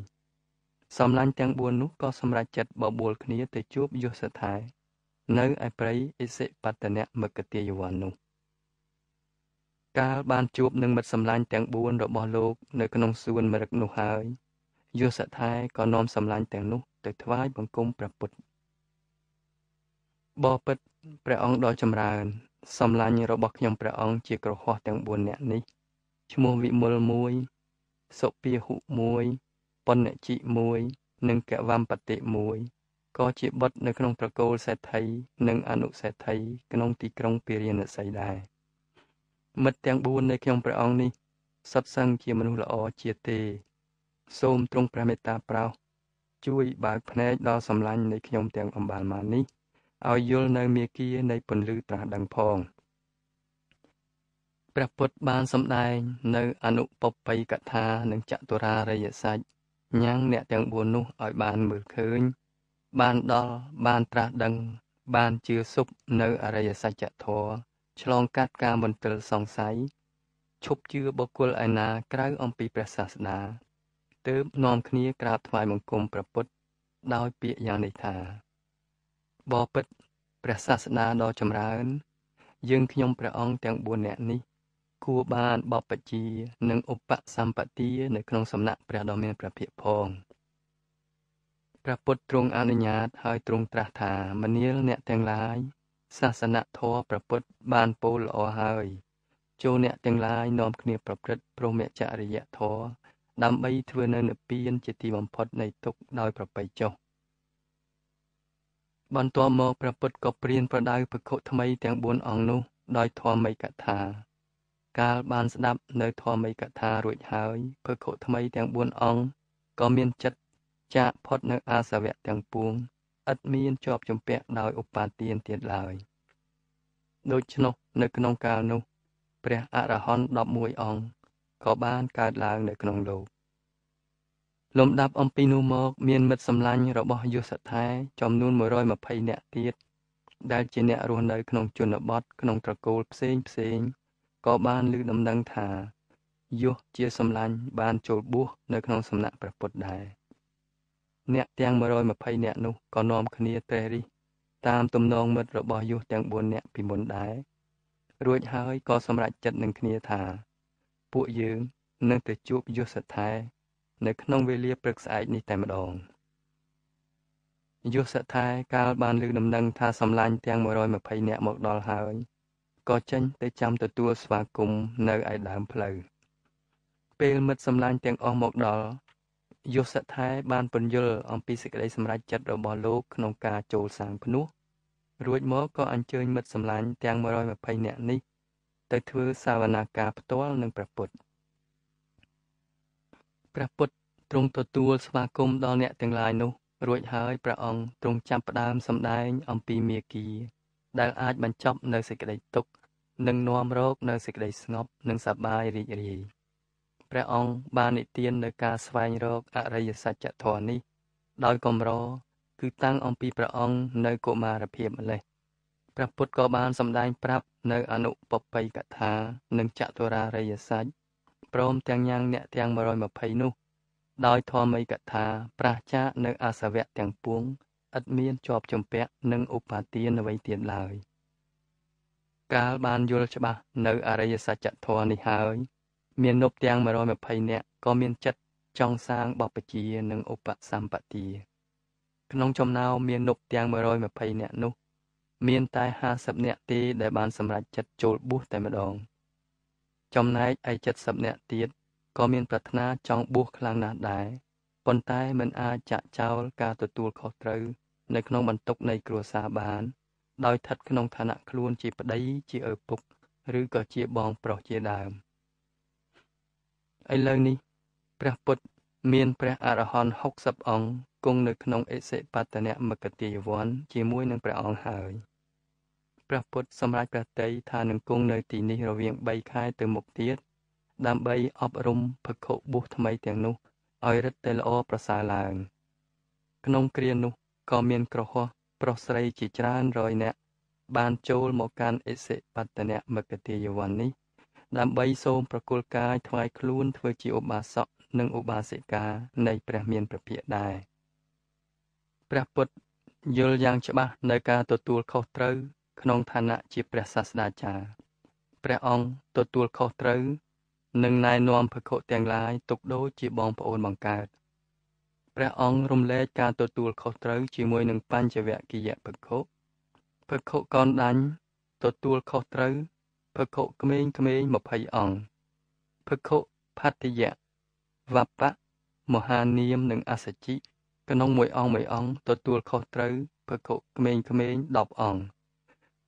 សំឡាញ់ទាំង4នោះក៏សម្រេចចិត្តបបួលគ្នាទៅជួបយុសថែ នៅឯព្រៃអិសិបតនៈមគតិយវ័ននោះកាលបានជួបនឹងមិត្តសម្លាញ់ទាំង4របស់លោកនៅក្នុងសួនមរឹកនោះហើយយុសថែក៏នាំសម្លាញ់ទាំងនោះទៅថ្វាយបង្គំព្រះពុទ្ធបបិទ្ធព្រះអង្គដ៏ចម្រើន សម្លាញ់របស់ខ្ញុំព្រះអង្គជាក្រហោះទាំង4នាក់នេះឈ្មោះវិមល1សុភាហុ1បណ្ណជី1និងកវំបតិ1 ក៏ជាបុត្រនៅក្នុងត្រកូលសេដ្ឋីនិងអនុសេដ្ឋីក្នុងទីក្រុងពារាណសីដែរមិត្តទាំង4នៃខ្ញុំព្រះអង្គនេះសុទ្ធសឹងជាមនុស្សល្អជាទេ សូមទ្រង់ព្រះមេត្តាប្រោសជួយបើកភ្នែកដល់សម្លាញ់នៃខ្ញុំទាំងអំបាលម៉ាននេះឲ្យយល់នៅមេគានៃពន្លឺត្រាស់ដឹងផងព្រះពុទ្ធបានសម្ដែងនៅអនុបព័យកថានិងចតុរារិយសច្ចញ៉ាំងអ្នកទាំង4នោះឲ្យបានមើលឃើញ បានដល់បានត្រាស់ដឹង បានជឿសុបនៅអរិយសច្ចធម៌ឆ្លងកាត់ការមន្ទិលសង្ស័យឈប់ជឿបុគ្គលឯណាក្រៅអំពីព្រះសាសនាទើបនាំគ្នាក្រាបថ្វាយបង្គំព្រះពុទ្ធដោយពាក្យយ៉ាងនេះថាបបិទ្ធព្រះសាសនាដ៏ចម្រើន យើងខ្ញុំព្រះអង្គទាំង4នាក់នេះ គួរបានបបជា និងឧបសម្បទានៅក្នុងសំណាក់ព្រះដ៏មានព្រះភិក្ខផង ព្រះពុទ្ធទ្រង់អនុញ្ញាតហើយទ្រង់ត្រាស់ថាមនាលអ្នកទាំងឡាយសាសនធម៌ព្រះពុទ្ធបានពោលល្អហើយចូលអ្នកទាំងឡាយនាំគ្នាប្រព្រឹត្តព្រមចរិយធម៌ដើម្បីធ្វើនៅនិព្វានជាទីបំផុតនៃទុក្ខដោយប្របីចុះបន្ទាប់មកព្រះពុទ្ធក៏ព្រានប្រដៅភិក្ខុថ្មីទាំង4អង្គនោះដោយធម្មិកថា កាលបានស្ដាប់នៅធម្មិកថារួចហើយភិក្ខុថ្មីទាំង4អង្គក៏មានចិត្ត ចាកផុតនៅអាសវៈទាំងពួងឥតមានជាប់ជំពាក់ដោយឧបាទានទៀតឡើយដូច្នោះនៅក្នុងកាលនោះព្រះអរហន្ត11អង្គក៏បានកើតឡើងនៅក្នុងលោកលំដាប់អំពីនោះមកមានមិត្តសម្លាញ់របស់យុសថែចំនួន120នាក់ទៀតដែលជាអ្នករស់នៅក្នុងជនបទក្នុងត្រកូលផ្សេងផ្សេងក៏បានឮដំណឹងថាយុសជាសម្លាញ់បានចូលបួសនៅក្នុងសំណាក់ព្រះពុទ្ធដែរ អ្នកទាំង120នាក់នោះក៏នាំគ្នាត្រេះរិះតាមទំនងមិត្តរបស់យុសទាំង4នាក់ពីមុនដែររួចហើយក៏សម្រេចចិត្តនឹងគ្នាថា ពួកយើងនឹងទៅជួបយុសថែនៅក្នុងវេលាព្រឹកស្អែកនេះតែម្ដងយុសថែកាលបានលើដំណឹងថាសម្លាញ់ទាំង120នាក់មកដល់ហើយក៏ចេញទៅចាំទទួលស្វាគមន៍នៅឯដើមផ្លូវពេលមិត្តសម្លាញ់ទាំងអស់មកដល់ យុសថែបានពន្យល់អំពីសេចក្តីសម្រេចចិត្តរបស់លោកក្នុងការចូលសាងភ្នោះរួចមកក៏អញ្ជើញមិត្តសម្លាញ់ទាំង120នាក់នេះ ទៅធ្វើសាវនាការផ្ទាល់នឹងព្រះពុទ្ធព្រះពុទ្ធទ្រង់ទទួលស្វាគមន៍ដល់អ្នកទាំងឡាយនោះ រួចហើយព្រះអង្គទ្រង់ចាប់ផ្ដើមសម្ដែងអំពីមេគី ដែលអាចបញ្ចប់នៅសេចក្តីទុក្ខនិងនាំរកនៅសេចក្តីស្ងប់និងសប្បាយរីករាយ ព្រះអង្គបាននិទាននៅការស្វែងរកអរិយសច្ចធម៌នេះ ដោយកម្រគឺតាំងអំពីព្រះអង្គនៅកុមារភាពម្លេះព្រះពុទ្ធក៏បានសម្ដែងប្រាប់នៅអនុបព័យកថា និងចតុរារិយសច្ចព្រមទាំងញ៉ាំងអ្នកទាំង120នោះដោយធម្មិកថាប្រះចាកនៅអាសវៈទាំងពួងឥតមានជាប់ជំពាក់នឹងឧបាទានអ្វីទៀតឡើយកាលបានយល់ច្បាស់នៅអរិយសច្ចធម៌នេះហើយ មាននប់ទាំង120នាក់ក៏មានចិត្តចង់សាងបព្វជិនិងឧបសម្បទាក្នុងចំណោមមាននប់ទាំង120នាក់នោះ មានតែ50នាក់ទេដែលបានសម្រេចចិត្តចូលបួសតែម្ដង ចំណែកឯ70នាក់ទៀតក៏មានប្រាថ្នាចង់បួសខ្លាំងណាស់ដែរប៉ុន្តែមិនអាចចាក់ចោលការទទួលខុសត្រូវ នៅក្នុងបន្ទុកនៃគ្រួសារបាន ដោយស្ថិតក្នុងឋានៈខ្លួនជាប្តីជាឪពុក ឬក៏ជាបងប្រុសជាដើម ឥឡូវនេះ ព្រះពុទ្ធមានព្រះអរហន្ត60អង្គគង់នៅក្នុងអិសិបតនមគតិយវ័នជាមួយនឹងព្រះអង្គហើយព្រះពុទ្ធសម្រេចព្រះតីថានឹងគង់នៅទីនេះរវាង3ខែទៅមុខទៀតដើម្បីអប់រំភិក្ខុបុស្សថ្មីទាំងនោះឲ្យរឹតតែល្អប្រសើរឡើង ក្នុងគ្រានោះក៏មានក្រហោះប្រុសស្រីជាច្រើនរយនាក់បានចូលមកកាន់អិសិបតនមគតិយវ័ននេះ ដើម្បីសូមប្រគល់កាយថ្វាយខ្លួនធ្វើជាឧបាសកនិងឧបាសិកានៃព្រះមានព្រះភិក្ខដែរព្រះពុទ្ធយល់យ៉ាងច្បាស់នៅការទទួលខុសត្រូវក្នុងឋានៈជាព្រះសាស្តាចារ្យព្រះអង្គទទួលខុសត្រូវនិងណែនាំភិក្ខុទាំងឡាយទុកដូចជាបងប្អូនបង្កើតព្រះអង្គរំលែកការទទួលខុសត្រូវជាមួយនឹងបញ្ចវគិយភិក្ខុភិក្ខុកនដាញ់ទទួលខុសត្រូវ ភិក្ខុក្មេងក្មេង20អង្គភិក្ខុផត្តយៈវបៈមហានាមនិងអសជិក្នុងមួយអង្គមួយអង្គទទួលខុសត្រូវភិក្ខុក្មេងក្មេង10អង្គ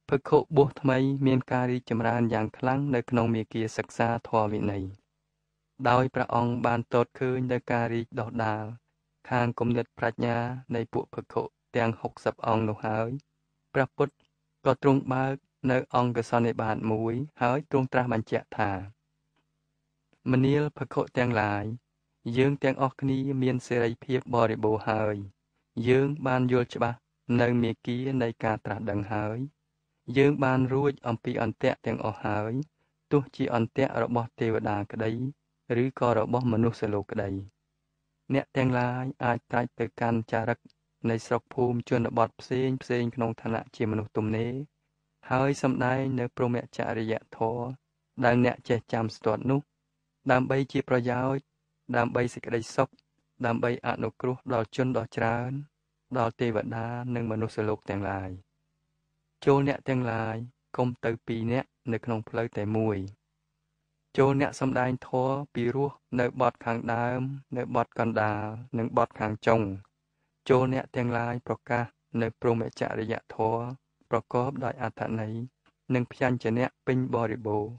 ភិភិក្ខុបួសថ្មីមានការរីកចម្រើនយ៉ាងខ្លាំងនៅក្នុងមាគ៌ាសិក្សាធម៌វិន័យដោយព្រះអង្គបានទតឃើញនៅការរីកដុះដាលខាងគំនិតប្រាជ្ញានៃពួកភិក្ខុទាំង60អង្គនោះហើយព្រះពុទ្ធក៏ទ្រង់បើក នៅអង្គសន្និបាតមួយហើយទ្រង់ត្រាស់បញ្ជាក់ថាមនាលភិក្ខុទាំងឡាយយើងទាំងអស់គ្នាមានសេរីភាពបរិបូរណ៍ហើយ យើងបានយល់ច្បាស់នៅមេគានៃការត្រាស់ដឹងហើយ យើងបានរួចអំពីអន្ទាក់ទាំងអស់ហើយទោះជាអន្ទាក់របស់ទេវតាក្តី ឬក៏របស់មនុស្សលោកក្តី អ្នកទាំងឡាយអាចត្រាច់ទៅកាន់ចារឹកនៃស្រុកភូមិជនបទផ្សេងផ្សេងក្នុងឋានៈជាមនុស្សទំនេរ ហើយសម្ដែងនៅព្រមចរិយធម៌ដែលអ្នកចេះចាំស្ទាត់នោះ ដើម្បីជាប្រយោជន៍ដើម្បីសេចក្តីសុខដើម្បីអនុគ្រោះដល់ជនដ៏ច្រើន ដល់ទេវតានិងមនុស្សលោកទាំងឡាយចូលអ្នកទាំងឡាយកុំទៅពីរអ្នកនៅក្នុងផ្លូវតែមួយចូលអ្នកសំដែងធម៌ពីរោះនៅបត់ខាងដើម នៅបត់កណ្ដាលនិងបត់ខាងចុងចូលអ្នកទាំងឡាយប្រកាសនៅព្រមចរិយធម៌ ប្រកបដោយអត្ថន័យនិងភញ្ជនៈពេញបរិបូរណ៍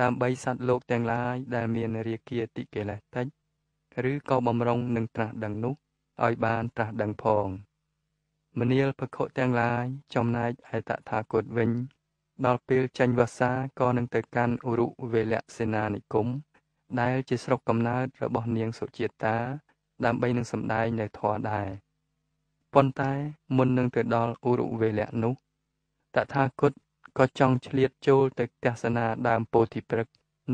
ដើម្បីសត្វលោកទាំងឡាយដែលមានរាគាតិកិលេសតិចឬក៏បំរុងនឹងត្រាស់ដឹងនោះឲ្យបានត្រាស់ដឹងផងមនាលភខុទាំងឡាយចំណែកឯតថាគតវិញ ដល់ពេលចេញវសាក៏នឹងទៅកាន់ឧរុវេលសេនានិគមដែលជាស្រុកកំណើតរបស់នាងសុជាតា ដើម្បីនឹងសម្ដែងនៅធម៌ដែរប៉ុន្តែមុននឹងទៅដល់ឧរុវេលៈនោះ តថាគតក៏ចង់ឆ្លៀតចូលទៅទស្សនាដើមពោធិព្រឹក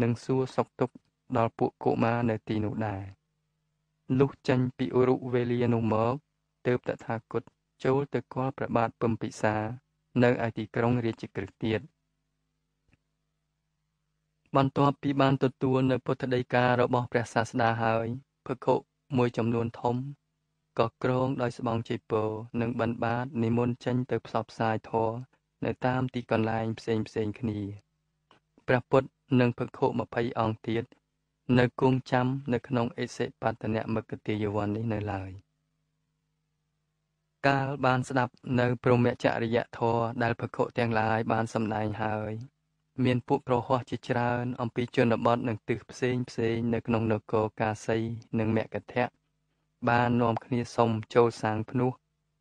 និងសួរសុខទុក្ខដល់ពួកកុមារនៅទីនោះដែរលុះចេញពីឧរុវេលានោះមកទើបតថាគតចូលទៅគាល់ព្រះបាទពំពិសានៅឯទីក្រុងរាជក្រឹស្ទៀតបន្ទាប់ពីបានទទួលនៅពុទ្ធដីការបស់ព្រះសាស្តាហើយភិក្ខុមួយចំនួនធំក៏ក្រងដោយស្បង់ជ័យពោនិងបិណ្ឌបាតនិមន្តចេញទៅផ្សព្វផ្សាយធម៌ នៅតាមទីកន្លែងផ្សេងផ្សេងគ្នាព្រះពុទ្ធនិងភិក្ខុ20អង្គទៀតនៅគង់ចាំនៅក្នុងអិសិបតនមគតិយវ័ននេះនៅឡើយកាលបានស្ដាប់នៅព្រមចរិយធម៌ដែលភិក្ខុទាំងឡាយបានសម្ដែងហើយ មានពួកប្រហោះជាច្រើន អំពីជនបទនិងទិសផ្សេងផ្សេងនៅក្នុងនគរកាសីនិងមគធៈបាននាំគ្នាសុំចូលសាងភ្នោះ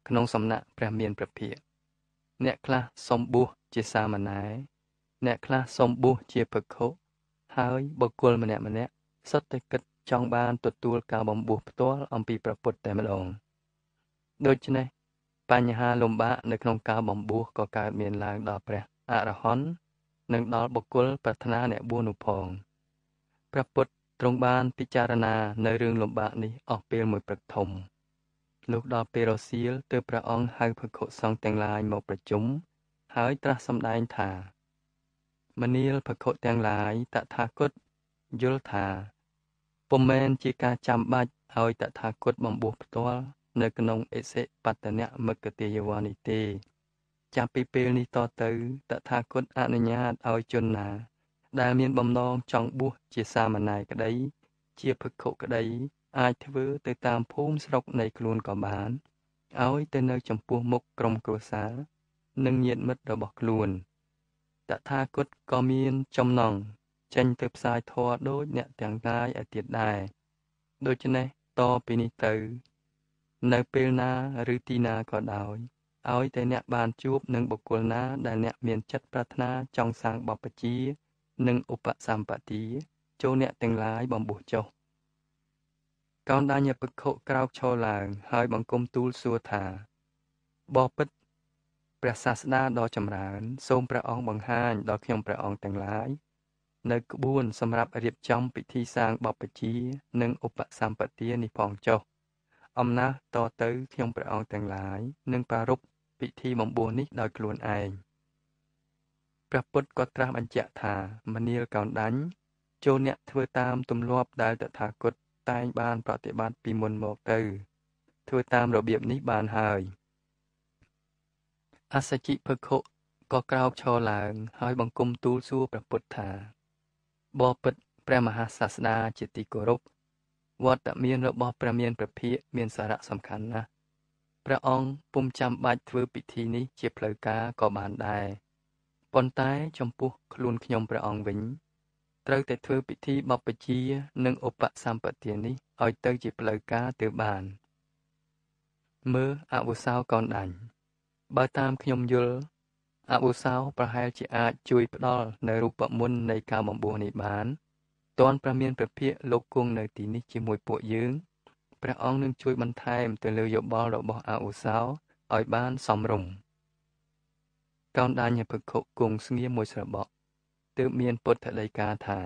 ក្នុងសំណាក់ព្រះមានព្រះភិក្ខ អ្នកខ្លះសុំបួសជាសាមណេរអ្នកខ្លះសុំបួសជាភិក្ខុហើយបុគ្គលម្នាក់ម្នាក់សុទ្ធតែគិតចង់បានទទួលការបំពោះផ្ទាល់អំពីព្រះពុទ្ធតែម្ដងដូច្នេះបញ្ហាលំបាកនៅក្នុងការបំពោះក៏កើតមានឡើងដល់ព្រះអរហន្តនិងដល់បុគ្គលប្រាថ្នាអ្នកបួសនោះផងព្រះពុទ្ធទ្រង់បានពិចារណានៅរឿងលំបាកនេះអស់ពេលមួយព្រឹកធំ លុះដល់ពេលរសៀលទើបព្រះអង្គហៅភិក្ខុសង្ឃទាំងឡាយមកប្រជុំហើយត្រាស់សម្ដែងថាមនាលភិក្ខុទាំងឡាយតថាគតយល់ថាពុំមែនជាការចាំបាច់ឲ្យតថាគតបំពោះផ្ទាល់នៅក្នុងអិសិបតនៈមគតិយវនេះទេ ចាប់ពីពេលនេះតទៅតថាគតអនុញ្ញាតឲ្យជនណា ដែលមានបំណងចង់បួសជាសាមណេរក្តី ជាភិក្ខុក្តី អាចធ្វើទៅតាមភូមិស្រុកនៃខ្លួនក៏បានឲ្យទៅនៅចំពោះមុខក្រុមគ្រួសារនិងញាតិមិត្តរបស់ខ្លួនតថាគតក៏មានចំណងចេញទៅផ្សាយធម៌ដូចអ្នកទាំងឡាយឲ្យទៀតដែរដូច្នេះតពីនេះទៅ នៅពេលណាឬទីណាក៏ដោយឲ្យតែអ្នកបានជួបនឹងបុគ្គលណាដែលអ្នកមានចិត្តប្រាថ្នាចង់សាងបព្វជិនិងឧបសម្បទាចូលអ្នកទាំងឡាយបំពោះចុះ កោនដាញភិក្ខុក្រោកឈរឡើង ហើយបង្គំទូលសួរថាបបិទ្ធព្រះសាស្តាដ៏ចម្រើន សូមព្រះអង្គបង្ហាញដល់ខ្ញុំព្រះអង្គទាំងឡាយនៅក្បួនសម្រាប់រៀបចំពិធីសាងបព្វជិនិងឧបសម្បទានេះផងចុះអំណះតទៅខ្ញុំព្រះអង្គទាំងឡាយនឹងប្រារព្ធពិធីបំបួសនេះដោយខ្លួនឯងព្រះពុទ្ធក៏ត្រាស់បញ្ជាក់ថាមនាលកោនដាញ់ចូលអ្នកធ្វើតាមទម្លាប់ដែលតថាគត តែងបានប្រតិបត្តិពីមុនមកទៅ ធ្វើតាមរបៀបនេះបានហើយអសជិភគក៏ក្រោកឈរឡើង ហើយបង្គំទូលសួរព្រះពុទ្ធថាបបិទ្ធព្រះមហាសាស្តាជាទីគោរពវត្តមានរបស់ព្រះមានព្រះភិក្ខមានសារៈសំខាន់ណាស់ព្រះអង្គពុំចាំបាច់ធ្វើពិធីនេះជាផ្លូវការក៏បានដែរប៉ុន្តែចំពោះខ្លួនខ្ញុំព្រះអង្គវិញ ត្រូវតែធ្វើពិធីបព្វជិនិងឧបសម្បទានេះឲ្យទៅជាផ្លូវការទើបបានមើលអវុសោកូនដាញ់បើតាមខ្ញុំយល់អវុសោប្រហែលជាអាចជួយផ្ដល់នៅរូបមន្តនៃការបំពោះនេះបានតាន់ព្រះមានព្រះភិក្ខលោកគង់នៅទីនេះជាមួយពួកយើងព្រះអង្គនឹងជួយបន្ថែមទៅលើយោបល់របស់អឧសោឲ្យបានសមរម្យកោនដាញភិក្ខុគង់ស្ងៀមមួយស្របក់ ទើបមានពុទ្ធដីកាថា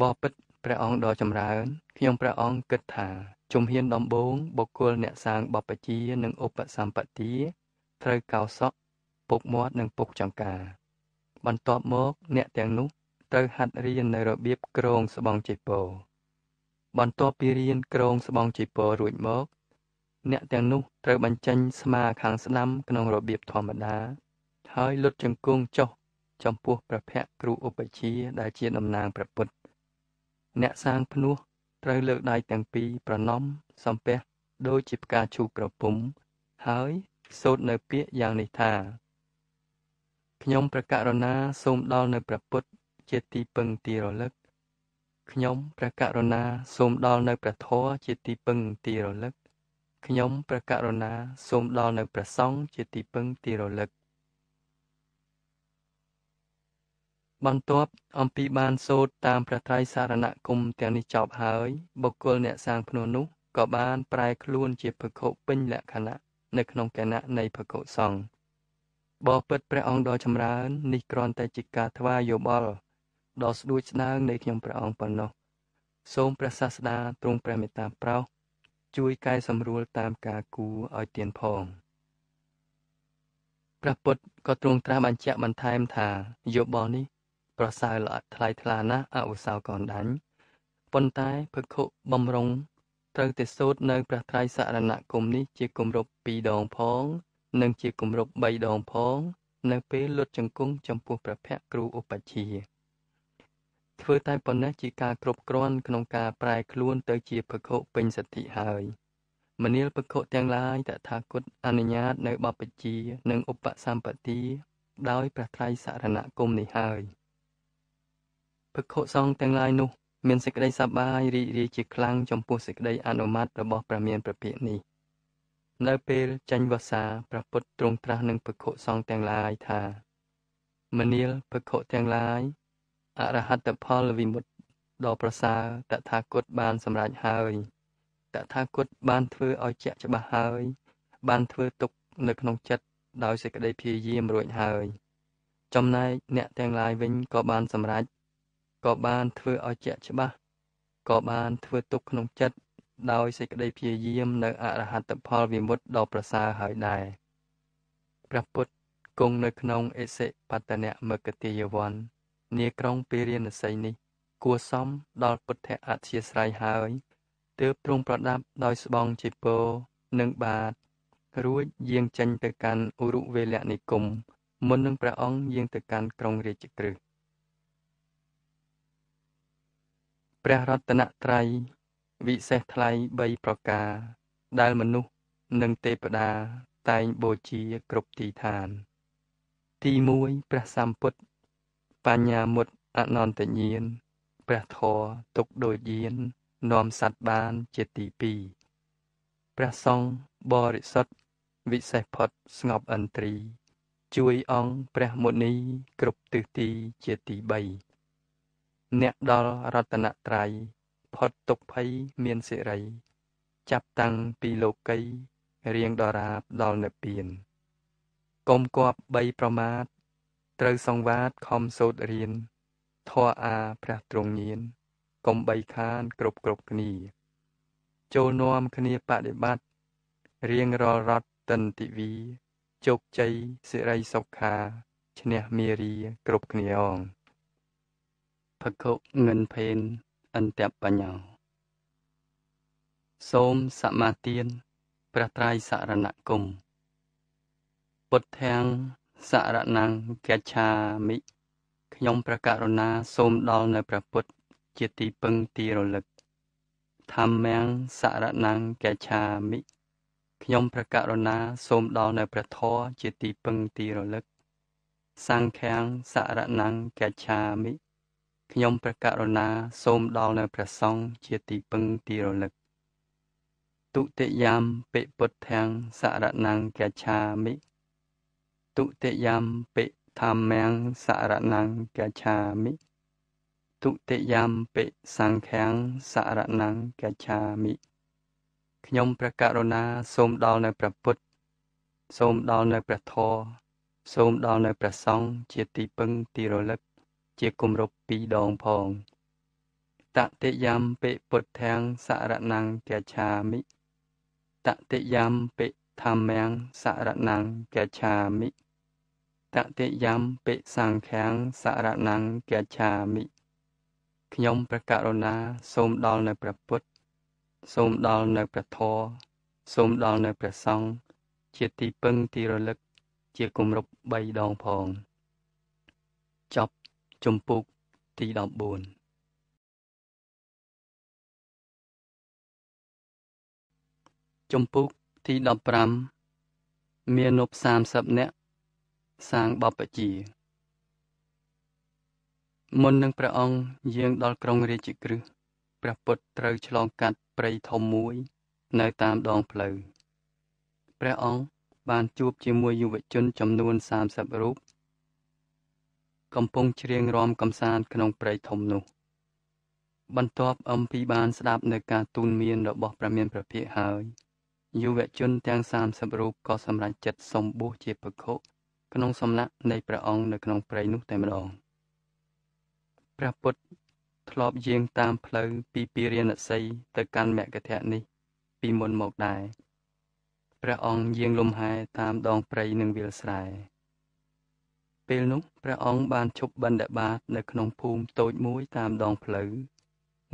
បបិទ្ធព្រះអង្គដ៏ចម្រើនខ្ញុំព្រះអង្គគិតថាជំហានដំបូងបុគ្គលអ្នកសាងបព្វជិនិងឧបសម្បទាត្រូវកោសក់ពុកមាត់និងពុកចង្កាបន្ទាប់មកអ្នកទាំងនោះត្រូវហាត់រៀននៅរបៀបក្រងស្បង់ជិពោបន្ទាប់ពីរៀនក្រងស្បង់ជិពោរួចមក អ្នកទាំងនោះត្រូវបញ្ចេញស្មាខាងស្ដាំក្នុងរបៀបធម្មតា ហើយលុតជង្គង់ចុះ ចំពោះព្រះភ័ក្ត្រគ្រូឧបជាដែលជាតំណាងព្រះពុទ្ធអ្នកសាងភ្នោះត្រូវលើកដៃទាំងពីរប្រណម្យសំពះដូចជាផ្កាឈូកក្រពុំ ហើយសូត្រនៅពាក្យយ៉ាងនេះថាខ្ញុំព្រះករុណាសូមដល់នៅព្រះពុទ្ធជាទីពឹងទីរលឹកខ្ញុំព្រះករុណាសូមដល់នៅព្រះធម៌ជាទីពឹងទីរលឹកខ្ញុំព្រះករុណាសូមដល់នៅព្រះសង្ឃជាទីពឹងទីរលឹក បន្ទាប់អំពីបានសូត្រតាមព្រះត្រៃសរណគមទាំងនេះចប់ហើយ បុគ្គលអ្នកសាងភ្នោះនោះក៏បានប្រែខ្លួនជាភិក្ខុពេញលក្ខណៈនៅក្នុងគណៈនៃភិក្ខុសង្ឃបបិទ្ធព្រះអង្គដ៏ចម្រើននេះគ្រាន់តែជាការថ្វាយយោបល់ដ៏ស្ដួចស្ដើងនៃខ្ញុំព្រះអង្គប៉ុណ្ណោះសូមព្រះសាស្តាទ្រង់ព្រះមេត្តាប្រោសជួយកែសម្រួលតាមការគូឲ្យទៀនផងព្រះពុទ្ធក៏ទ្រង់ត្រាស់បញ្ជាក់បន្ថែមថាយោបល់នេះ ប្រសើរល្អិតថ្លៃថ្លាណាស់អវសោកនដាញ់ប៉ុន្តែភិក្ខុបំរុងត្រូវតែសូត្រនៅព្រះត្រៃសរណគមនេះជាគម្រប់2ដងផង និងជាគម្រប់3ដងផង នៅពេលលុតជង្គង់ចំពោះព្រះភ័ក្ត្រគ្រូឧបជាធ្វើតែប៉ុណ្ណេះជាការគ្រប់គ្រាន់ក្នុងការប្រែខ្លួនទៅជាភិក្ខុពេញសទ្ធិហើយមនាលភិក្ខុទាំងឡាយតថាគតអនុញ្ញាតនៅបព្វជិនិងឧបសម្បទាដោយព្រះត្រៃសរណគមនេះហើយ ភិក្ខុសង្ឃទាំងឡាយនោះ មានសេចក្តីសប្បាយរីករាយជាខ្លាំងចំពោះសេចក្តីអនុម័តរបស់ព្រះមានព្រះភិក្ខនេះនៅពេលចាញ់វសាព្រះពុទ្ធទ្រង់ត្រាស់នឹងភិក្ខុសង្ឃទាំងឡាយថាមនាលភិក្ខុទាំងឡាយអរហត្តផលវិមុតដ៏ប្រសើរតថាគតបានសម្រេចហើយតថាគតបានធ្វើឲ្យជាក់ច្បាស់ហើយ បានធ្វើទុកនៅក្នុងចិត្តដោយសេចក្តីព្យាយាមរួចហើយ ចំណែកអ្នកទាំងឡាយវិញក៏បានសម្រេច ក៏បានធ្វើឲ្យជាក់ច្បាស់ក៏បានធ្វើទុកក្នុងចិត្តដោយសេចក្តីព្យាយាមនៅអរហត្តផលវិមុតដ៏ប្រសើរហើយដែរព្រះពុទ្ធគង់នៅក្នុងអិសិបតនៈមគតិយវ័ននាក្រុងពេរាណសីនេះ គួសមដល់ពុទ្ធអធិស្ឋ័យហើយទើបទ្រង់ប្រដាប់ដោយស្បង់ជាពោនិងបាតរួចយាងចេញទៅកាន់ឧរុវេលនិគមមុននឹងព្រះអង្គយាងទៅកាន់ក្រុងរាជក្រឹស ព្រះរតនត្រ័យវិសេសថ្លៃ3ប្រការ ដែលមនុស្សនិងទេពតាតែងបូជាគ្រប់ទីឋាន ទី1ព្រះសម្ពុទ្ធបញ្ញាមុតអនន្តញាណព្រះធរទុកដូចយាននាំសត្វបានជាទី2ព្រះសង្ឃបរិសុទ្ធវិសេសផុតស្ងប់អន្ត្រី ជួយអង្គព្រះមុនីគ្រប់ទិសទីជាទី3 អ្នកដល់រតនត្រ័យផុតទុកភ័យមានសិរី ចាប់តាំងពីលោកីរៀងដរាបដល់និព្វានកុំគប់3ប្រមាទត្រូវសង្វាតខំសូត្ររៀនធរអាព្រះទ្រង់ញៀនកុំបីខានគ្រប់គ្រប់គ្នា ចូលនាំគ្នាបដិបត្តិរៀងរាល់រត់តន្តិវីជោគជ័យសិរីសុខាឈ្នះមេរីគ្រប់គ្នាអង ភគុងិនភេនអន្តបបញ្ញោសូមសមាទានព្រះត្រៃសរណគមពុទ្ធាំងសរណង្កច្ឆាមិខ្ញុំព្រះករុណាសូមដល់នៅព្រះពុទ្ធជាទីពឹងទីរលឹកធម្មំសរណង្កច្ឆាមិខ្ញុំព្រះករុណាសូមដល់នៅព្រះធម៌ជាទីពឹងទីរលឹកសង្ឃាំងសរណង្គកច្ឆាមិ ខ្ញុំព្រះករុណា សូមដល់នៅព្រះសង្ឃជាទីពឹងទីរលឹកទុតិយមពិពុទ្ធាំងសរណង្គកច្ឆាមិទុតិយមពិធម្មំសរណង្គកច្ឆាមិទុតិយមពិសង្ឃាំងសរណង្គកច្ឆាមិខ្ញុំព្រះករុណា សូមដល់នៅព្រះពុទ្ធសូមដល់នៅព្រះធម៌សូមដល់នៅព្រះសង្ឃជាទីពឹងទីរលឹក ជាគម្រប់ពីរដងផងតតិយមពិពុទ្ធាំងសរណង្គកច្ឆាមិតតិយមពិធម្មំសរណង្គកច្ឆាមិតតិយមពិសង្ឃាំងសរណង្គកច្ឆាមិខ្ញុំព្រះករុណា សូមដល់នៅព្រះពុទ្ធសូមដល់នៅព្រះធម៌សូមដល់នៅព្រះសង្ឃជាទីពឹងទីរលឹក ជាគម្រប់3ដងផងចប់ ជំពូកទី14ជំពូកទី15មាននប់30នាក់សាងបព្វជិមុននឹងព្រះអង្គយាងដល់ក្រុងរាជក្រឹសព្រះពុទ្ធត្រូវឆ្លងកាត់ព្រៃធំមួយ នៅតាមដងផ្លូវព្រះអង្គបានជួបជាមួយយុវជនចំនួន30រូប កំពុងច្រៀងរាំកំសាន្តក្នុងព្រៃធំនោះ បន្ទាប់អំពីបានស្ដាប់នៅការទូនមានរបស់ព្រះមានព្រះភិក្ខហើយយុវជនទាំង30រូបក៏សម្រេចចិត្តសុំបួសជាភិក្ខុក្នុងសំណាក់នៃព្រះអង្គនៅក្នុងព្រៃនោះតែម្ដងព្រះពុទ្ធធ្លាប់យាងតាមផ្លូវពីពីរាណសីទៅកាន់មគ្គធៈនេះ ពីមុនមកដែរព្រះអង្គយាងលំហែតាមដងព្រៃនិងវាលស្រែ ពេលនោះព្រះអង្គបានឈប់បណ្ឌបាតនៅក្នុងភូមិតូចមួយតាមដងផ្លូវ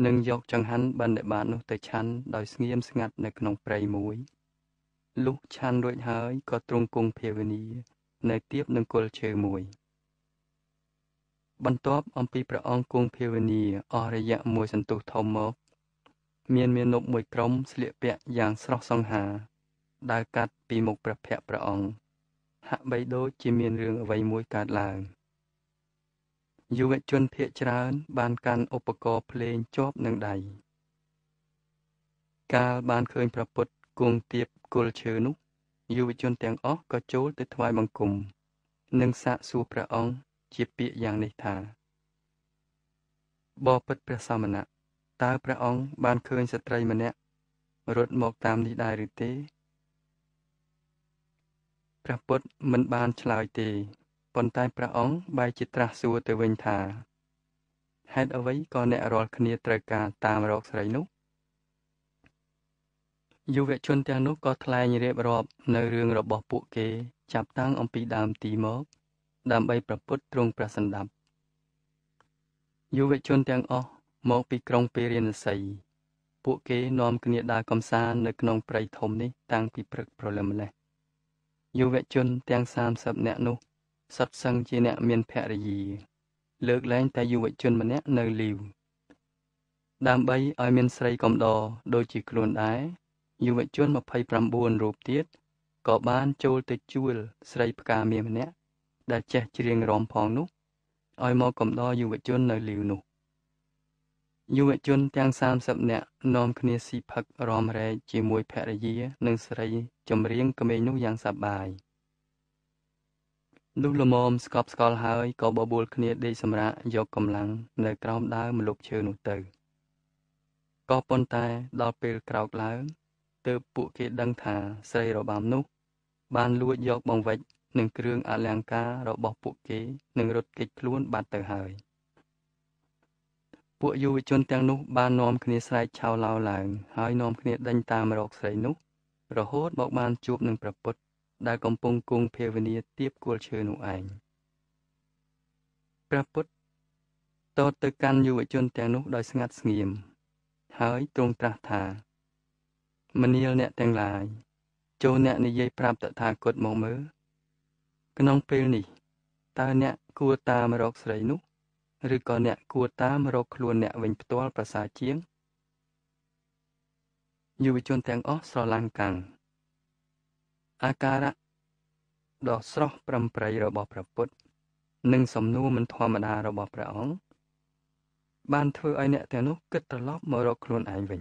និងយកចង្ហាន់បណ្ឌបាតនោះទៅឆាន់ដោយស្ងៀមស្ងាត់នៅក្នុងព្រៃមួយលុះឆាន់រួចហើយក៏ទ្រង់គង់ភាវនានៅទៀបនឹងគល់ឈើមួយបន្ទាប់អំពីព្រះអង្គគង់ភាវនាអស់រយៈមួយសន្ទុះធំមកមានមានុបមួយក្រុមស្លៀកពាក់យ៉ាងស្រស់សង្ហាដើរកាត់ពីមុខព្រះភ័ក្ត្រព្រះអង្គ ហាក់បីដូចជាមានរឿងអ្វីមួយកើតឡើងយុវជនភៀកច្រើន បានកាន់ឧបករណ៍ភ្លេងជាប់នឹងដៃកាលបានឃើញព្រះពុទ្ធគង់ទៀបគល់ឈើនោះយុវជនទាំងអស់ក៏ចូលទៅថ្វាយបង្គំនិងសាកសួរព្រះអង្គជាពាក្យយ៉ាងនេះថាបបិទ្ធព្រះសមណៈតើព្រះអង្គបានឃើញស្ត្រីម្នាក់រត់មកតាមនេះដែរឬទេ ព្រះពុទ្ធមិនបានឆ្លើយទេប៉ុន្តែព្រះអង្គបែរជាត្រាស់សួរទៅវិញថាហេតុអ្វីក៏អ្នករាល់គ្នាត្រូវការតាមរកស្រីនោះយុវជនទាំងនោះក៏ថ្លែងរៀបរាប់នៅរឿងរបស់ពួកគេ ចាប់តាំងអំពីដើមទីមក ដើម្បីប្រពុតទ្រង់ព្រះសន្តាប់យុវជនទាំងអស់មកពីក្រុងពេរាណសីពួកគេនាំគ្នាដើរកំសាន្តនៅក្នុងព្រៃធំនេះតាំងពីព្រឹកព្រលឹមម្លេះ យុវជនទាំង30នាក់នោះសុទ្ធសឹងជាអ្នកមានភរិយា លើកលែងតែយុវជនម្នាក់នៅលីវដើម្បីឲ្យមានស្រីកំដរដូចជាខ្លួនដែរយុវជន29រូបទៀតក៏បានចូលទៅជួលស្រីផ្កាមាសម្នាក់ដែលចេះច្រៀងរាំផងនោះឲ្យមកកំដរយុវជននៅលីវនោះយុវជនទាំង30នាក់នាំគ្នាស៊ីផឹករំរែកជាមួយភរិយា និងស្រី ចម្រៀងក្មេងនោះយ៉ាងសប្បាយលុះលមមស្កប់ស្កល់ហើយក៏បបួលគ្នាដេកសម្រាកយកកម្លាំងនៅក្រោមដើមម្លប់ឈើនោះទៅក៏ប៉ុន្តែដល់ពេលក្រោកឡើងទើបពួកគេដឹងថាស្រីរបាំនោះ បានលួចយកបង្វិចនិងគ្រឿងអលង្ការរបស់ពួកគេនឹងរត់គេចខ្លួនបាត់ទៅហើយពួកយុវជនទាំងនោះបាននាំគ្នាស្រែកឆោឡោឡើងហើយនាំគ្នាដេញតាមរកស្រីនោះ រហូតមកបានជួបនឹងព្រះពុទ្ធដែលកំពុងគង់ភាវនាទៀបគល់ឈើនោះឯងព្រះពុទ្ធតតទៅកាន់យុវជនទាំងនោះដោយស្ងាត់ស្ងៀមហើយទ្រង់ត្រាស់ថាមនាលអ្នកទាំងឡាយចូលអ្នកនិយាយប្រាប់តថាគតមកមើលក្នុងពេលនេះតើអ្នកគួរតាមរកស្រីនោះ ឬក៏អ្នកគួរតាមរកខ្លួនអ្នកវិញផ្ទាល់ប្រសើរជាង យុវជនទាំងអស់ស្រឡាំងកាំងអាការៈដ៏ស្រស់ប្រំប្រៃរបស់ព្រះពុទ្ធនិងសំណួរមិនធម្មតារបស់ព្រះអង្គបានធ្វើឲ្យអ្នកទាំងនោះគិតត្រឡប់មករកខ្លួនឯងវិញ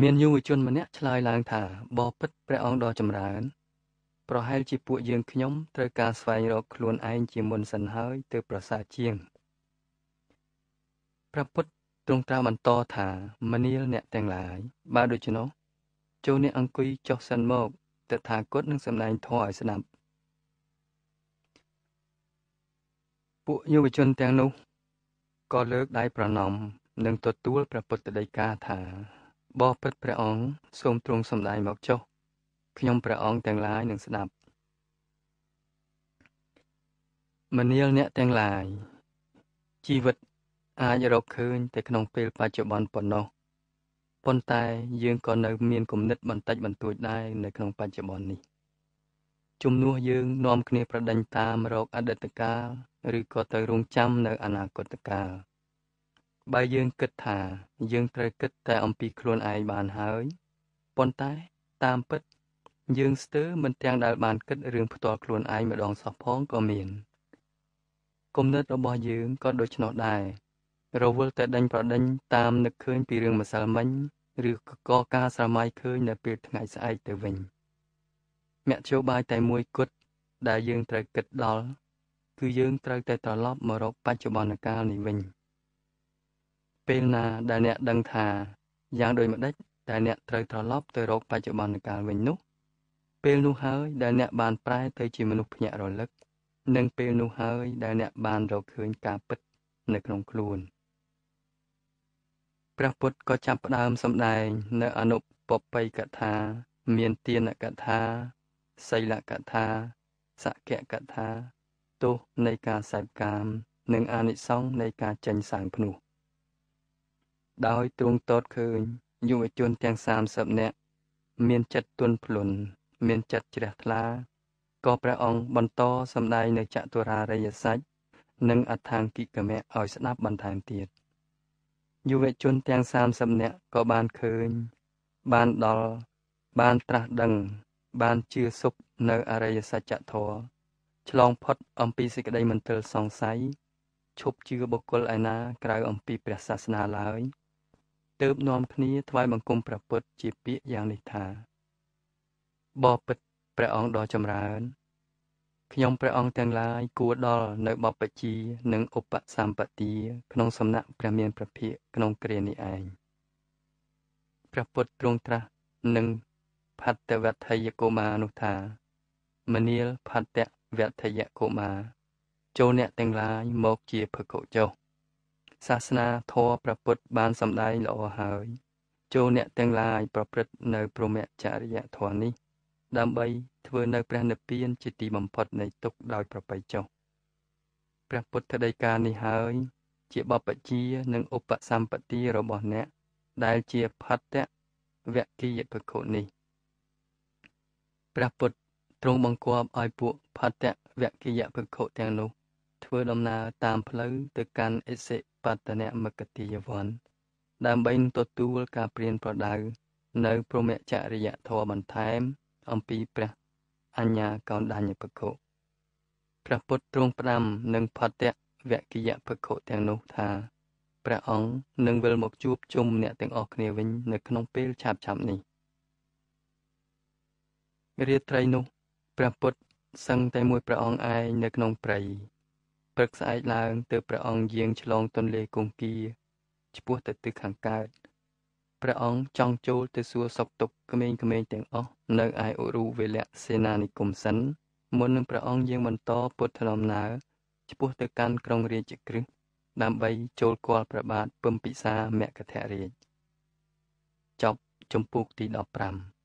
មានយុវជនម្នាក់ឆ្លើយឡើងថាបបិទ្ធព្រះអង្គដ៏ចម្រើន ប្រហែលជាពួកយើងខ្ញុំត្រូវការស្វែងរកខ្លួនឯងជាមុនសិនហើយទើបប្រសើរជាងព្រះពុទ្ធ ទ្រង់ត្រាស់បន្តថាមនាលអ្នកទាំងឡាយបើដូច្នោះចូលអ្នកអង្គុយចុះសិនមកតថាគតនឹងសម្ដែងធម៌ឲ្យស្ដាប់ពួកយុវជនទាំងនោះក៏លើកដៃប្រណម្យនិងទទួលព្រះពុទ្ធដីកាថាបបិទ្ធព្រះអង្គសូមទ្រង់សម្ដែងមកចុះខ្ញុំព្រះអង្គទាំងឡាយនឹងស្ដាប់មនាលអ្នកទាំងឡាយជីវិត អាចរកឃើញតែក្នុងពេលបច្ចុប្បន្នប៉ុណ្ណោះប៉ុន្តែយើងក៏នៅមានគំនិតបន្តិចបន្តួចដែរនៅក្នុងបច្ចុប្បន្ននេះជំនួសយើងនាំគ្នាប្រដេញតាមរកអតីតកាលឬក៏ទៅរងចាំនៅអនាគតកាលបើយើងគិតថាយើងត្រូវគិតតែអំពីខ្លួនឯងបានហើយប៉ុន្តែតាមពិត យើងស្ទើរមិនទាំងដែលបានគិតរឿងផ្ទាល់ខ្លួនឯងម្ដងសោះផងក៏មានគំនិតរបស់យើងក៏ដូច្នោះដែរ រវល់តែដេញប្រដេញតាមនឹកឃើញពីរឿងម្សិលមិញឬក៏ការស្រមៃឃើញនៅពេលថ្ងៃស្អែកទៅវិញមធ្យោបាយតែមួយគត់ដែលយើងត្រូវគិតដល់គឺយើងត្រូវតែត្រឡប់មករកបច្ចុប្បន្នកាលនេះវិញពេលណាដែលអ្នកដឹងថាយ៉ាងដូចម្ដេចដែលអ្នកត្រូវត្រឡប់ទៅរកបច្ចុប្បន្នកាលវិញនោះ ពេលនោះហើយដែលអ្នកបានប្រែទៅជាមនុស្សភ្ញាក់រលឹក និងពេលនោះហើយដែលអ្នកបានរកឃើញការពិតនៅក្នុងខ្លួន ព្រះពុទ្ធក៏ចាប់ផ្ដើមសម្ដែង នៅអនុពបិយកថា មានទានកថាសីលកថាសក្យកថាទោសនៃការសែបកាម និងអានិសង្សនៃការចេញសាងភ្នោះដោយទ្រង់តតឃើញយុវជនទាំង30នាក់មានចិត្តទន់ភ្លន់មានចិត្តជ្រះថ្លាក៏ព្រះអង្គបន្តសម្ដែងនៅចតុរារិយសច្ចនិងអដ្ឋាង្គិកមៈឲ្យស្ដាប់បន្ថែមទៀត យុវជនទាំង30នាក់ក៏បានឃើញ បានដល់បានត្រាស់ដឹង បានជឿសុខនៅអរិយសច្ចធម៌ឆ្លងផុតអំពីសេចក្តីមន្ទិលសង្ស័យឈប់ជឿបុគ្គលឯណាក្រៅអំពីព្រះសាសនាឡើយទើបនាំគ្នាថ្វាយបង្គំព្រះពុទ្ធជាពាក្យយ៉ាងនេះថាបបិទ្ធព្រះអង្គដ៏ចម្រើន ខ្ញុំព្រះអង្គទាំងឡាយគួរដល់នៅបព្វជិនិងឧបសម្បទាក្នុងសំណាក់ព្រះមានព្រះភិក្ខក្នុងគ្រានេះឯងព្រះពុទ្ធទ្រង់ត្រាស់នឹងផត្តវត្ថយកុមារនោះថាមនាលផត្តវត្ថយកុមារចូលអ្នកទាំងឡាយមកជាភគចុះសាសនាធម៌ព្រះពុទ្ធបានសម្ដែងល្អហើយចូលអ្នកទាំងឡាយប្រព្រឹត្តនៅព្រមចរិយធម៌នេះ ដើម្បីធ្វើនៅព្រះនិព្វានជាទីបំផុតនៃទុក្ខដោយប្របីចុះព្រះពុទ្ធដីកានេះហើយ ជាបព្វជិនិងឧបសម្បទារបស់អ្នក ដែលជាផត្តវគិយភគុនេះព្រះពុទ្ធទ្រង់បង្គាប់ឲ្យពួកផត្តវគិយភគុទាំងនោះ ធ្វើដំណើរតាមផ្លូវទៅកាន់អិសិបតនមគតិយវ័នដើម្បីទទួលការព្រានប្រដៅនៅព្រមចរិយធម៌បន្ថែម អំពីព្រះអញ្ញាកោណ្ដញ្ញភគុព្រះពុទ្ធទ្រង់ផ្ដាំនឹងផតៈវគិយភគុទាំងនោះថាព្រះអង្គនឹងវិលមកជួបជុំអ្នកទាំងអស់គ្នាវិញ នៅក្នុងពេលឆាប់ឆាប់នេះរាត្រីនោះព្រះពុទ្ធសឹងតែមួយព្រះអង្គឯងនៅក្នុងព្រៃព្រឹកស្អែកឡើងទើបព្រះអង្គយាងឆ្លងទន្លេគង្គាឆ្ពោះទៅទិសខាងកើត ព្រះអង្គចង់ចូលទៅសួរសុខទុក្ខក្មេងៗទាំងអស់នៅឯឧរុវេលសេនានិគមសិនមុននឹងព្រះអង្គយាងបន្តពុទ្ធដំណើរឆ្ពោះទៅកាន់ក្រុងរាជក្រឹសដើម្បីចូលគាល់ព្រះបាទពំពិសាមគធរាជចប់ជំពូកទី15